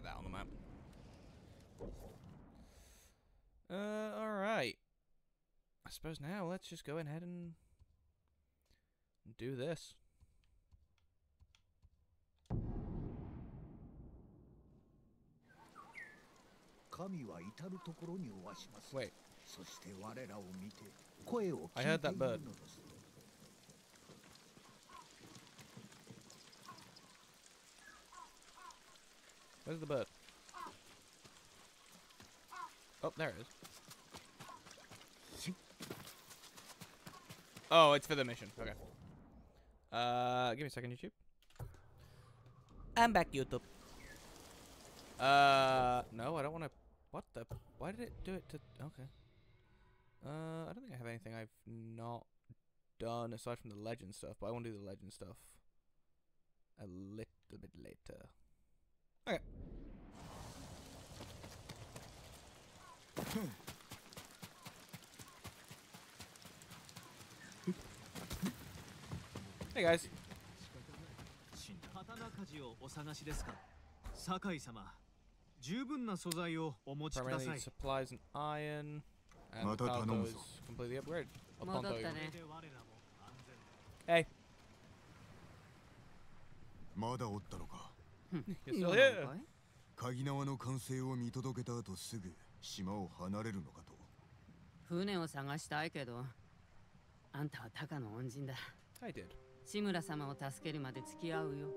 get that on the map. Uh, alright. I suppose now let's just go ahead and do this. Wait. I heard that bird. Where's the bird? Oh, there it is. <laughs> Oh, it's for the mission. Okay. Uh, give me a second, YouTube. I'm back, YouTube. Uh, no, I don't want to. What the? Why did it do it to? Okay. Uh, I don't think I have anything I've not done aside from the legend stuff, but I want to do the legend stuff a little bit later. Okay. Hey guys. 刀鍛冶をお探しですか酒井様十分な素材をお持ちください supplies and iron. And Mata Tonto tanomu is zo. completely upgraded. Oh, 戻った.ね Hey. まだおったのか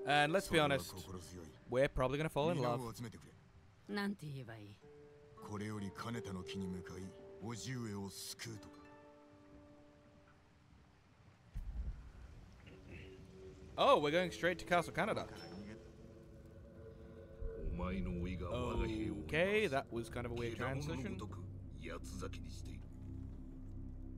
And let's be honest we're probably gonna fall in love. Oh, we're going straight to Castle Kaneda. Okay, that was kind of a weird transition. にしている。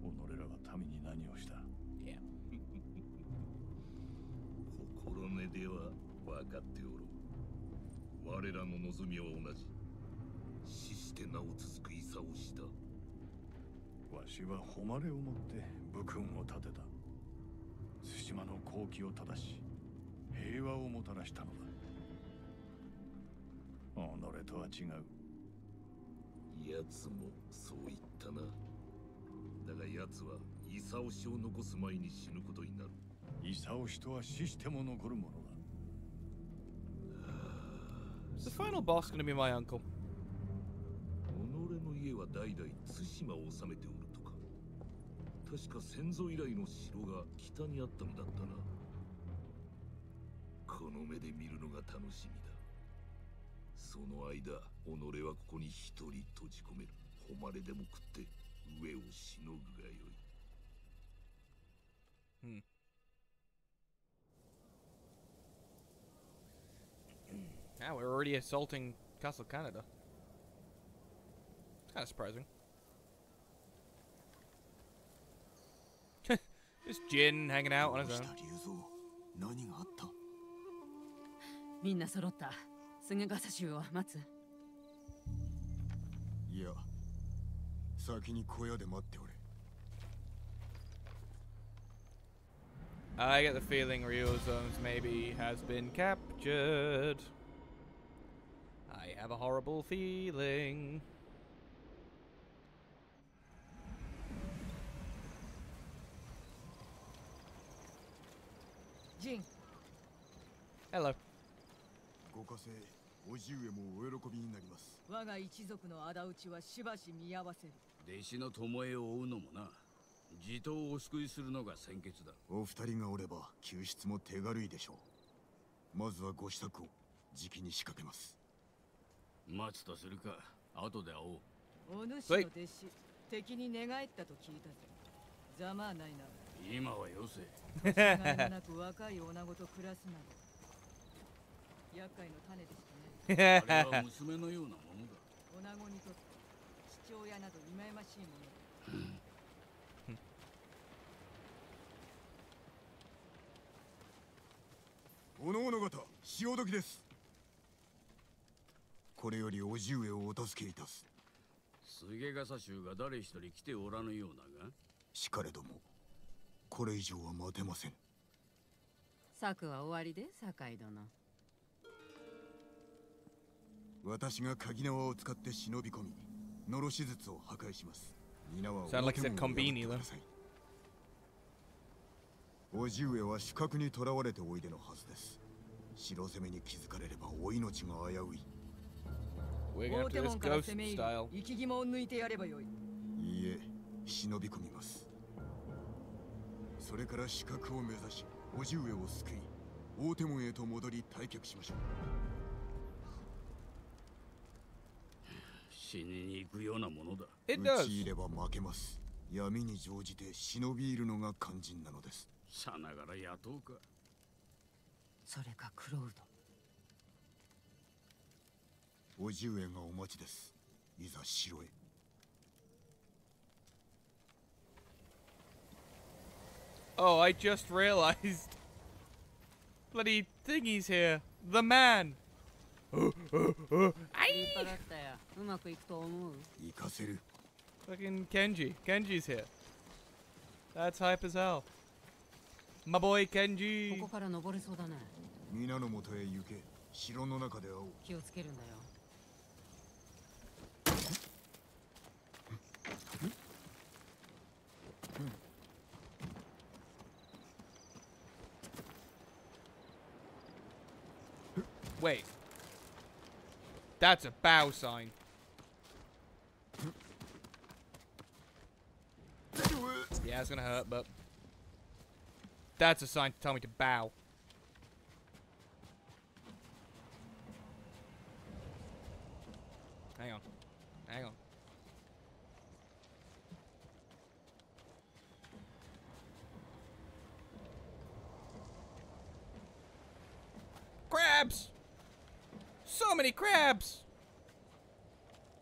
己らが民に何をした？Yeah. <laughs> 心根では分かっておろう。我らの望みは同じ。死してなお続く戦をしたわしは誉れをもって武君を立てた対馬の好機を正し平和をもた。らしたのだ己とは違う。奴もそう言ったな。だが奴は功氏を残す前に死ぬことになる。功氏とは死しても残るものだ。the final boss gonna be my uncle? 己の家は代々対馬を治めておるとか。確か先祖以来の城が北にあったのだったな。この目で見るのが楽しみだその間己はここに一人閉じ込める誉れでも食って上をしのぐがよい Hmm. Now we're already assaulting Castle Canada. It's kind of surprising. Just Jin hanging out on his own. 何があったみんな揃った すぐガサ州を待ついや先に小屋で待っておれ I get the feeling Rio Zones maybe has been captured. I have a horrible feeling. Jin Hello. ご加勢 おじ上もお喜びになります。我が一族の仇討ちはしばし見合わせる。弟子の巴を追うのもな。地頭をお救いするのが先決だ。お二人がおれば救出も手軽いでしょう。まずはご支度をじきに仕掛けます。待つとするか。後で会おう。お主の弟子敵に寝返ったと聞いたぞざまあないな。今はよせ。なく若い女子と暮らすなど。厄介の種でしたれは娘のようなものだ女子にとって父親など忌ましいものだおのおの方潮時ですこれよりおじ上をお助けいたす。菅笠衆が誰一人来ておらぬようだが。しかれどもこれ以上は待てません策は終わりで酒井殿。私が鍵縄を使って忍び込みノロ手術を破壊します。皆はお分け combini 物をくださいおじ上は死角に囚われておいでのはずです城攻めに気づかれればお命が危うい。大手 to do 門 this から ghost 攻め入り style. 生き肝を抜いてやればよい。いいえ忍び込みます。それから死角を目指しおじ上を救い大手門へと戻り退却しましょう死にに行くようなものだ It 打.ち入れば負けます闇に乗じて忍び入るのが肝心なのですさながら雇うかそれかクロウドおじ上がお待ちですいざ城へ Oh, I just realized. <laughs> Bloody thingy's here. The man. Fucking Kenji. Kenji's here. That's hype as hell. My boy こ Kenji. こから登れそうだね皆のもとへ行け城の中で会おう気をつけるんだよ Wait. That's a bow sign. Yeah, it's gonna hurt, but that's a sign to tell me to bow. Hang on. Hang on. Crabs! So many crabs!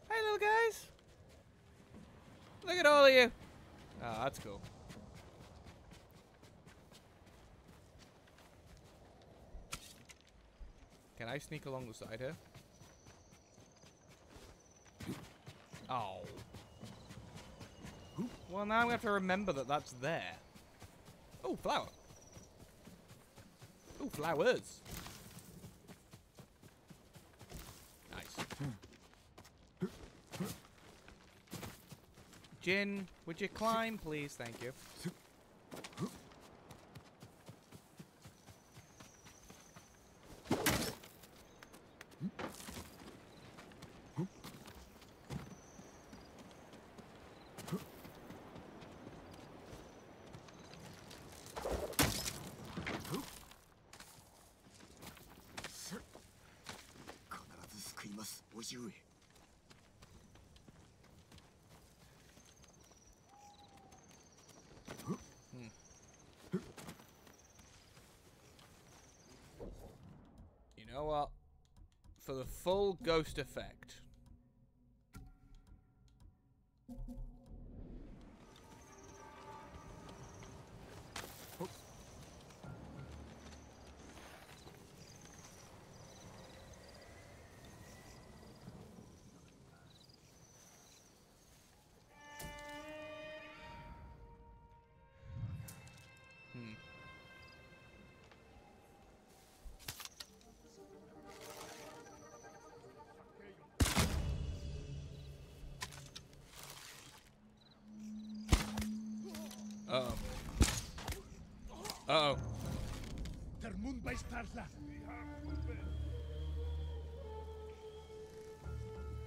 Hey, little guys! Look at all of you! Oh, that's cool. Can I sneak along the side here? Oh. Well, now I'm going to have to remember that that's there. Oh, flower. Oh, flowers. Nice. Jin, would you climb, please? Thank you. Full ghost effect.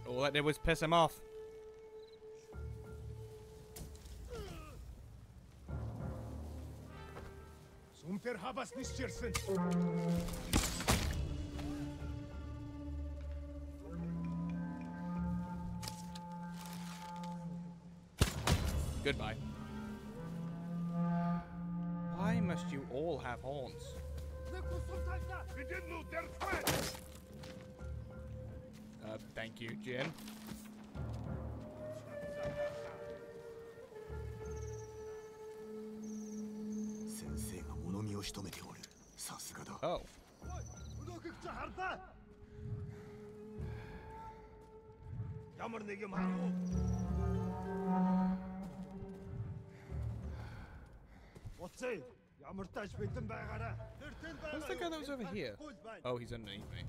All that did was piss him off. Sumter havas nischersen. Goodbye. 仕留めておるさすがだ Oh. Ямар нэг юм харах уу? Уцээ. Ямар тааш битэн байгаараа. Тэр тэнд байгаа. Who's the guy that was over юу? here? Гуйл байна. Oh, he's underneath me.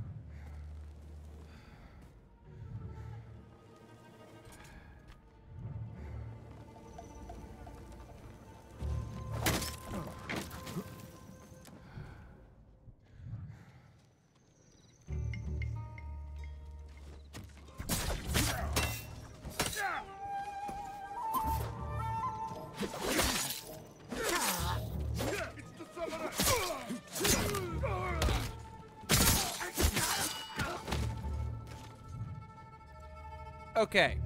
Okay.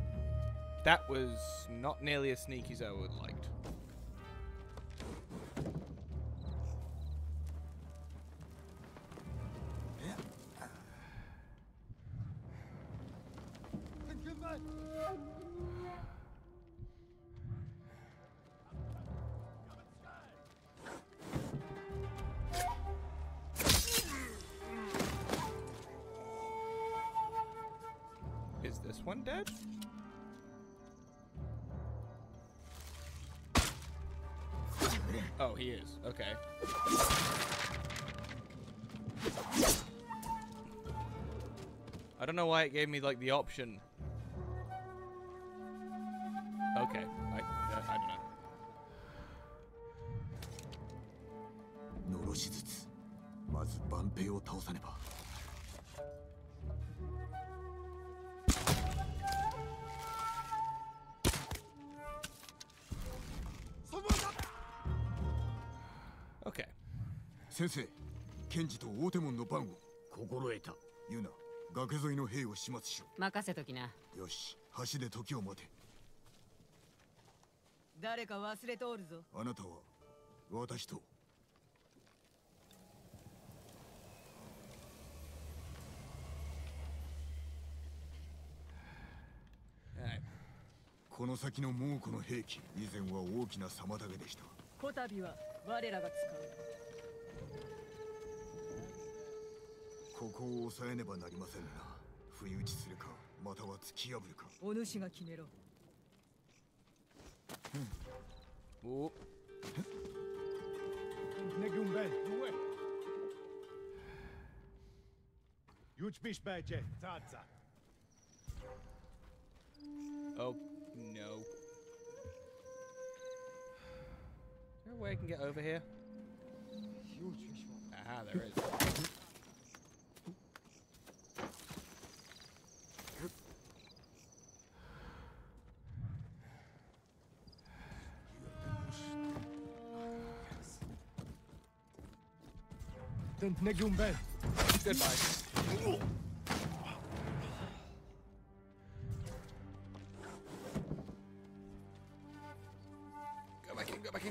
That was not nearly as sneaky as I would have why it gave me like the option. 崖沿いの兵を始末しろ。任せときな。よし橋で時を待て。誰か忘れておるぞ。あなたは私と.この先の猛虎の兵器以前は大きな妨げでした。こたびは我らが使ここを抑えねばなりませんな不意打ちするかまたは突き破るかお主が決めろ、Is there a way I can get over here? Aha, there is. Captain Negum Ben. Goodbye. Go back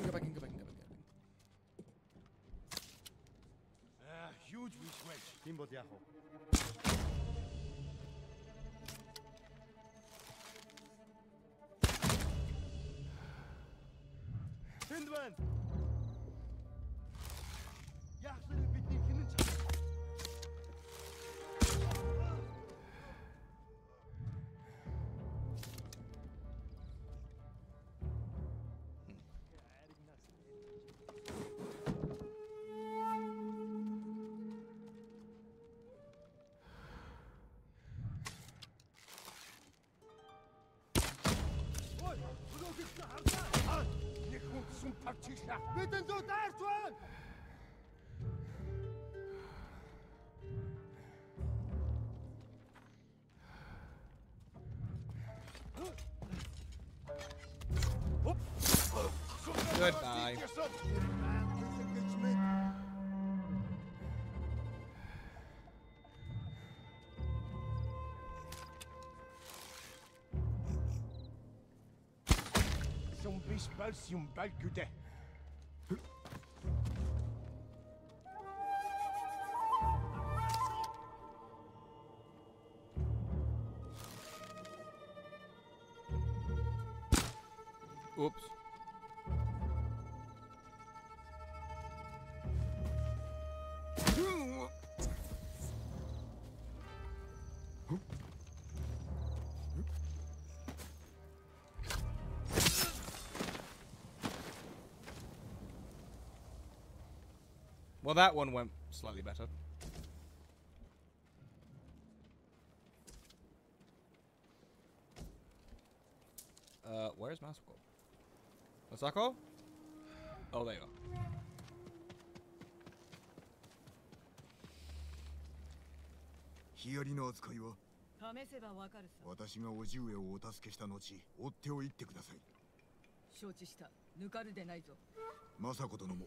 Mit uns otage, toi Good night. Zombie spal. Well, that one went slightly better. Uh, where's Masako? Masako? Oh, there you are. ヒアリの扱いは試せばわかるさ私が叔父上をお助けした後追っておいてください承知した抜かるでないぞ政子殿も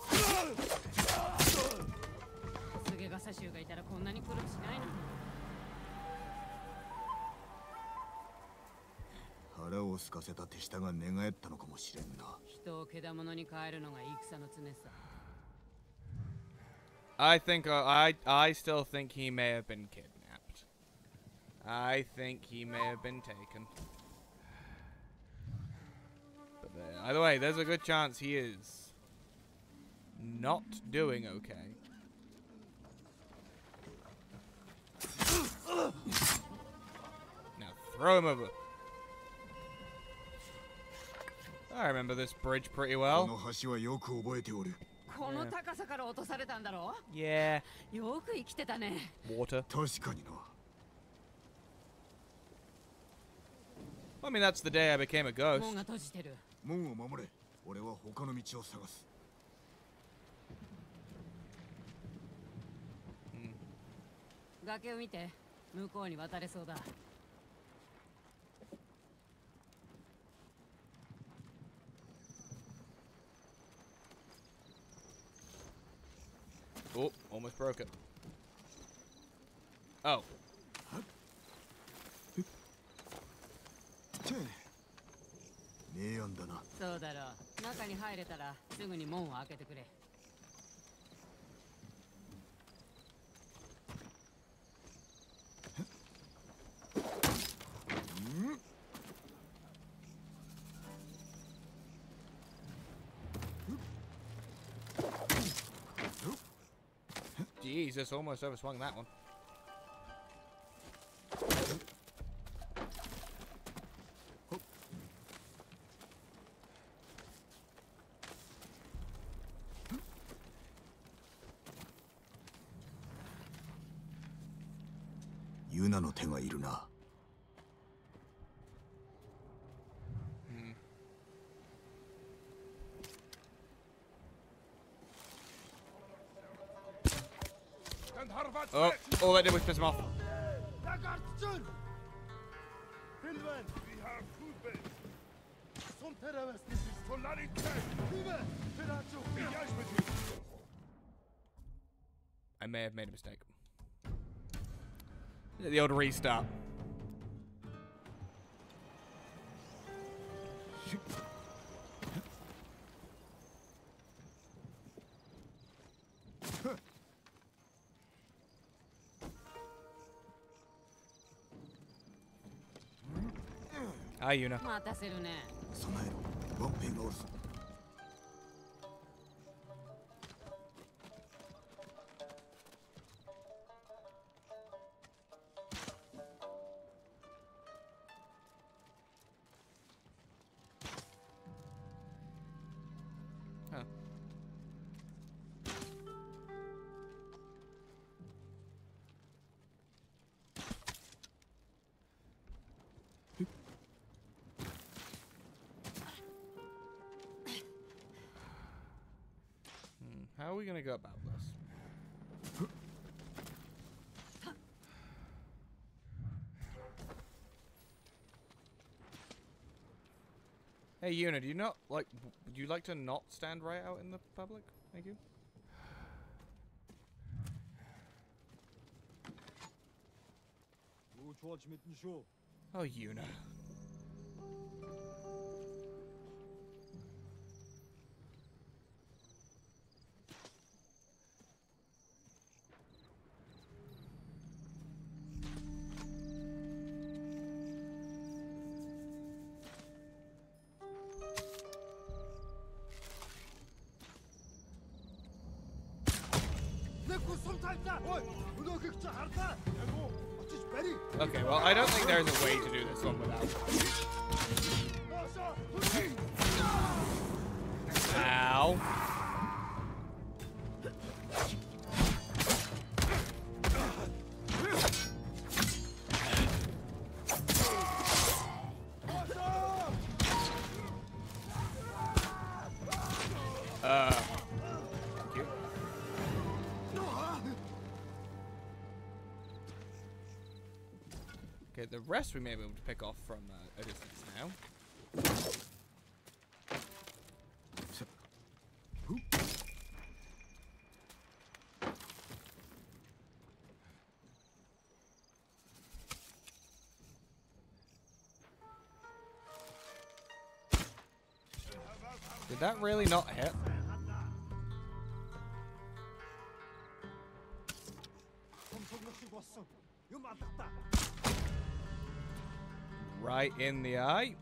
I think uh, I I still think he may have been kidnapped. I think he may have been taken. But there, either way, there's a good chance he is not doing okay. Now throw him over. I remember this bridge pretty こ well. の橋はよく覚えておるこの高さから落とされたんだろ Yeah. よく生きてたね Water. 確かにな I mean, that's the day I became a ghost. 門が閉じてる門を守れ俺は他の道を探す崖を見て向こうに渡れそうだ Oh, almost broke it. Oh. なんだなそうだろう中に入れたらすぐに門を開けてくれん Jesus, almost overswung that one. Did was piss him off. I may have made a mistake. The old restart. Hi, Yuna. 待たせるね。備えろ。ワンペンがおるぞ Hey, Yuna, do you not like? Would you like to not stand right out in the public? Thank you. Oh, Yuna. Rest we may be able to pick off from uh, a distance now. Did that really not hit? In the eye.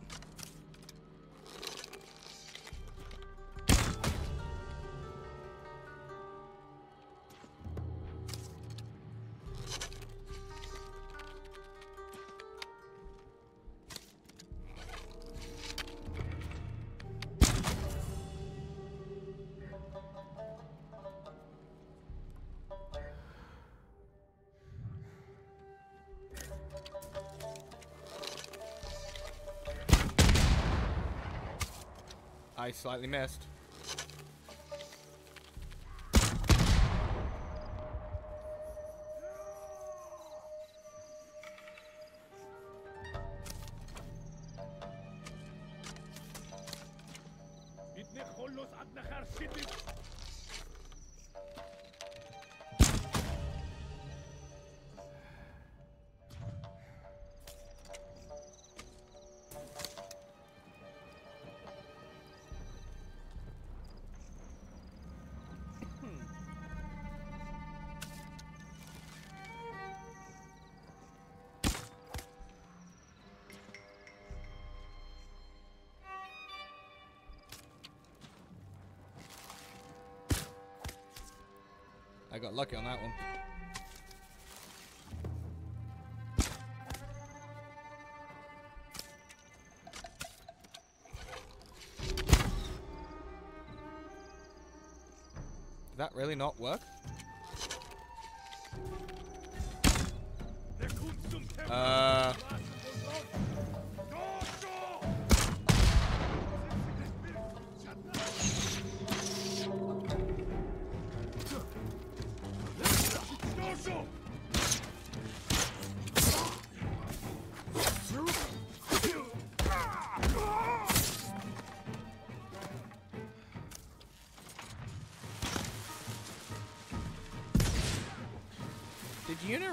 Slightly missed. Got lucky on that one. Did that really not work?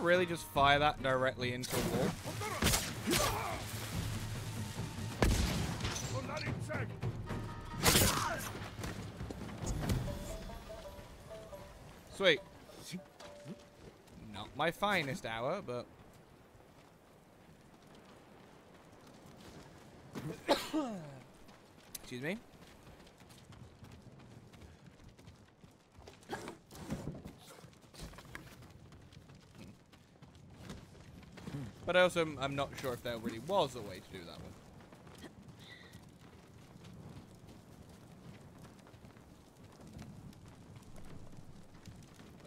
Really just fire that directly into a wall? Sweet. Not my finest hour, but... Excuse me. But I also I'm not sure if there really was a way to do that one.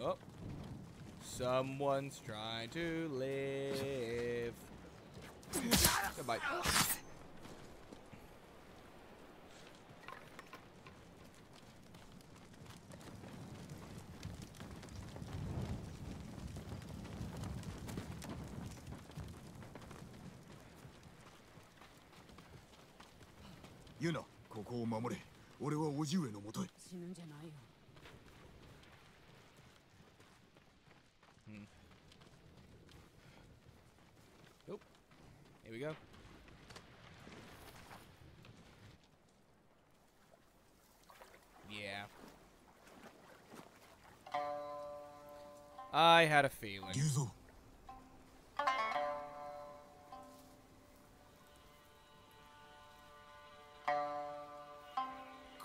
Oh. Someone's trying to live. Goodbye. had a feeling. 龍蔵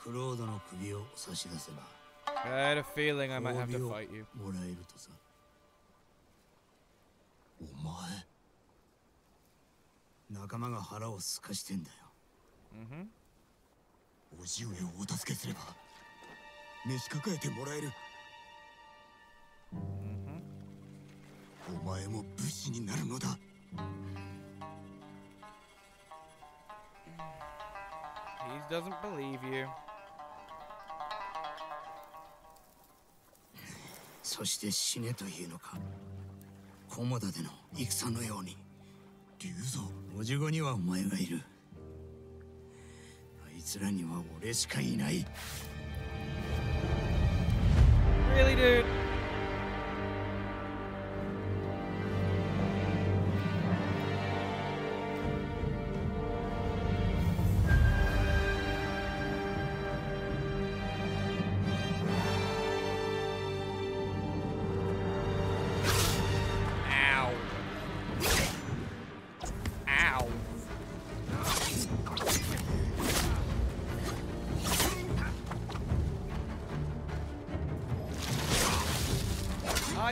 クロードの首を差し出せば I had a feeling I might have to 褒美を fight you. もらえるとさお前仲間が腹をすかしてんだよ Mm-hmm. 叔父上をお助けすれば召し抱えてもらえる 前も武士になるのだ。He doesn't believe you. そして死ねというのか。菰田での戦のように。龍蔵おじごにはお前がいる。あいつらには俺しかいない。Really, dude?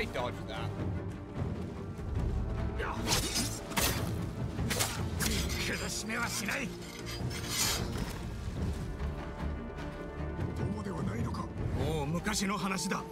I dodged that. Oh, 昔の話だ。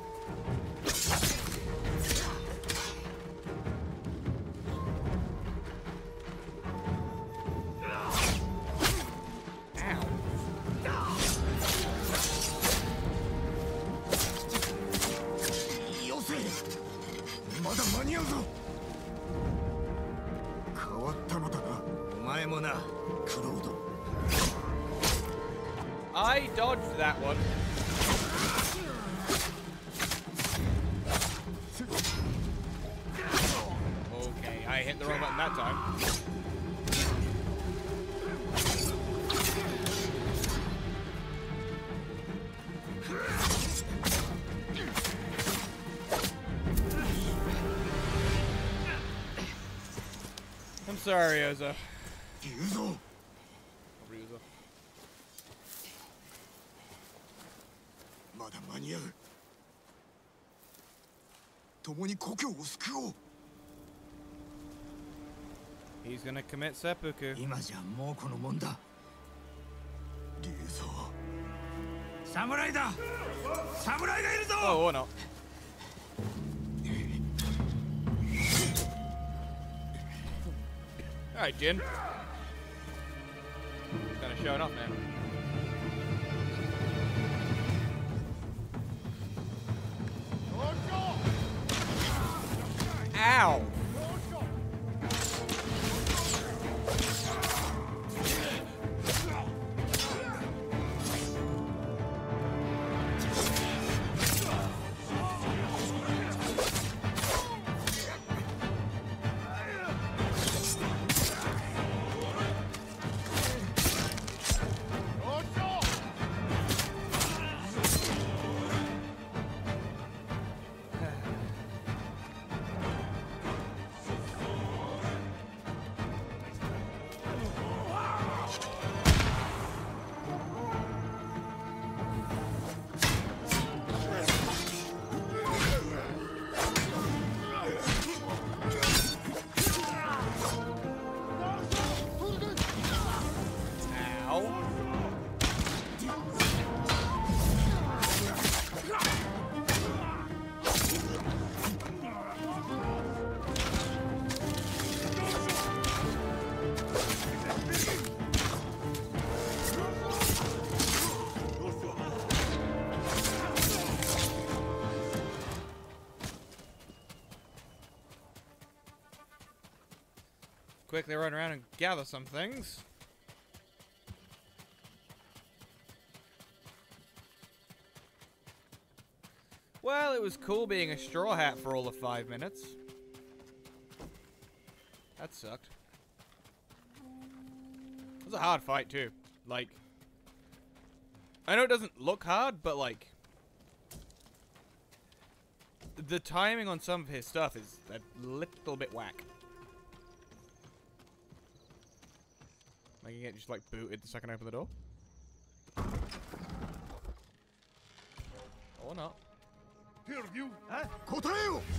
sorry, Oza. 龍蔵 Ryuzo. まだ間に合う 共に故郷を救おう He's gonna commit seppuku. 今じゃ猛虎のもんだ竜蔵侍だ侍がいるぞ Oh, or not. Alright, Jin. Kind of showing now. Ow! Ow. Quickly run around and gather some things. Well, it was cool being a straw hat for all of five minutes. That sucked. It was a hard fight too. Like, I know it doesn't look hard, but like, the timing on some of his stuff is a little bit whack. Like you get just like booted the second I open the door. Or not. Here you. Huh?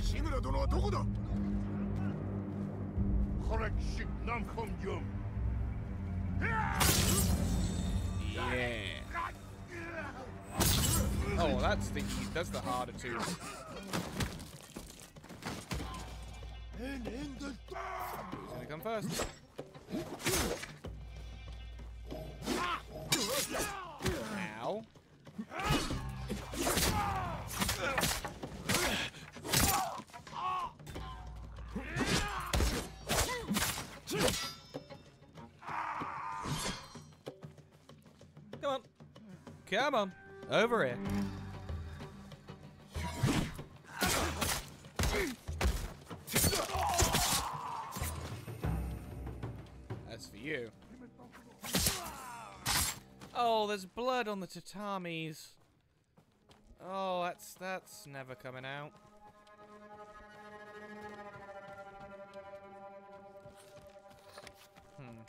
Shimura dono wa doko da? Correct ship nam kom yum. Yeah. Oh, that's the that's the harder two. Who's gonna come first? Ow. Come on. Come on. Over here. That's for you. Oh, there's blood on the tatamis. Oh, that's that's never coming out. Hmm.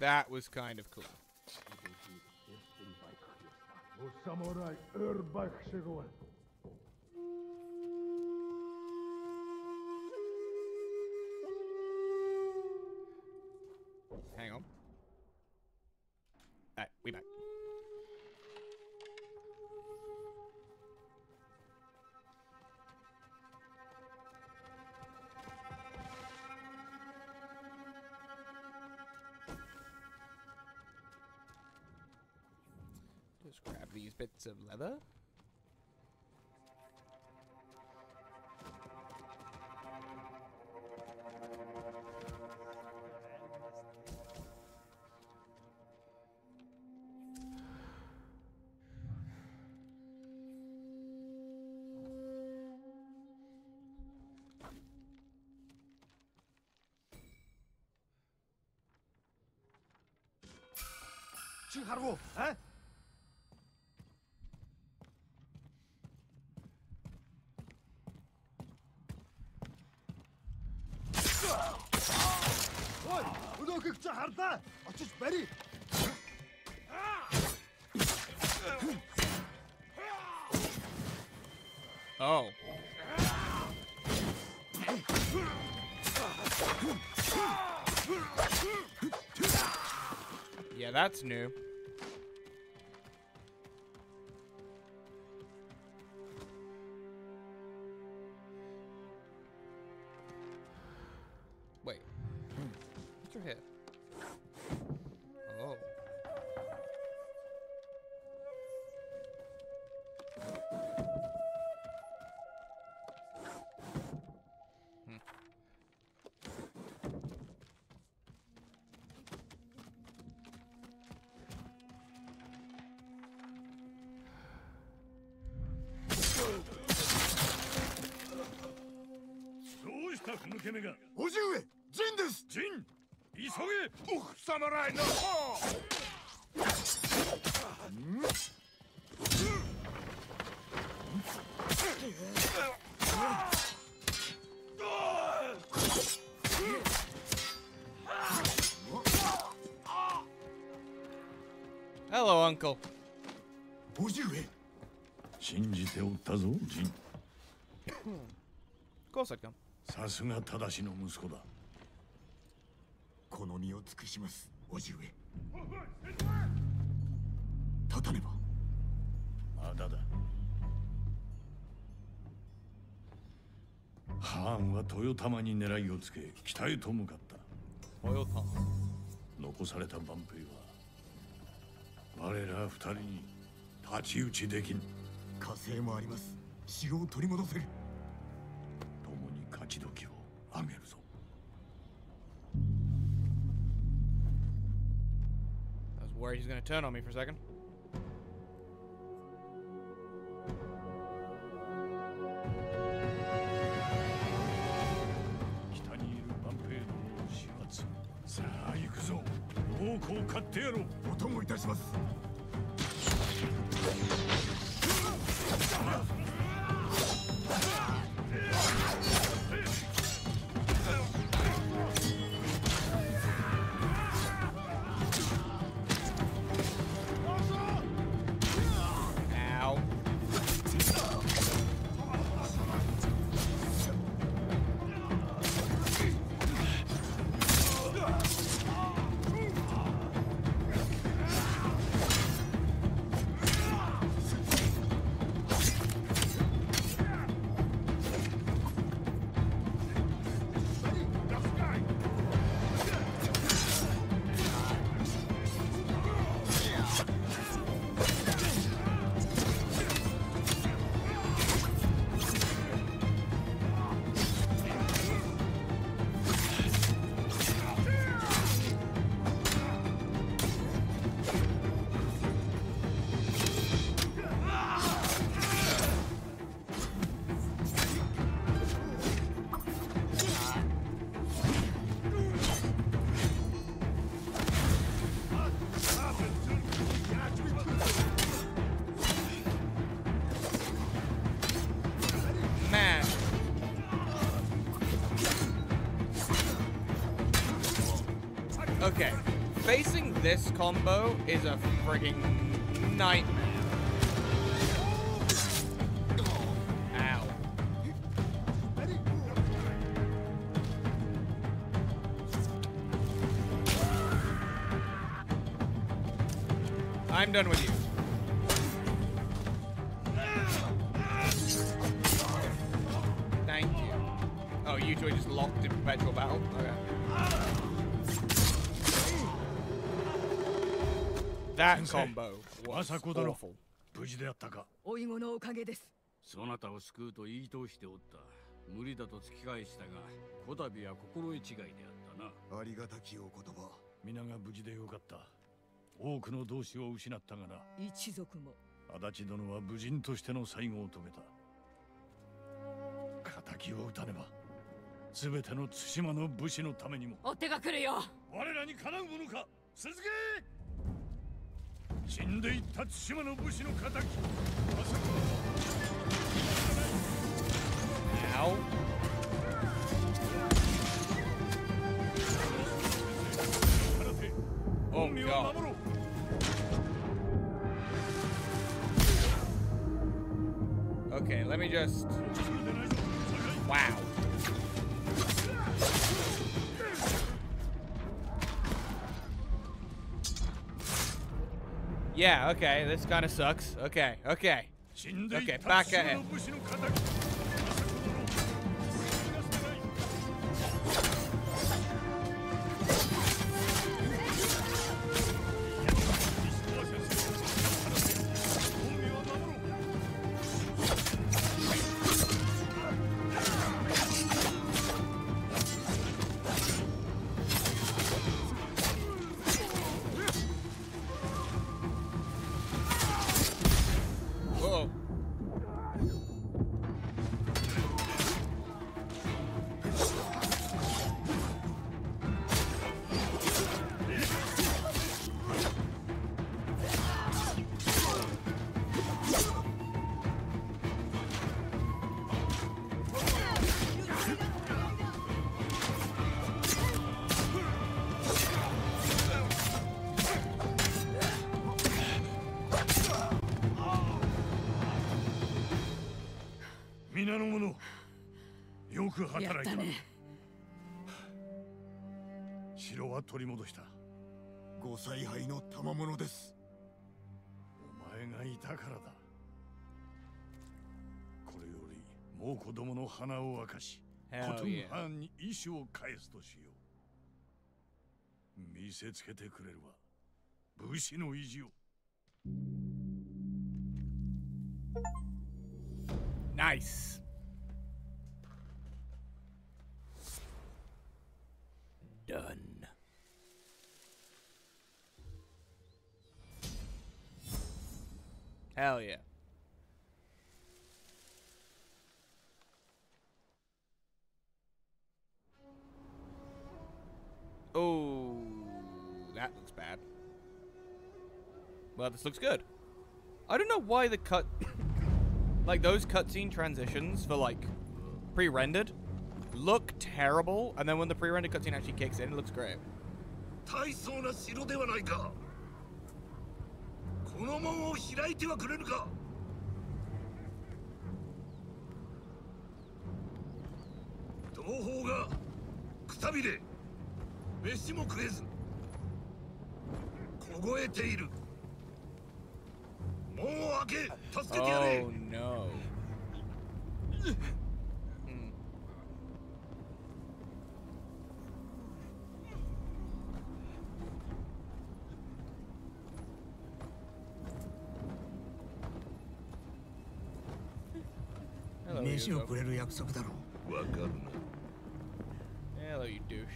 That was kind of cool. Samurai Urbach Shigoen. Hang on. Alright, we back. Bits of leather. 칭하 өнөөхийг чи харлаа. Очиж барь. Oh. Yeah, that's new. 抜け目が叔父上陣です陣急げお侍の方 Hello, Uncle. 叔父上信じておったぞ、ジン。of course I'd come. さすが正しの息子だ。この身を尽くします叔父上。立たねば。まだだ。ハーンは豊玉に狙いをつけ北へと向かった。豊玉。残された万兵は我ら二人に太刀打ちできん火星もあります。城を取り戻せる 勝ち時をあげるぞ I was worried he's gonna turn on me for a second. This combo is a frigging nightmare. 先生こだろ.無事であったか。おいごのおかげです。そなたを救うと言い通しておった。無理だと突き返したがこたびは心得違いであったな。ありがたきお言葉。皆が無事でよかった。多くの同志を失ったがな。一族も。足立殿は武人としての最後を遂げた。敵を討たねば全ての対馬の武士のためにも。追っ手が来るよ。我らにかなうものか。続け死んでいった対馬の武士の敵 Ow. Oh god. Okay, let me just... Wow. Yeah, okay, this kind of sucks. Okay, okay. Okay, back ahead. Whoa. 取り戻したご采配の賜物ですお前がいたからだこれより猛子供の鼻を明かしコトン.ハーンに意志を返すとしよう見せつけてくれるわ武士の意地を Nice. Done. Hell yeah. Oh, that looks bad. Well, this looks good. I don't know why the cut, <coughs> like those cutscene transitions for like pre-rendered, look terrible, and then when the pre-rendered cutscene actually kicks in, it looks great. この門を開いてはくれるか？同胞がくたびれ飯も食えず凍えている。門を開け助けてやれ。Oh no. 飯を Yuzo. くれる約束だろうわかるな Hello, you douche.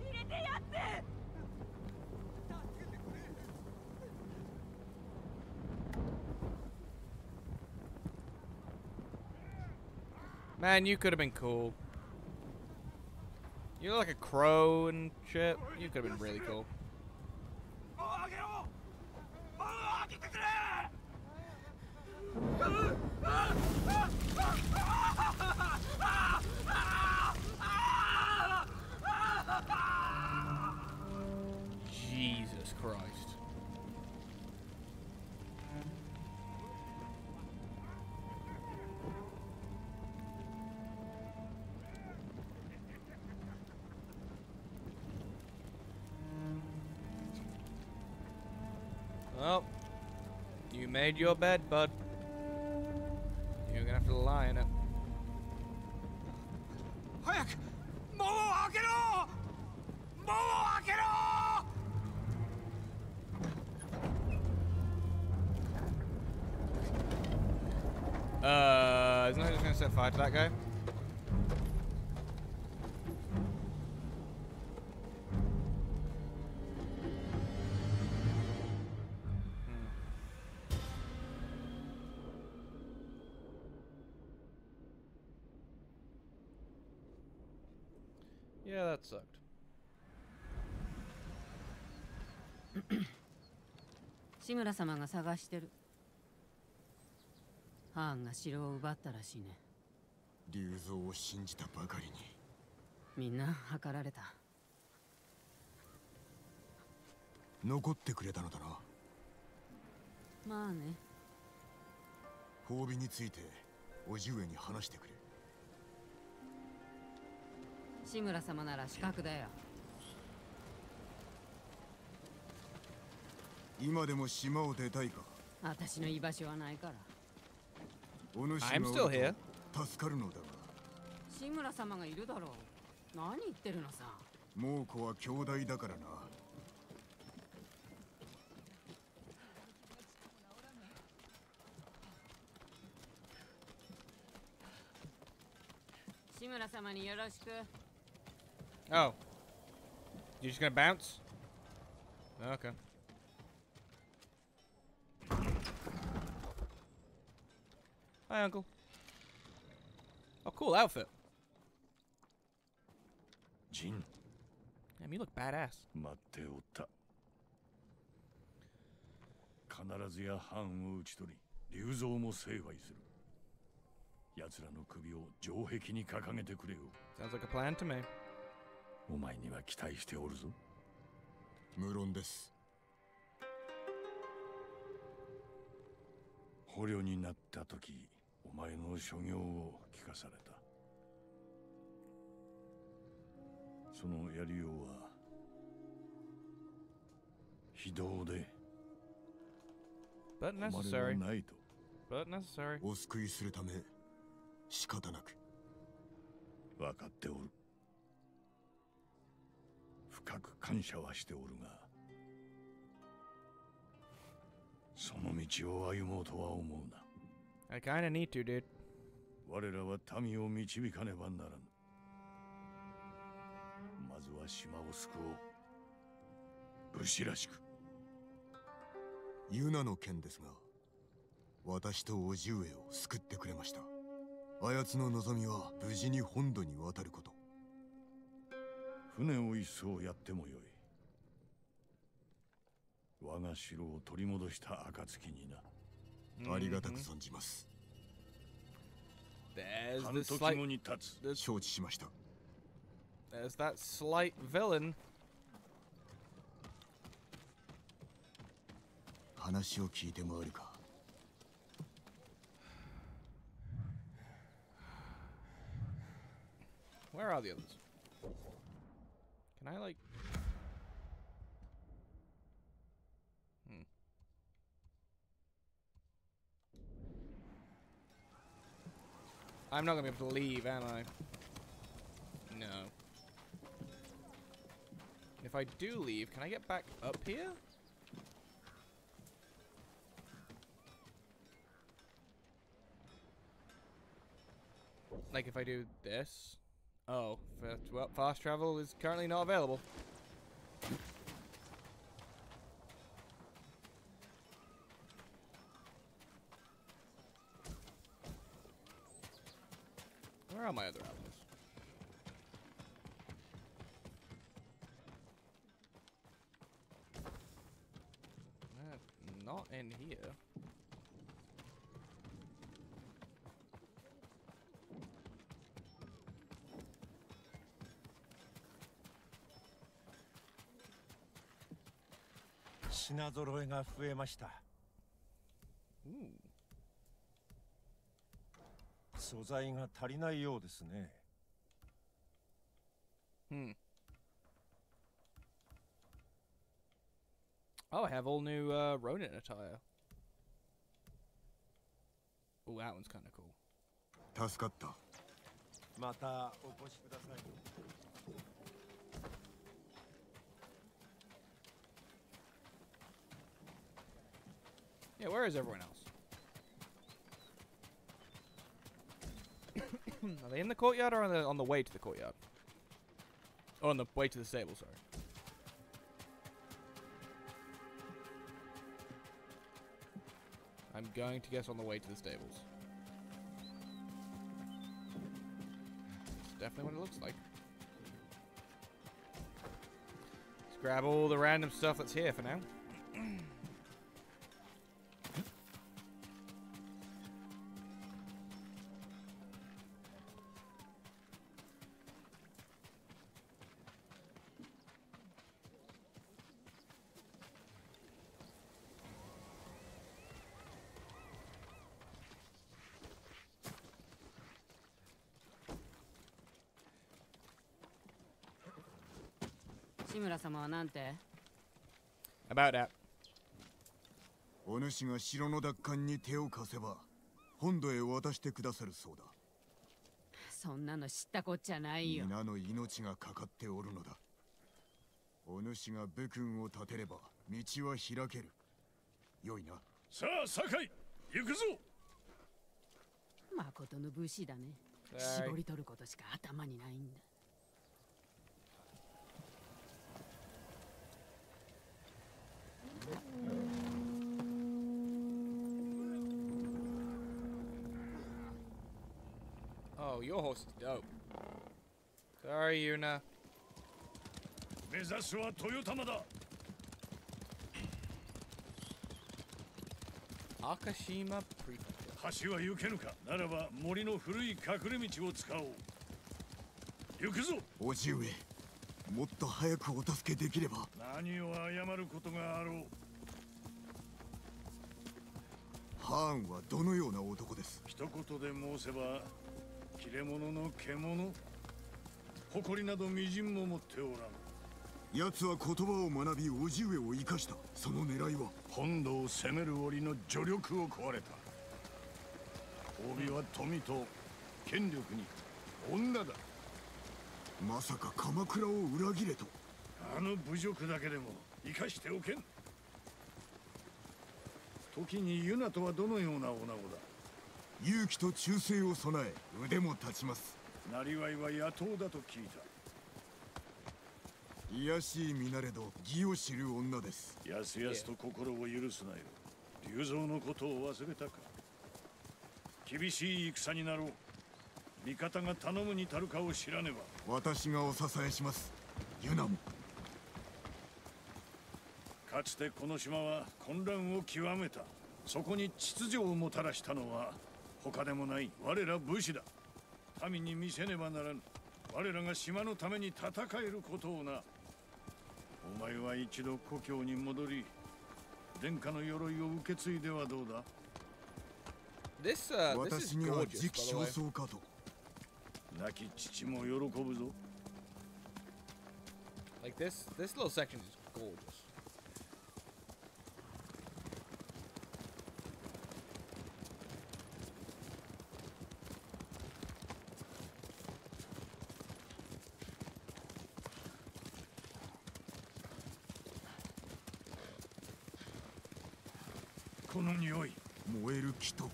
入れてやって Man, you could have been cool. You look like a crow and shit. You could have been really cool. made your bed, bud. You're gonna have to lie in it. Uh, isn't I just gonna set fire to that guy? 志村様が探してる。ハーンが城を奪ったらしいね。竜蔵を信じたばかりに。みんな計られた。残ってくれたのだな。まあね。褒美について叔父上に話してくれ。志村様なら資格だよ今でも島を出たいか私の居場所はないからお主が I'm still おる here. と助かるのだが志村様がいるだろう何言ってるのさ猛虎は兄弟だからな志村様によろしく Oh. You just gonna bounce? Okay. Hi, Uncle. Oh, cool outfit. Jin. Damn, you look badass. 待っておった。必ずやハーンを討ち取り、竜蔵も成敗する。奴らの首を城壁に掲げてくれよ。Sounds like a plan to me. お前には期待しておるぞ。無論です。捕虜になった時。前の所業を聞かされたそのやりようは非道で But 誉 necessary. れはないと But necessary. お救いするため仕方なく分かっておる深く感謝はしておるがその道を歩もうとは思うな I kinda need to, dude. 我らは民を導かねばならぬ。まずは島を救おう。武士らしく。ユナの件ですが私と叔父上を救ってくれました。あやつの望みは無事に本土に渡ること。船を一艘やってもよい。我が城を取り戻した暁にな ありがたく存じます。 There's 半 the 時 slight. 後に立つ承知しました。 There's that slight villain. 話を聞いて回るか。 Where are the others? Can I like? I'm not gonna be able to leave, am I? No. If I do leave, can I get back up here? Like if I do this? Oh, well, fast travel is currently not available. Where are my other allies? Uh, not in here. "品揃えが増えました」素材が足りないようですね Hmm. Oh, I have all new uh, Ronin attire. Oh, that one's kind of cool. 助かった。またお越しください Yeah, where is everyone else? Hmm, are they in the courtyard or on the on the way to the courtyard? Oh, on the way to the stable. Sorry. I'm going to guess on the way to the stables. That's definitely what it looks like. Let's grab all the random stuff that's here for now. <clears throat> 村様はなんて？About that. お主が城の奪還に手を貸せば本土へ渡してくださるそうだ。そんなの知ったこっちゃないよ。皆の命がかかっておるのだ。お主が武君を立てれば道は開ける。よいな。さあ酒井行くぞ。誠の武士だね。はい。絞り取ることしか頭にないんだ Oh, your horse is dope. Sorry, Yuna. 目指すは豊玉だ Akashima Prefecture. 橋は行けぬかならば森の古い隠れ道を使おう行くぞ叔父上もっと早くお助けできれば。何を謝ることがあろう。ハーンはどのような男です？一言で申せば切れ者の獣。誇りなどみじんも持っておらん奴は言葉を学び叔父上を生かした。その狙いは？本土を攻める折の助力を壊れた。褒美は富と権力に女だまさか鎌倉を裏切れと。あの侮辱だけでも生かしておけん。時にユナとはどのような女子だ？勇気と忠誠を備え腕も立ちます。なりわいは野党だと聞いた。卑しい見慣れど義を知る女です。やすやすと心を許すなよ。龍蔵のことを忘れたか。厳しい戦になろう。味方が頼むに足るかを知らねば私がお支えします。ユナも。かつてこの島は混乱を極めた。そこに秩序をもたらしたのは他でもない我ら武士だ。民に見せねばならぬ。我らが島のために戦えることをな。お前は一度故郷に戻り殿下の鎧を受け継いではどうだ？This uh, this is 私には gorgeous, 時期 by the 尚 way. 早かと亡き父も喜ぶぞ Like this, this little section is gorgeous. この匂い燃える木と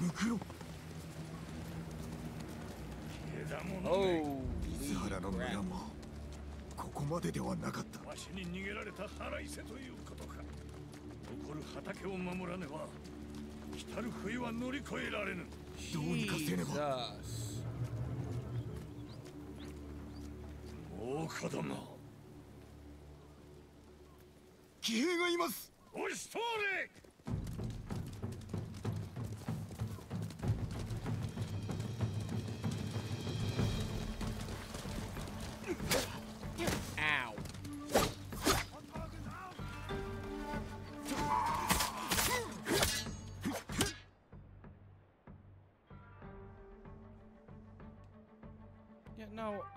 ムクロ枝物め Oh, 水原の村もここまでではなかった。わしに逃げられた腹いせということか。残る畑を守らねば来たる冬は乗り越えられぬ。どうにかせねば.大子供騎兵がいます。押し通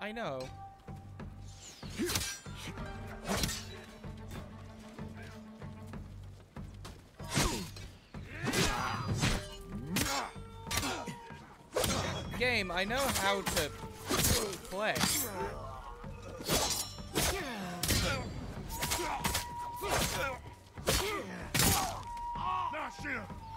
I know. Game, I know how to play. 猛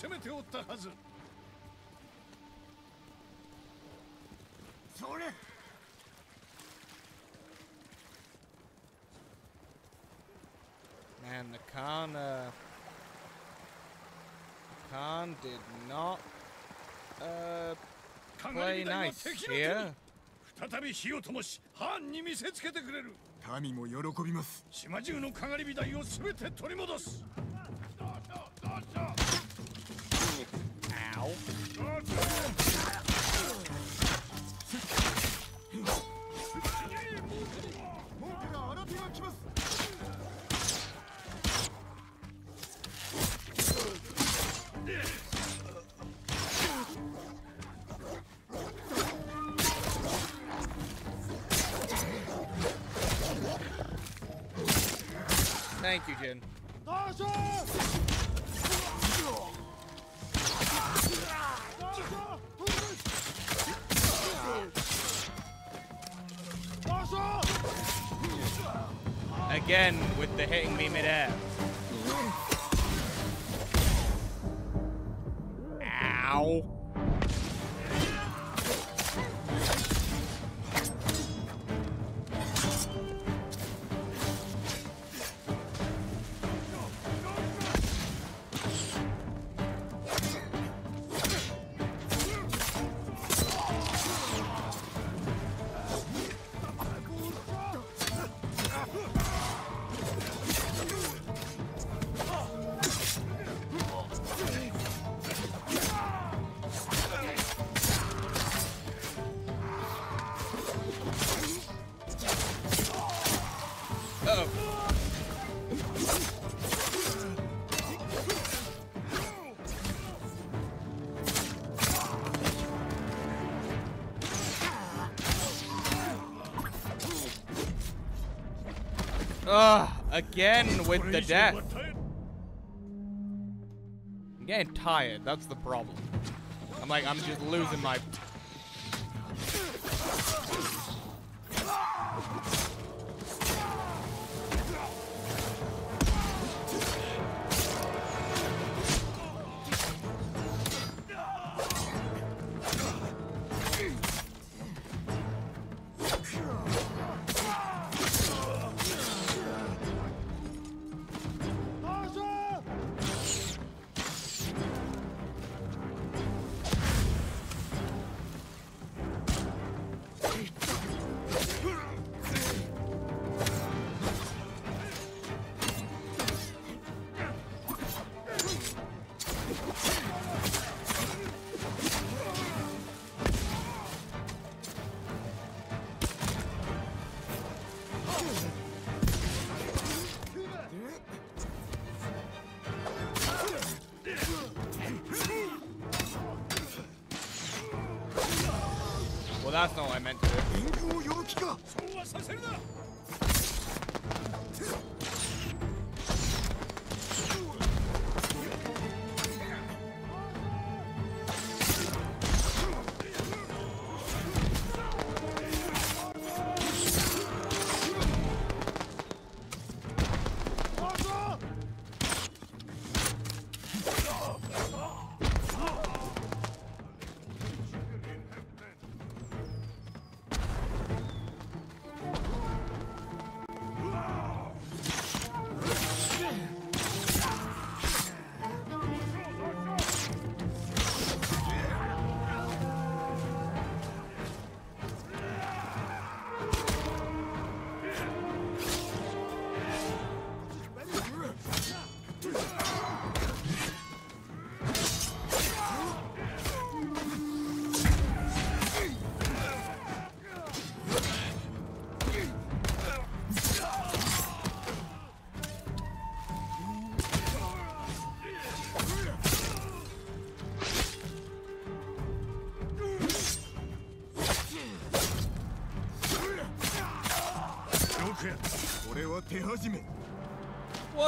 攻めておったはず。それ。Man, the Khan, uh, Khan did not, uh, 再び火を灯しハーンに見せつけてくれる民も喜びます島中のかがり火台を全て取り戻す Thank you, Jin. Again with the hitting me midair. Again with the death. I'm getting tired, that's the problem. I'm like, I'm just losing my...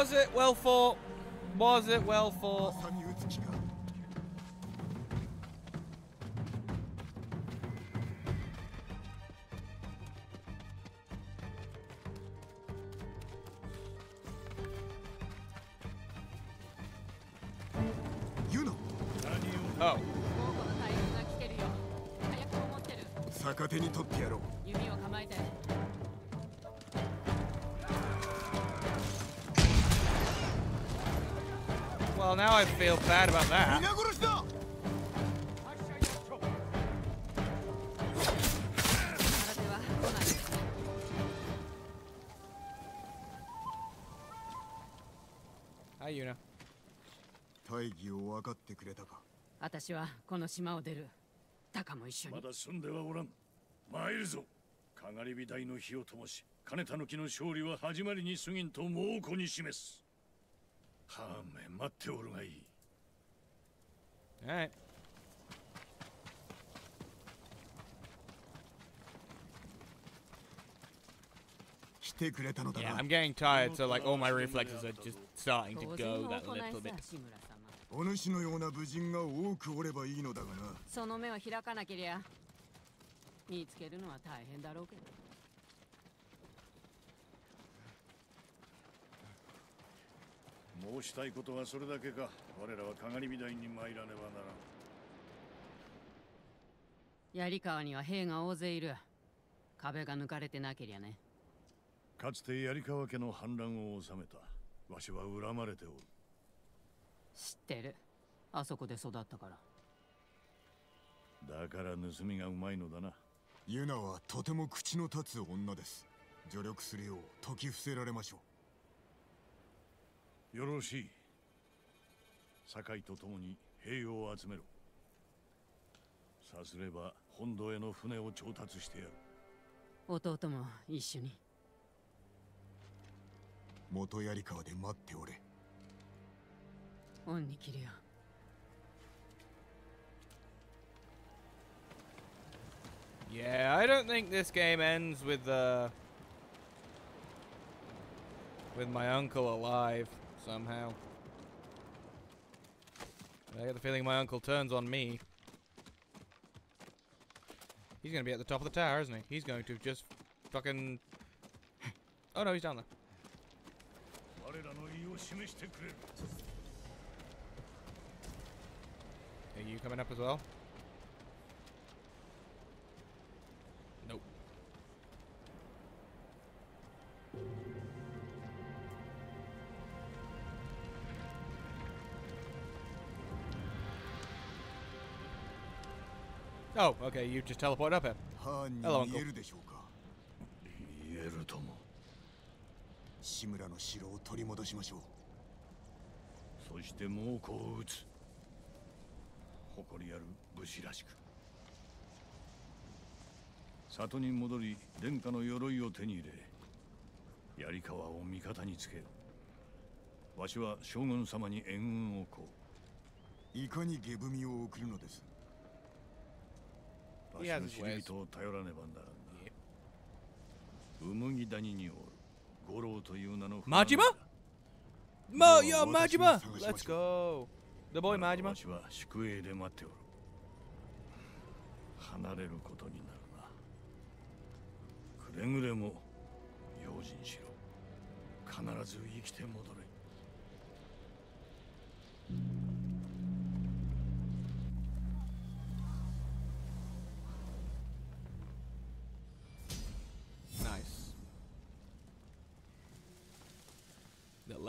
Was it well fought? Was it well fought? I feel bad about that. Hi, Yuna. 大義を分かってくれたか。私はこの島を出る。タカも一緒に。まだ住んではおらん。参るぞ。かがり火台の火を灯し金田の木の勝利は始まりに過ぎんと猛虎に示す。はあめ待っておるがいい Alright. Yeah, I'm getting tired, so like all my reflexes are just starting to go that little bit. お主のような武人が多くおればいいのだがな。その目を開かなけりゃ見つけるのは大変だろうけど申したいことはそれだけか。我らはかがり火台に参らねばならん。槍川には兵が大勢いる。壁が抜かれてなけりゃね。かつて槍川家の反乱を収めた。わしは恨まれておる。知ってる。あそこで育ったから。だから盗みがうまいのだな。ユナはとても口の立つ女です。助力するよう説き伏せられましょよろしい。酒井と共に兵を集めろ。さすれば本土への船を調達してやる。弟も一緒に。う元槍川で待っておれ。恩に切るよ。Yeah, I don't think this game ends with uh with my uncle alive Somehow. I get the feeling my uncle turns on me. He's going to be at the top of the tower, isn't he? He's going to just fucking... <laughs> Oh no, he's down there. Are you coming up as well? Oh, okay, you just teleport up here. Hello, 見 Uncle. えるでしょうか？言えるとも志村の城を取り戻しましょう。そして猛虎を撃つ。誇りある武士らしく。里に戻り殿下の鎧を手に入れ槍川を味方につけよわしは将軍様に援軍をこいかに下踏みを送るのです？うわしの知り人を頼らねばならんなうむぎ谷におる五郎という名の Majima? Ma, yo, Majima! Let's go. The boy わ Majima. しは宿営で待っておる離れることになるなくれぐれも用心しろ必ず生きて戻れ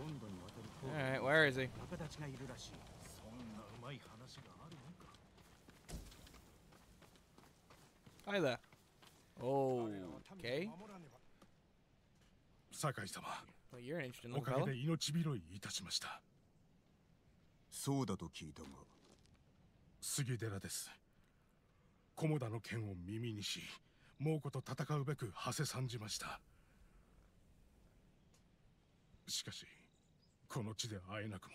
Alright, where is he? そんなうまい話があるもんか Hi there. Okay. 酒井様 Well, you're an interesting お little か.で命拾いいたしましたそうだと聞いたが杉寺です菰田の剣を耳にし猛虎と戦うべく馳せ参じましたしかしこの地で会えなく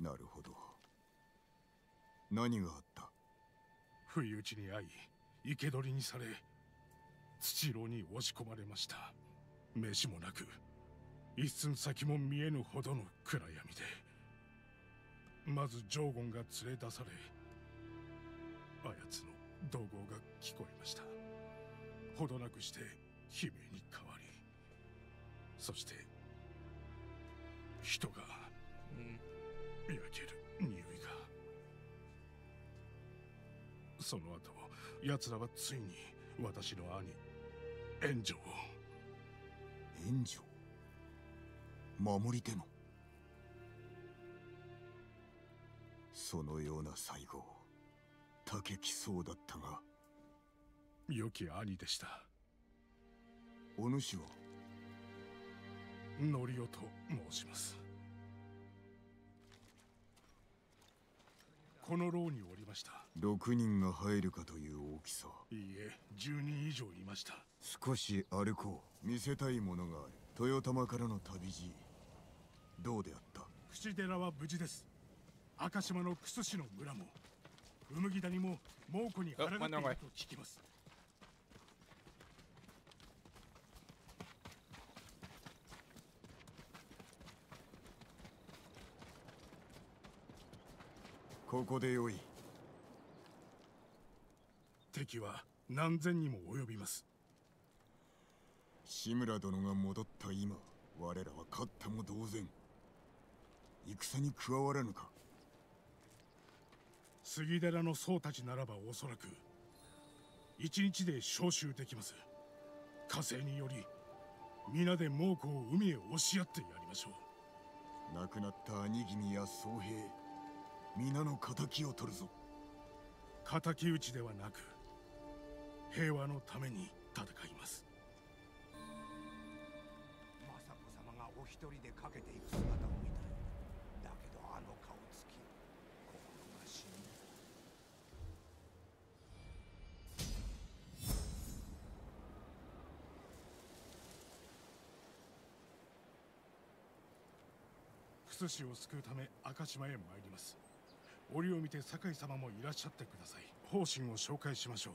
も。なるほど。何があった？不意打ちに遭い生け捕りにされ土牢に押し込まれました。飯もなく一寸先も見えぬほどの暗闇で。まずジョーゴンが連れ出されあやつの怒号が聞こえました。ほどなくして悲鳴に変わりそして人が焼ける匂いが。その後奴らはついに私の兄援助を。援助守り手の？そのような最後たけきそうだったが。良き兄でした。お主はノリオと申します。この牢におりました。6人が入るかという大きさ。いいえ10人以上いました。少し歩こう。見せたいものがある。豊玉からの旅路。どうであった？櫛寺は無事です。赤島のクス市の村も。ウムギ谷も猛虎に抗っていると聞きますここでよい。敵は何千にも及びます。志村殿が戻った今我らは勝ったも同然。戦に加わらぬか。杉寺の僧たちならばおそらく一日で召集できます。火星により皆で猛虎を海へ押し合ってやりましょう。亡くなった兄君や僧兵皆の敵を取るぞ。敵討ちではなく平和のために戦います。雅子様がお一人でかけていく姿を見ただけどあの顔つき心が死ぬ。クス氏を救うため赤島へ参ります折を見て酒井様もいらっしゃってください方針を紹介しましょう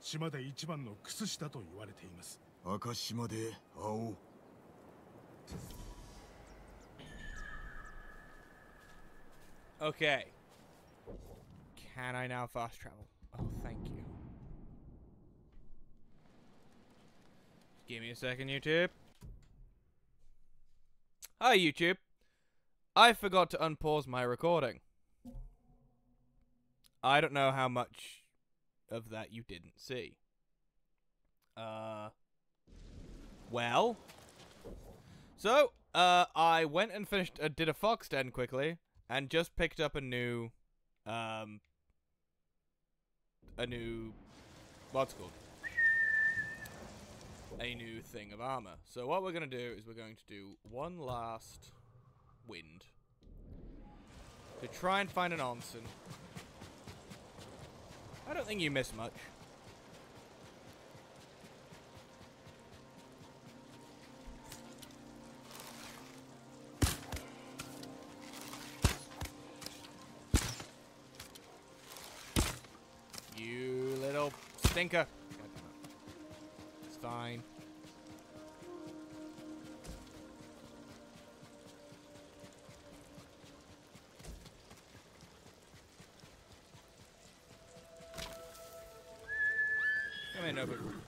島で一番のクス氏だと言われています赤島で会おう Okay. Can I now fast travel? Oh, thank you. Give me a second, YouTube. Hi, YouTube. I forgot to unpause my recording. I don't know how much of that you didn't see. Uh. Well. So, uh, I went and finished, uh, did a fox den quickly, and just picked up a new, um, a new, what's called? A new thing of armor. So what we're going to do is we're going to do one last wind to try and find an onsen. I don't think you miss much. You little stinker. It's fine. In,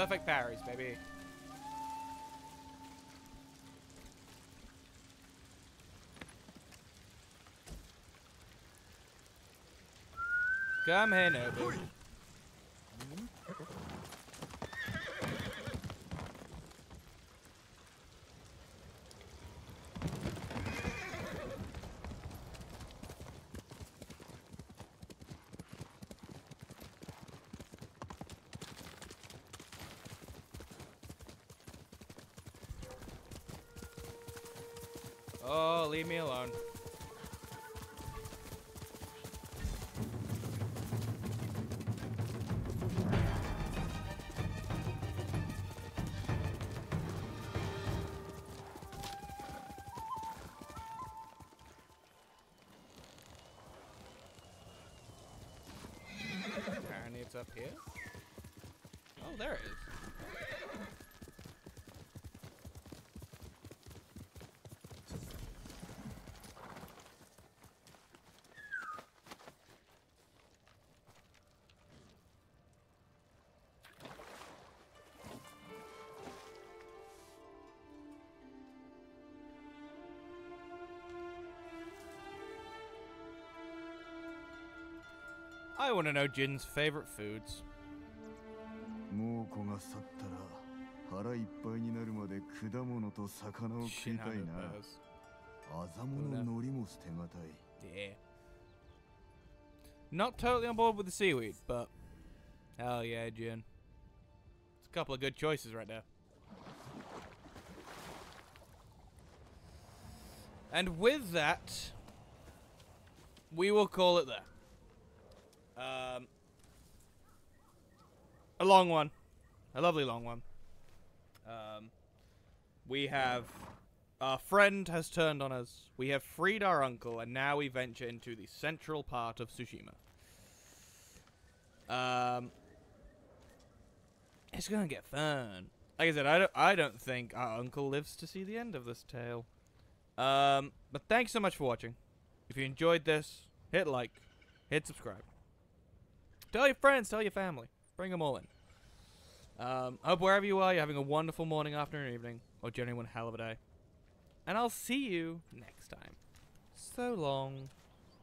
Perfect parries, baby. Come here, Nobu. There it is. I want to know Jin's favorite foods. ぱいになるまで果物と魚を食いたいな Shinano アザモの海苔も捨てがたい Yeah. Not totally on board with the seaweed, but hell yeah, Jin. It's a couple of good choices right there. And with that, we will call it there. Um, a long one, a lovely long one. We have our friend has turned on us. We have freed our uncle, and now we venture into the central part of Tsushima. Um, it's gonna get fun. Like I said, I don't, I don't think our uncle lives to see the end of this tale. Um, but thanks so much for watching. If you enjoyed this, hit like, hit subscribe. Tell your friends, tell your family, bring them all in. Um, hope wherever you are, you're having a wonderful morning, afternoon, evening, Oh, or generally one hell of a day. And I'll see you next time. So long.